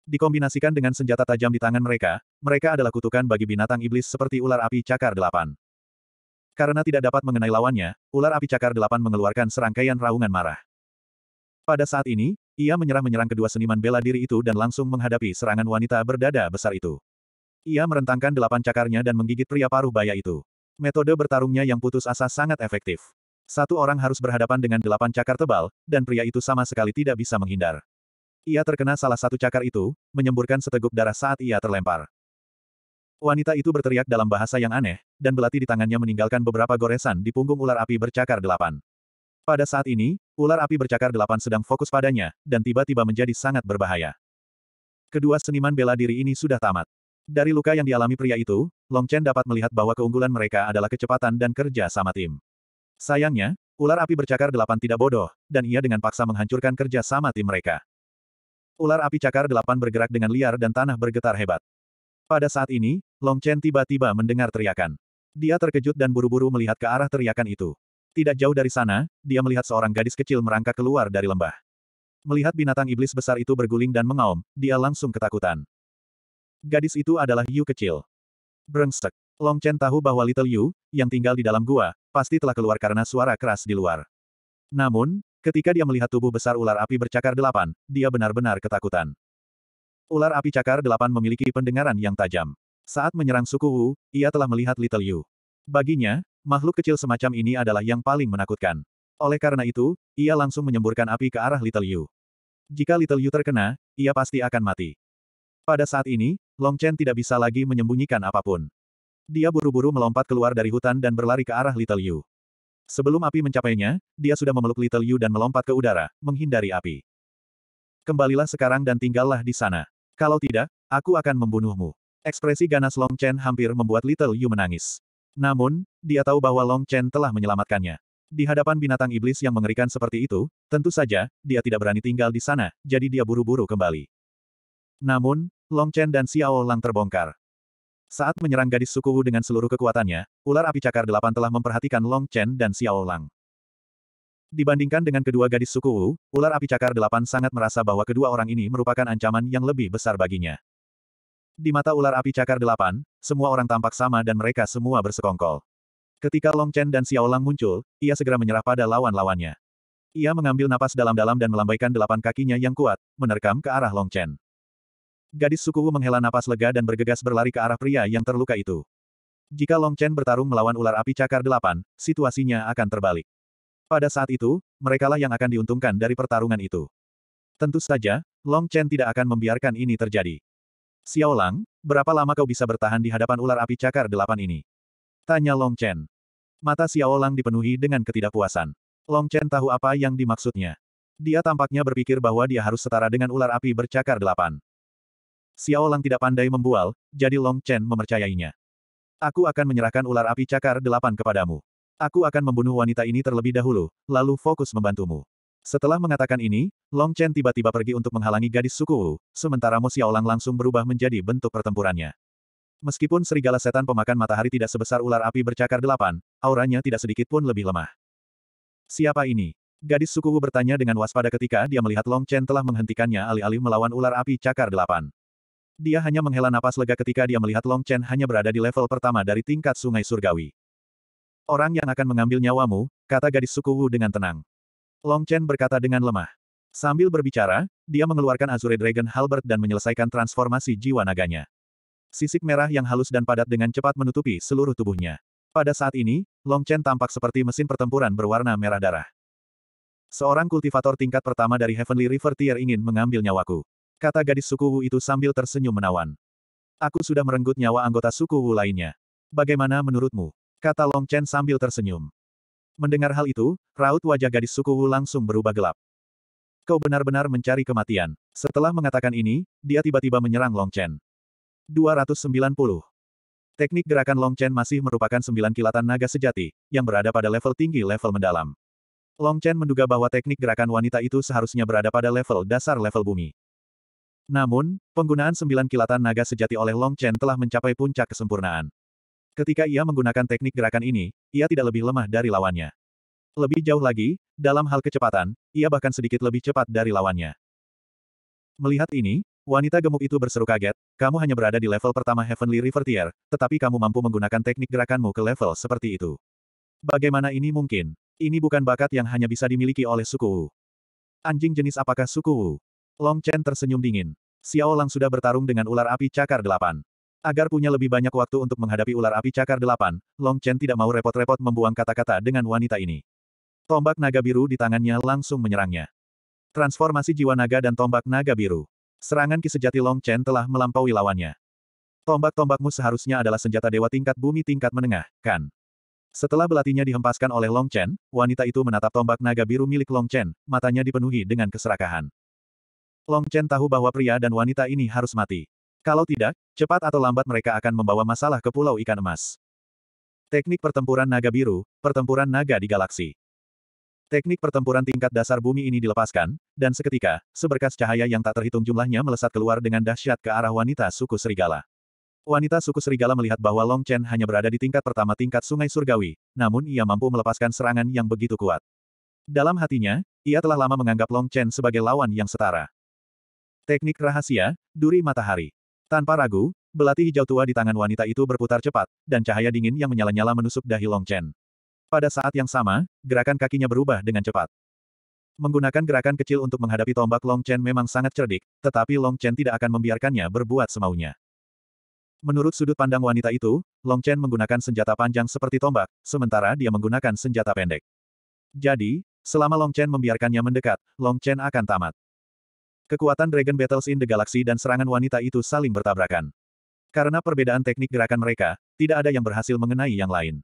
Dikombinasikan dengan senjata tajam di tangan mereka, mereka adalah kutukan bagi binatang iblis seperti ular api cakar delapan. Karena tidak dapat mengenai lawannya, ular api cakar delapan mengeluarkan serangkaian raungan marah. Pada saat ini, ia menyerah-menyerang kedua seniman bela diri itu dan langsung menghadapi serangan wanita berdada besar itu. Ia merentangkan delapan cakarnya dan menggigit pria paruh baya itu. Metode bertarungnya yang putus asa sangat efektif. Satu orang harus berhadapan dengan delapan cakar tebal, dan pria itu sama sekali tidak bisa menghindar. Ia terkena salah satu cakar itu, menyemburkan seteguk darah saat ia terlempar. Wanita itu berteriak dalam bahasa yang aneh, dan belati di tangannya meninggalkan beberapa goresan di punggung ular api bercakar delapan. Pada saat ini, ular api bercakar delapan sedang fokus padanya, dan tiba-tiba menjadi sangat berbahaya. Kedua seniman bela diri ini sudah tamat. Dari luka yang dialami pria itu, Long Chen dapat melihat bahwa keunggulan mereka adalah kecepatan dan kerja sama tim. Sayangnya, ular api bercakar delapan tidak bodoh, dan ia dengan paksa menghancurkan kerja sama tim mereka. Ular api cakar delapan bergerak dengan liar dan tanah bergetar hebat. Pada saat ini, Long Chen tiba-tiba mendengar teriakan. Dia terkejut dan buru-buru melihat ke arah teriakan itu. Tidak jauh dari sana, dia melihat seorang gadis kecil merangkak keluar dari lembah. Melihat binatang iblis besar itu berguling dan mengaum, dia langsung ketakutan. Gadis itu adalah Yu kecil. Brengsek. Long Chen tahu bahwa Little Yu, yang tinggal di dalam gua, pasti telah keluar karena suara keras di luar. Namun, Ketika dia melihat tubuh besar ular api bercakar delapan, dia benar-benar ketakutan. Ular api cakar delapan memiliki pendengaran yang tajam. Saat menyerang suku Wu, ia telah melihat Little Yu. Baginya, makhluk kecil semacam ini adalah yang paling menakutkan. Oleh karena itu, ia langsung menyemburkan api ke arah Little Yu. Jika Little Yu terkena, ia pasti akan mati. Pada saat ini, Long Chen tidak bisa lagi menyembunyikan apa pun. Dia buru-buru melompat keluar dari hutan dan berlari ke arah Little Yu. Sebelum api mencapainya, dia sudah memeluk Little Yu dan melompat ke udara, menghindari api. Kembalilah sekarang dan tinggallah di sana. Kalau tidak, aku akan membunuhmu. Ekspresi ganas Long Chen hampir membuat Little Yu menangis. Namun, dia tahu bahwa Long Chen telah menyelamatkannya. Di hadapan binatang iblis yang mengerikan seperti itu, tentu saja, dia tidak berani tinggal di sana, jadi dia buru-buru kembali. Namun, Long Chen dan Xiao Lang terbongkar. Saat menyerang gadis suku Wu dengan seluruh kekuatannya, ular api cakar delapan telah memperhatikan Long Chen dan Xiao Lang. Dibandingkan dengan kedua gadis suku Wu, ular api cakar delapan sangat merasa bahwa kedua orang ini merupakan ancaman yang lebih besar baginya. Di mata ular api cakar delapan, semua orang tampak sama dan mereka semua bersekongkol. Ketika Long Chen dan Xiao Lang muncul, ia segera menyerah pada lawan-lawannya. Ia mengambil napas dalam-dalam dan melambaikan delapan kakinya yang kuat, menerkam ke arah Long Chen. Gadis suku Wu menghela napas lega dan bergegas berlari ke arah pria yang terluka itu. Jika Long Chen bertarung melawan ular api cakar delapan, situasinya akan terbalik. Pada saat itu, merekalah yang akan diuntungkan dari pertarungan itu. Tentu saja, Long Chen tidak akan membiarkan ini terjadi. Xiao Lang, berapa lama kau bisa bertahan di hadapan ular api cakar delapan ini? Tanya Long Chen. Mata Xiao Lang dipenuhi dengan ketidakpuasan. Long Chen tahu apa yang dimaksudnya. Dia tampaknya berpikir bahwa dia harus setara dengan ular api bercakar delapan. Xiao Lang tidak pandai membual, jadi Long Chen mempercayainya. Aku akan menyerahkan ular api cakar delapan kepadamu. Aku akan membunuh wanita ini terlebih dahulu, lalu fokus membantumu. Setelah mengatakan ini, Long Chen tiba-tiba pergi untuk menghalangi gadis suku Wu, sementara Mo Xiaolang langsung berubah menjadi bentuk pertempurannya. Meskipun serigala setan pemakan matahari tidak sebesar ular api bercakar delapan, auranya tidak sedikit pun lebih lemah. Siapa ini? Gadis suku Wu bertanya dengan waspada ketika dia melihat Long Chen telah menghentikannya alih-alih melawan ular api cakar delapan. Dia hanya menghela napas lega ketika dia melihat Long Chen hanya berada di level pertama dari tingkat sungai surgawi. Orang yang akan mengambil nyawamu, kata gadis suku Wu dengan tenang. Long Chen berkata dengan lemah. Sambil berbicara, dia mengeluarkan Azure Dragon Halberd dan menyelesaikan transformasi jiwa naganya. Sisik merah yang halus dan padat dengan cepat menutupi seluruh tubuhnya. Pada saat ini, Long Chen tampak seperti mesin pertempuran berwarna merah darah. Seorang kultivator tingkat pertama dari Heavenly River Tier ingin mengambil nyawaku. Kata gadis suku Wu itu sambil tersenyum menawan. Aku sudah merenggut nyawa anggota suku Wu lainnya. Bagaimana menurutmu? Kata Long Chen sambil tersenyum. Mendengar hal itu, raut wajah gadis suku Wu langsung berubah gelap. Kau benar-benar mencari kematian. Setelah mengatakan ini, dia tiba-tiba menyerang Long Chen. 290. Teknik gerakan Long Chen masih merupakan sembilan kilatan naga sejati, yang berada pada level tinggi level mendalam. Long Chen menduga bahwa teknik gerakan wanita itu seharusnya berada pada level dasar level bumi. Namun, penggunaan sembilan kilatan naga sejati oleh Long Chen telah mencapai puncak kesempurnaan. Ketika ia menggunakan teknik gerakan ini, ia tidak lebih lemah dari lawannya. Lebih jauh lagi, dalam hal kecepatan, ia bahkan sedikit lebih cepat dari lawannya. Melihat ini, Wanita gemuk itu berseru kaget, kamu hanya berada di level pertama Heavenly River Tier, tetapi kamu mampu menggunakan teknik gerakanmu ke level seperti itu. Bagaimana ini mungkin? Ini bukan bakat yang hanya bisa dimiliki oleh suku Wu. Anjing jenis apakah suku Wu? Long Chen tersenyum dingin. Xiao Lang sudah bertarung dengan ular api cakar delapan. Agar punya lebih banyak waktu untuk menghadapi ular api cakar delapan, Long Chen tidak mau repot-repot membuang kata-kata dengan wanita ini. Tombak naga biru di tangannya langsung menyerangnya. Transformasi jiwa naga dan tombak naga biru. Serangan ki sejati Long Chen telah melampaui lawannya. Tombak-tombakmu seharusnya adalah senjata dewa tingkat bumi tingkat menengah, kan? Setelah belatinya dihempaskan oleh Long Chen, wanita itu menatap tombak naga biru milik Long Chen, matanya dipenuhi dengan keserakahan. Long Chen tahu bahwa pria dan wanita ini harus mati. Kalau tidak, cepat atau lambat mereka akan membawa masalah ke Pulau Ikan Emas. Teknik pertempuran naga biru, pertempuran naga di galaksi. Teknik pertempuran tingkat dasar bumi ini dilepaskan, dan seketika, seberkas cahaya yang tak terhitung jumlahnya melesat keluar dengan dahsyat ke arah wanita suku serigala. Wanita suku serigala melihat bahwa Long Chen hanya berada di tingkat pertama tingkat sungai surgawi, namun ia mampu melepaskan serangan yang begitu kuat. Dalam hatinya, ia telah lama menganggap Long Chen sebagai lawan yang setara. Teknik rahasia, duri matahari. Tanpa ragu, belati hijau tua di tangan wanita itu berputar cepat, dan cahaya dingin yang menyala-nyala menusuk dahi Long Chen. Pada saat yang sama, gerakan kakinya berubah dengan cepat. Menggunakan gerakan kecil untuk menghadapi tombak Long Chen memang sangat cerdik, tetapi Long Chen tidak akan membiarkannya berbuat semaunya. Menurut sudut pandang wanita itu, Long Chen menggunakan senjata panjang seperti tombak, sementara dia menggunakan senjata pendek. Jadi, selama Long Chen membiarkannya mendekat, Long Chen akan tamat. Kekuatan Dragon Battles in the Galaxy dan serangan wanita itu saling bertabrakan. Karena perbedaan teknik gerakan mereka, tidak ada yang berhasil mengenai yang lain.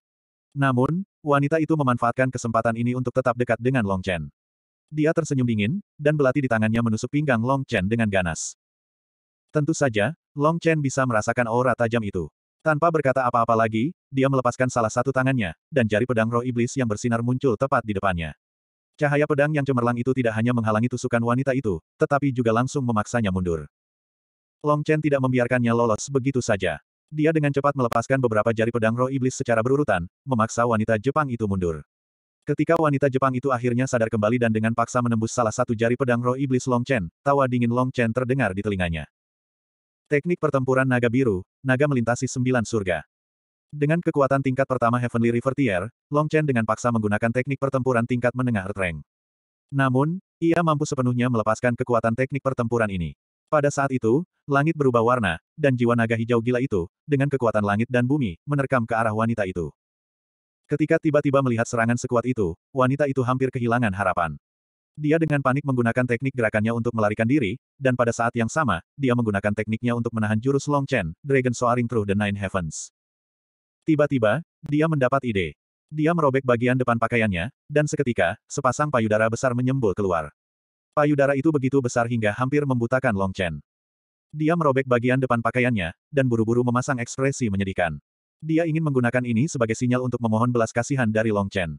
Namun, wanita itu memanfaatkan kesempatan ini untuk tetap dekat dengan Long Chen. Dia tersenyum dingin, dan belati di tangannya menusuk pinggang Long Chen dengan ganas. Tentu saja, Long Chen bisa merasakan aura tajam itu. Tanpa berkata apa-apa lagi, dia melepaskan salah satu tangannya, dan jari pedang roh iblis yang bersinar muncul tepat di depannya. Cahaya pedang yang cemerlang itu tidak hanya menghalangi tusukan wanita itu, tetapi juga langsung memaksanya mundur. Long Chen tidak membiarkannya lolos begitu saja. Dia dengan cepat melepaskan beberapa jari pedang roh iblis secara berurutan, memaksa wanita Jepang itu mundur. Ketika wanita Jepang itu akhirnya sadar kembali dan dengan paksa menembus salah satu jari pedang roh iblis Long Chen, tawa dingin Long Chen terdengar di telinganya. Teknik pertempuran naga biru, naga melintasi sembilan surga. Dengan kekuatan tingkat pertama Heavenly River Tier, Long Chen dengan paksa menggunakan teknik pertempuran tingkat menengah Earth. Namun, ia mampu sepenuhnya melepaskan kekuatan teknik pertempuran ini. Pada saat itu, langit berubah warna, dan jiwa naga hijau gila itu, dengan kekuatan langit dan bumi, menerkam ke arah wanita itu. Ketika tiba-tiba melihat serangan sekuat itu, wanita itu hampir kehilangan harapan. Dia dengan panik menggunakan teknik gerakannya untuk melarikan diri, dan pada saat yang sama, dia menggunakan tekniknya untuk menahan jurus Long Chen, Dragon Soaring Through the Nine Heavens. Tiba-tiba, dia mendapat ide. Dia merobek bagian depan pakaiannya, dan seketika, sepasang payudara besar menyembul keluar. Payudara itu begitu besar hingga hampir membutakan Long Chen. Dia merobek bagian depan pakaiannya, dan buru-buru memasang ekspresi menyedihkan. Dia ingin menggunakan ini sebagai sinyal untuk memohon belas kasihan dari Long Chen.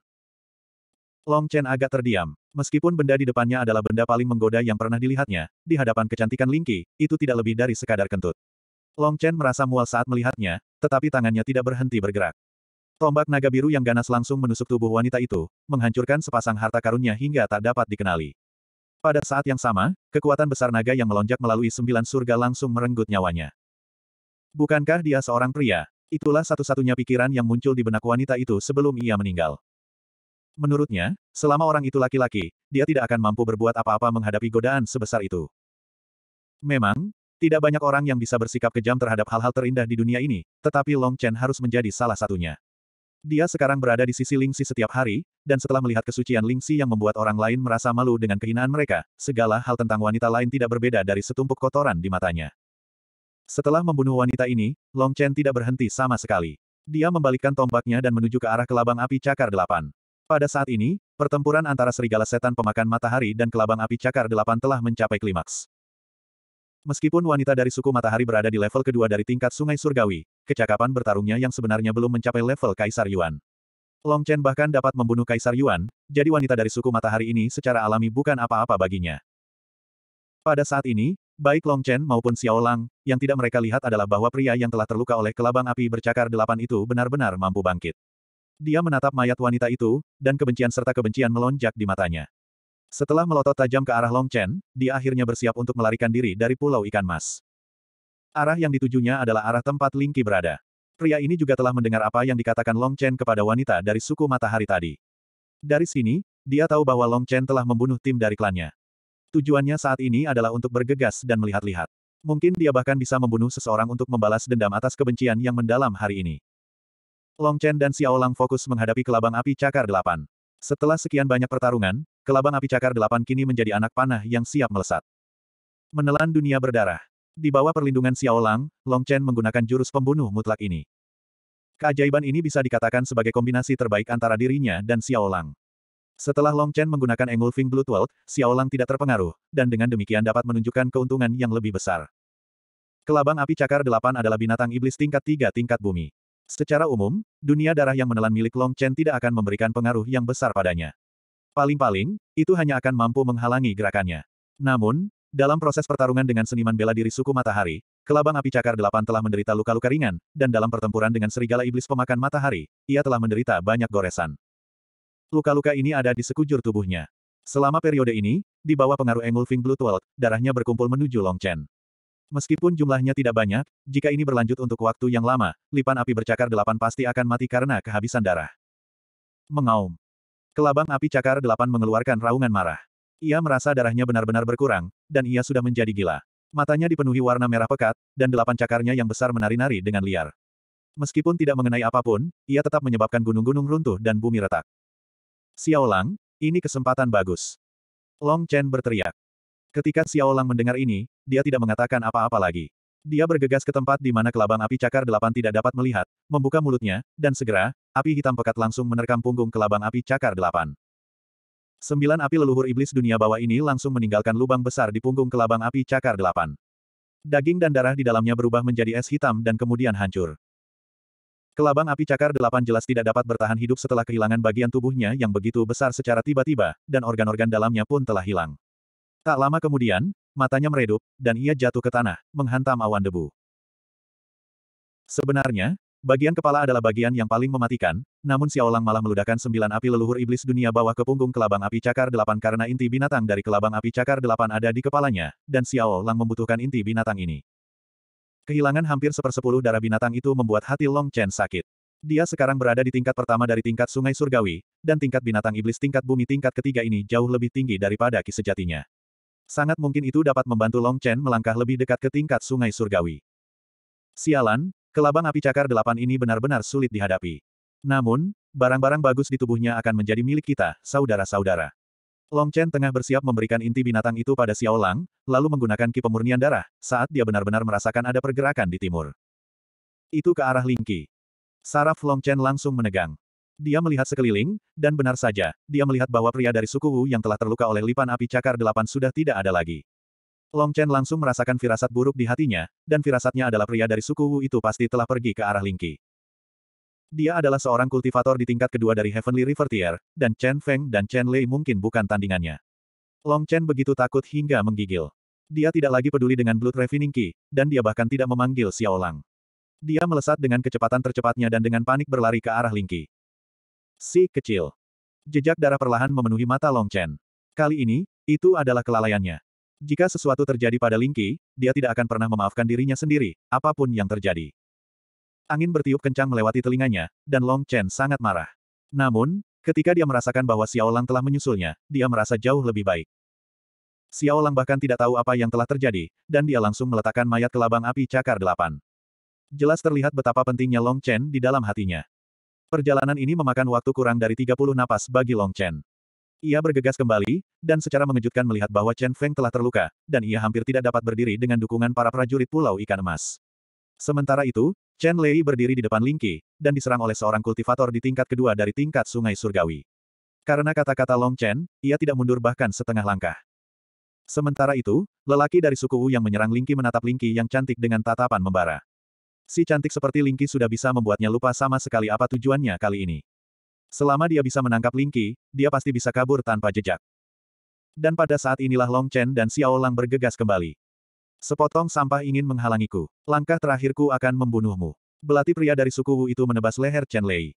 Long Chen agak terdiam. Meskipun benda di depannya adalah benda paling menggoda yang pernah dilihatnya, di hadapan kecantikan Lingqi, itu tidak lebih dari sekadar kentut. Long Chen merasa mual saat melihatnya, tetapi tangannya tidak berhenti bergerak. Tombak naga biru yang ganas langsung menusuk tubuh wanita itu, menghancurkan sepasang harta karunnya hingga tak dapat dikenali. Pada saat yang sama, kekuatan besar naga yang melonjak melalui sembilan surga langsung merenggut nyawanya. Bukankah dia seorang pria? Itulah satu-satunya pikiran yang muncul di benak wanita itu sebelum ia meninggal. Menurutnya, selama orang itu laki-laki, dia tidak akan mampu berbuat apa-apa menghadapi godaan sebesar itu. Memang, tidak banyak orang yang bisa bersikap kejam terhadap hal-hal terindah di dunia ini, tetapi Long Chen harus menjadi salah satunya. Dia sekarang berada di sisi Lingxi setiap hari, dan setelah melihat kesucian Lingxi yang membuat orang lain merasa malu dengan kehinaan mereka, segala hal tentang wanita lain tidak berbeda dari setumpuk kotoran di matanya. Setelah membunuh wanita ini, Long Chen tidak berhenti sama sekali. Dia membalikkan tombaknya dan menuju ke arah kelabang api cakar delapan. Pada saat ini, pertempuran antara serigala setan pemakan matahari dan kelabang api cakar delapan telah mencapai klimaks. Meskipun wanita dari suku matahari berada di level kedua dari tingkat sungai surgawi, kecakapan bertarungnya yang sebenarnya belum mencapai level Kaisar Yuan. Long Chen bahkan dapat membunuh Kaisar Yuan, jadi wanita dari suku matahari ini secara alami bukan apa-apa baginya. Pada saat ini, baik Long Chen maupun Xiao Lang, yang tidak mereka lihat adalah bahwa pria yang telah terluka oleh kelabang api bercakar delapan itu benar-benar mampu bangkit. Dia menatap mayat wanita itu, dan kebencian serta kebencian melonjak di matanya. Setelah melotot tajam ke arah Long Chen, dia akhirnya bersiap untuk melarikan diri dari Pulau Ikan Mas. Arah yang ditujunya adalah arah tempat Lingki berada. Pria ini juga telah mendengar apa yang dikatakan Long Chen kepada wanita dari suku matahari tadi. Dari sini, dia tahu bahwa Long Chen telah membunuh tim dari klannya. Tujuannya saat ini adalah untuk bergegas dan melihat-lihat. Mungkin dia bahkan bisa membunuh seseorang untuk membalas dendam atas kebencian yang mendalam hari ini. Long Chen dan Xiao Lang fokus menghadapi kelabang api cakar delapan. Setelah sekian banyak pertarungan, kelabang api cakar delapan kini menjadi anak panah yang siap melesat. Menelan dunia berdarah. Di bawah perlindungan Xiao Lang, Long Chen menggunakan jurus pembunuh mutlak ini. Keajaiban ini bisa dikatakan sebagai kombinasi terbaik antara dirinya dan Xiao Lang. Setelah Long Chen menggunakan Engulfing Blood World, Xiao Lang tidak terpengaruh, dan dengan demikian dapat menunjukkan keuntungan yang lebih besar. Kelabang api cakar delapan adalah binatang iblis tingkat tiga tingkat bumi. Secara umum, dunia darah yang menelan milik Long Chen tidak akan memberikan pengaruh yang besar padanya. Paling-paling, itu hanya akan mampu menghalangi gerakannya. Namun, dalam proses pertarungan dengan seniman bela diri suku matahari, kelabang api cakar delapan telah menderita luka-luka ringan, dan dalam pertempuran dengan serigala iblis pemakan matahari, ia telah menderita banyak goresan. Luka-luka ini ada di sekujur tubuhnya. Selama periode ini, di bawah pengaruh Engulfing Blood World, darahnya berkumpul menuju Long Chen. Meskipun jumlahnya tidak banyak, jika ini berlanjut untuk waktu yang lama, lipan api bercakar delapan pasti akan mati karena kehabisan darah. Mengaum. Kelabang api cakar delapan mengeluarkan raungan marah. Ia merasa darahnya benar-benar berkurang, dan ia sudah menjadi gila. Matanya dipenuhi warna merah pekat, dan delapan cakarnya yang besar menari-nari dengan liar. Meskipun tidak mengenai apa pun, ia tetap menyebabkan gunung-gunung runtuh dan bumi retak. Xiao Lang, ini kesempatan bagus. Long Chen berteriak. Ketika Xiao Lang mendengar ini, dia tidak mengatakan apa-apa lagi. Dia bergegas ke tempat di mana kelabang api cakar delapan tidak dapat melihat, membuka mulutnya, dan segera, api hitam pekat langsung menerkam punggung kelabang api cakar delapan. Sembilan api leluhur iblis dunia bawah ini langsung meninggalkan lubang besar di punggung kelabang api cakar delapan. Daging dan darah di dalamnya berubah menjadi es hitam dan kemudian hancur. Kelabang api cakar delapan jelas tidak dapat bertahan hidup setelah kehilangan bagian tubuhnya yang begitu besar secara tiba-tiba, dan organ-organ dalamnya pun telah hilang. Tak lama kemudian, matanya meredup, dan ia jatuh ke tanah, menghantam awan debu. Sebenarnya, bagian kepala adalah bagian yang paling mematikan, namun Xiaolang malah meludahkan sembilan api leluhur iblis dunia bawah ke punggung kelabang api cakar delapan karena inti binatang dari kelabang api cakar delapan ada di kepalanya, dan Xiaolang membutuhkan inti binatang ini. Kehilangan hampir sepersepuluh darah binatang itu membuat hati Long Chen sakit. Dia sekarang berada di tingkat pertama dari tingkat sungai surgawi, dan tingkat binatang iblis tingkat bumi tingkat ketiga ini jauh lebih tinggi daripada ki sejatinya. Sangat mungkin itu dapat membantu Long Chen melangkah lebih dekat ke tingkat sungai surgawi. Sialan, kelabang api cakar delapan ini benar-benar sulit dihadapi. Namun, barang-barang bagus di tubuhnya akan menjadi milik kita, saudara-saudara. Long Chen tengah bersiap memberikan inti binatang itu pada Xiao Lang, lalu menggunakan ki pemurnian darah, saat dia benar-benar merasakan ada pergerakan di timur. Itu ke arah Lingki. Saraf Long Chen langsung menegang. Dia melihat sekeliling, dan benar saja, dia melihat bahwa pria dari suku Wu yang telah terluka oleh lipan api cakar delapan sudah tidak ada lagi. Long Chen langsung merasakan firasat buruk di hatinya, dan firasatnya adalah pria dari suku Wu itu pasti telah pergi ke arah Lingqi. Dia adalah seorang kultivator di tingkat kedua dari Heavenly River Tier, dan Chen Feng dan Chen Lei mungkin bukan tandingannya. Long Chen begitu takut hingga menggigil. Dia tidak lagi peduli dengan Blood Refining Qi, dan dia bahkan tidak memanggil Xiao Lang. Dia melesat dengan kecepatan tercepatnya dan dengan panik berlari ke arah Lingqi. Si kecil. Jejak darah perlahan memenuhi mata Long Chen. Kali ini, itu adalah kelalaiannya. Jika sesuatu terjadi pada Lingqi, dia tidak akan pernah memaafkan dirinya sendiri, apa pun yang terjadi. Angin bertiup kencang melewati telinganya, dan Long Chen sangat marah. Namun, ketika dia merasakan bahwa Xiao Lang telah menyusulnya, dia merasa jauh lebih baik. Xiao Lang bahkan tidak tahu apa yang telah terjadi, dan dia langsung meletakkan mayat ke labang api cakar delapan. Jelas terlihat betapa pentingnya Long Chen di dalam hatinya. Perjalanan ini memakan waktu kurang dari 30 napas bagi Long Chen. Ia bergegas kembali, dan secara mengejutkan melihat bahwa Chen Feng telah terluka, dan ia hampir tidak dapat berdiri dengan dukungan para prajurit Pulau Ikan Emas. Sementara itu, Chen Lei berdiri di depan Lingqi, dan diserang oleh seorang kultivator di tingkat kedua dari tingkat Sungai Surgawi. Karena kata-kata Long Chen, ia tidak mundur bahkan setengah langkah. Sementara itu, lelaki dari suku Wu yang menyerang Lingqi menatap Lingqi yang cantik dengan tatapan membara. Si cantik seperti Lingki sudah bisa membuatnya lupa sama sekali apa tujuannya kali ini. Selama dia bisa menangkap Lingki, dia pasti bisa kabur tanpa jejak. Dan pada saat inilah Long Chen dan Xiao Lang bergegas kembali. Sepotong sampah ingin menghalangiku. Langkah terakhirku akan membunuhmu. Belati pria dari suku Wu itu menebas leher Chen Lei.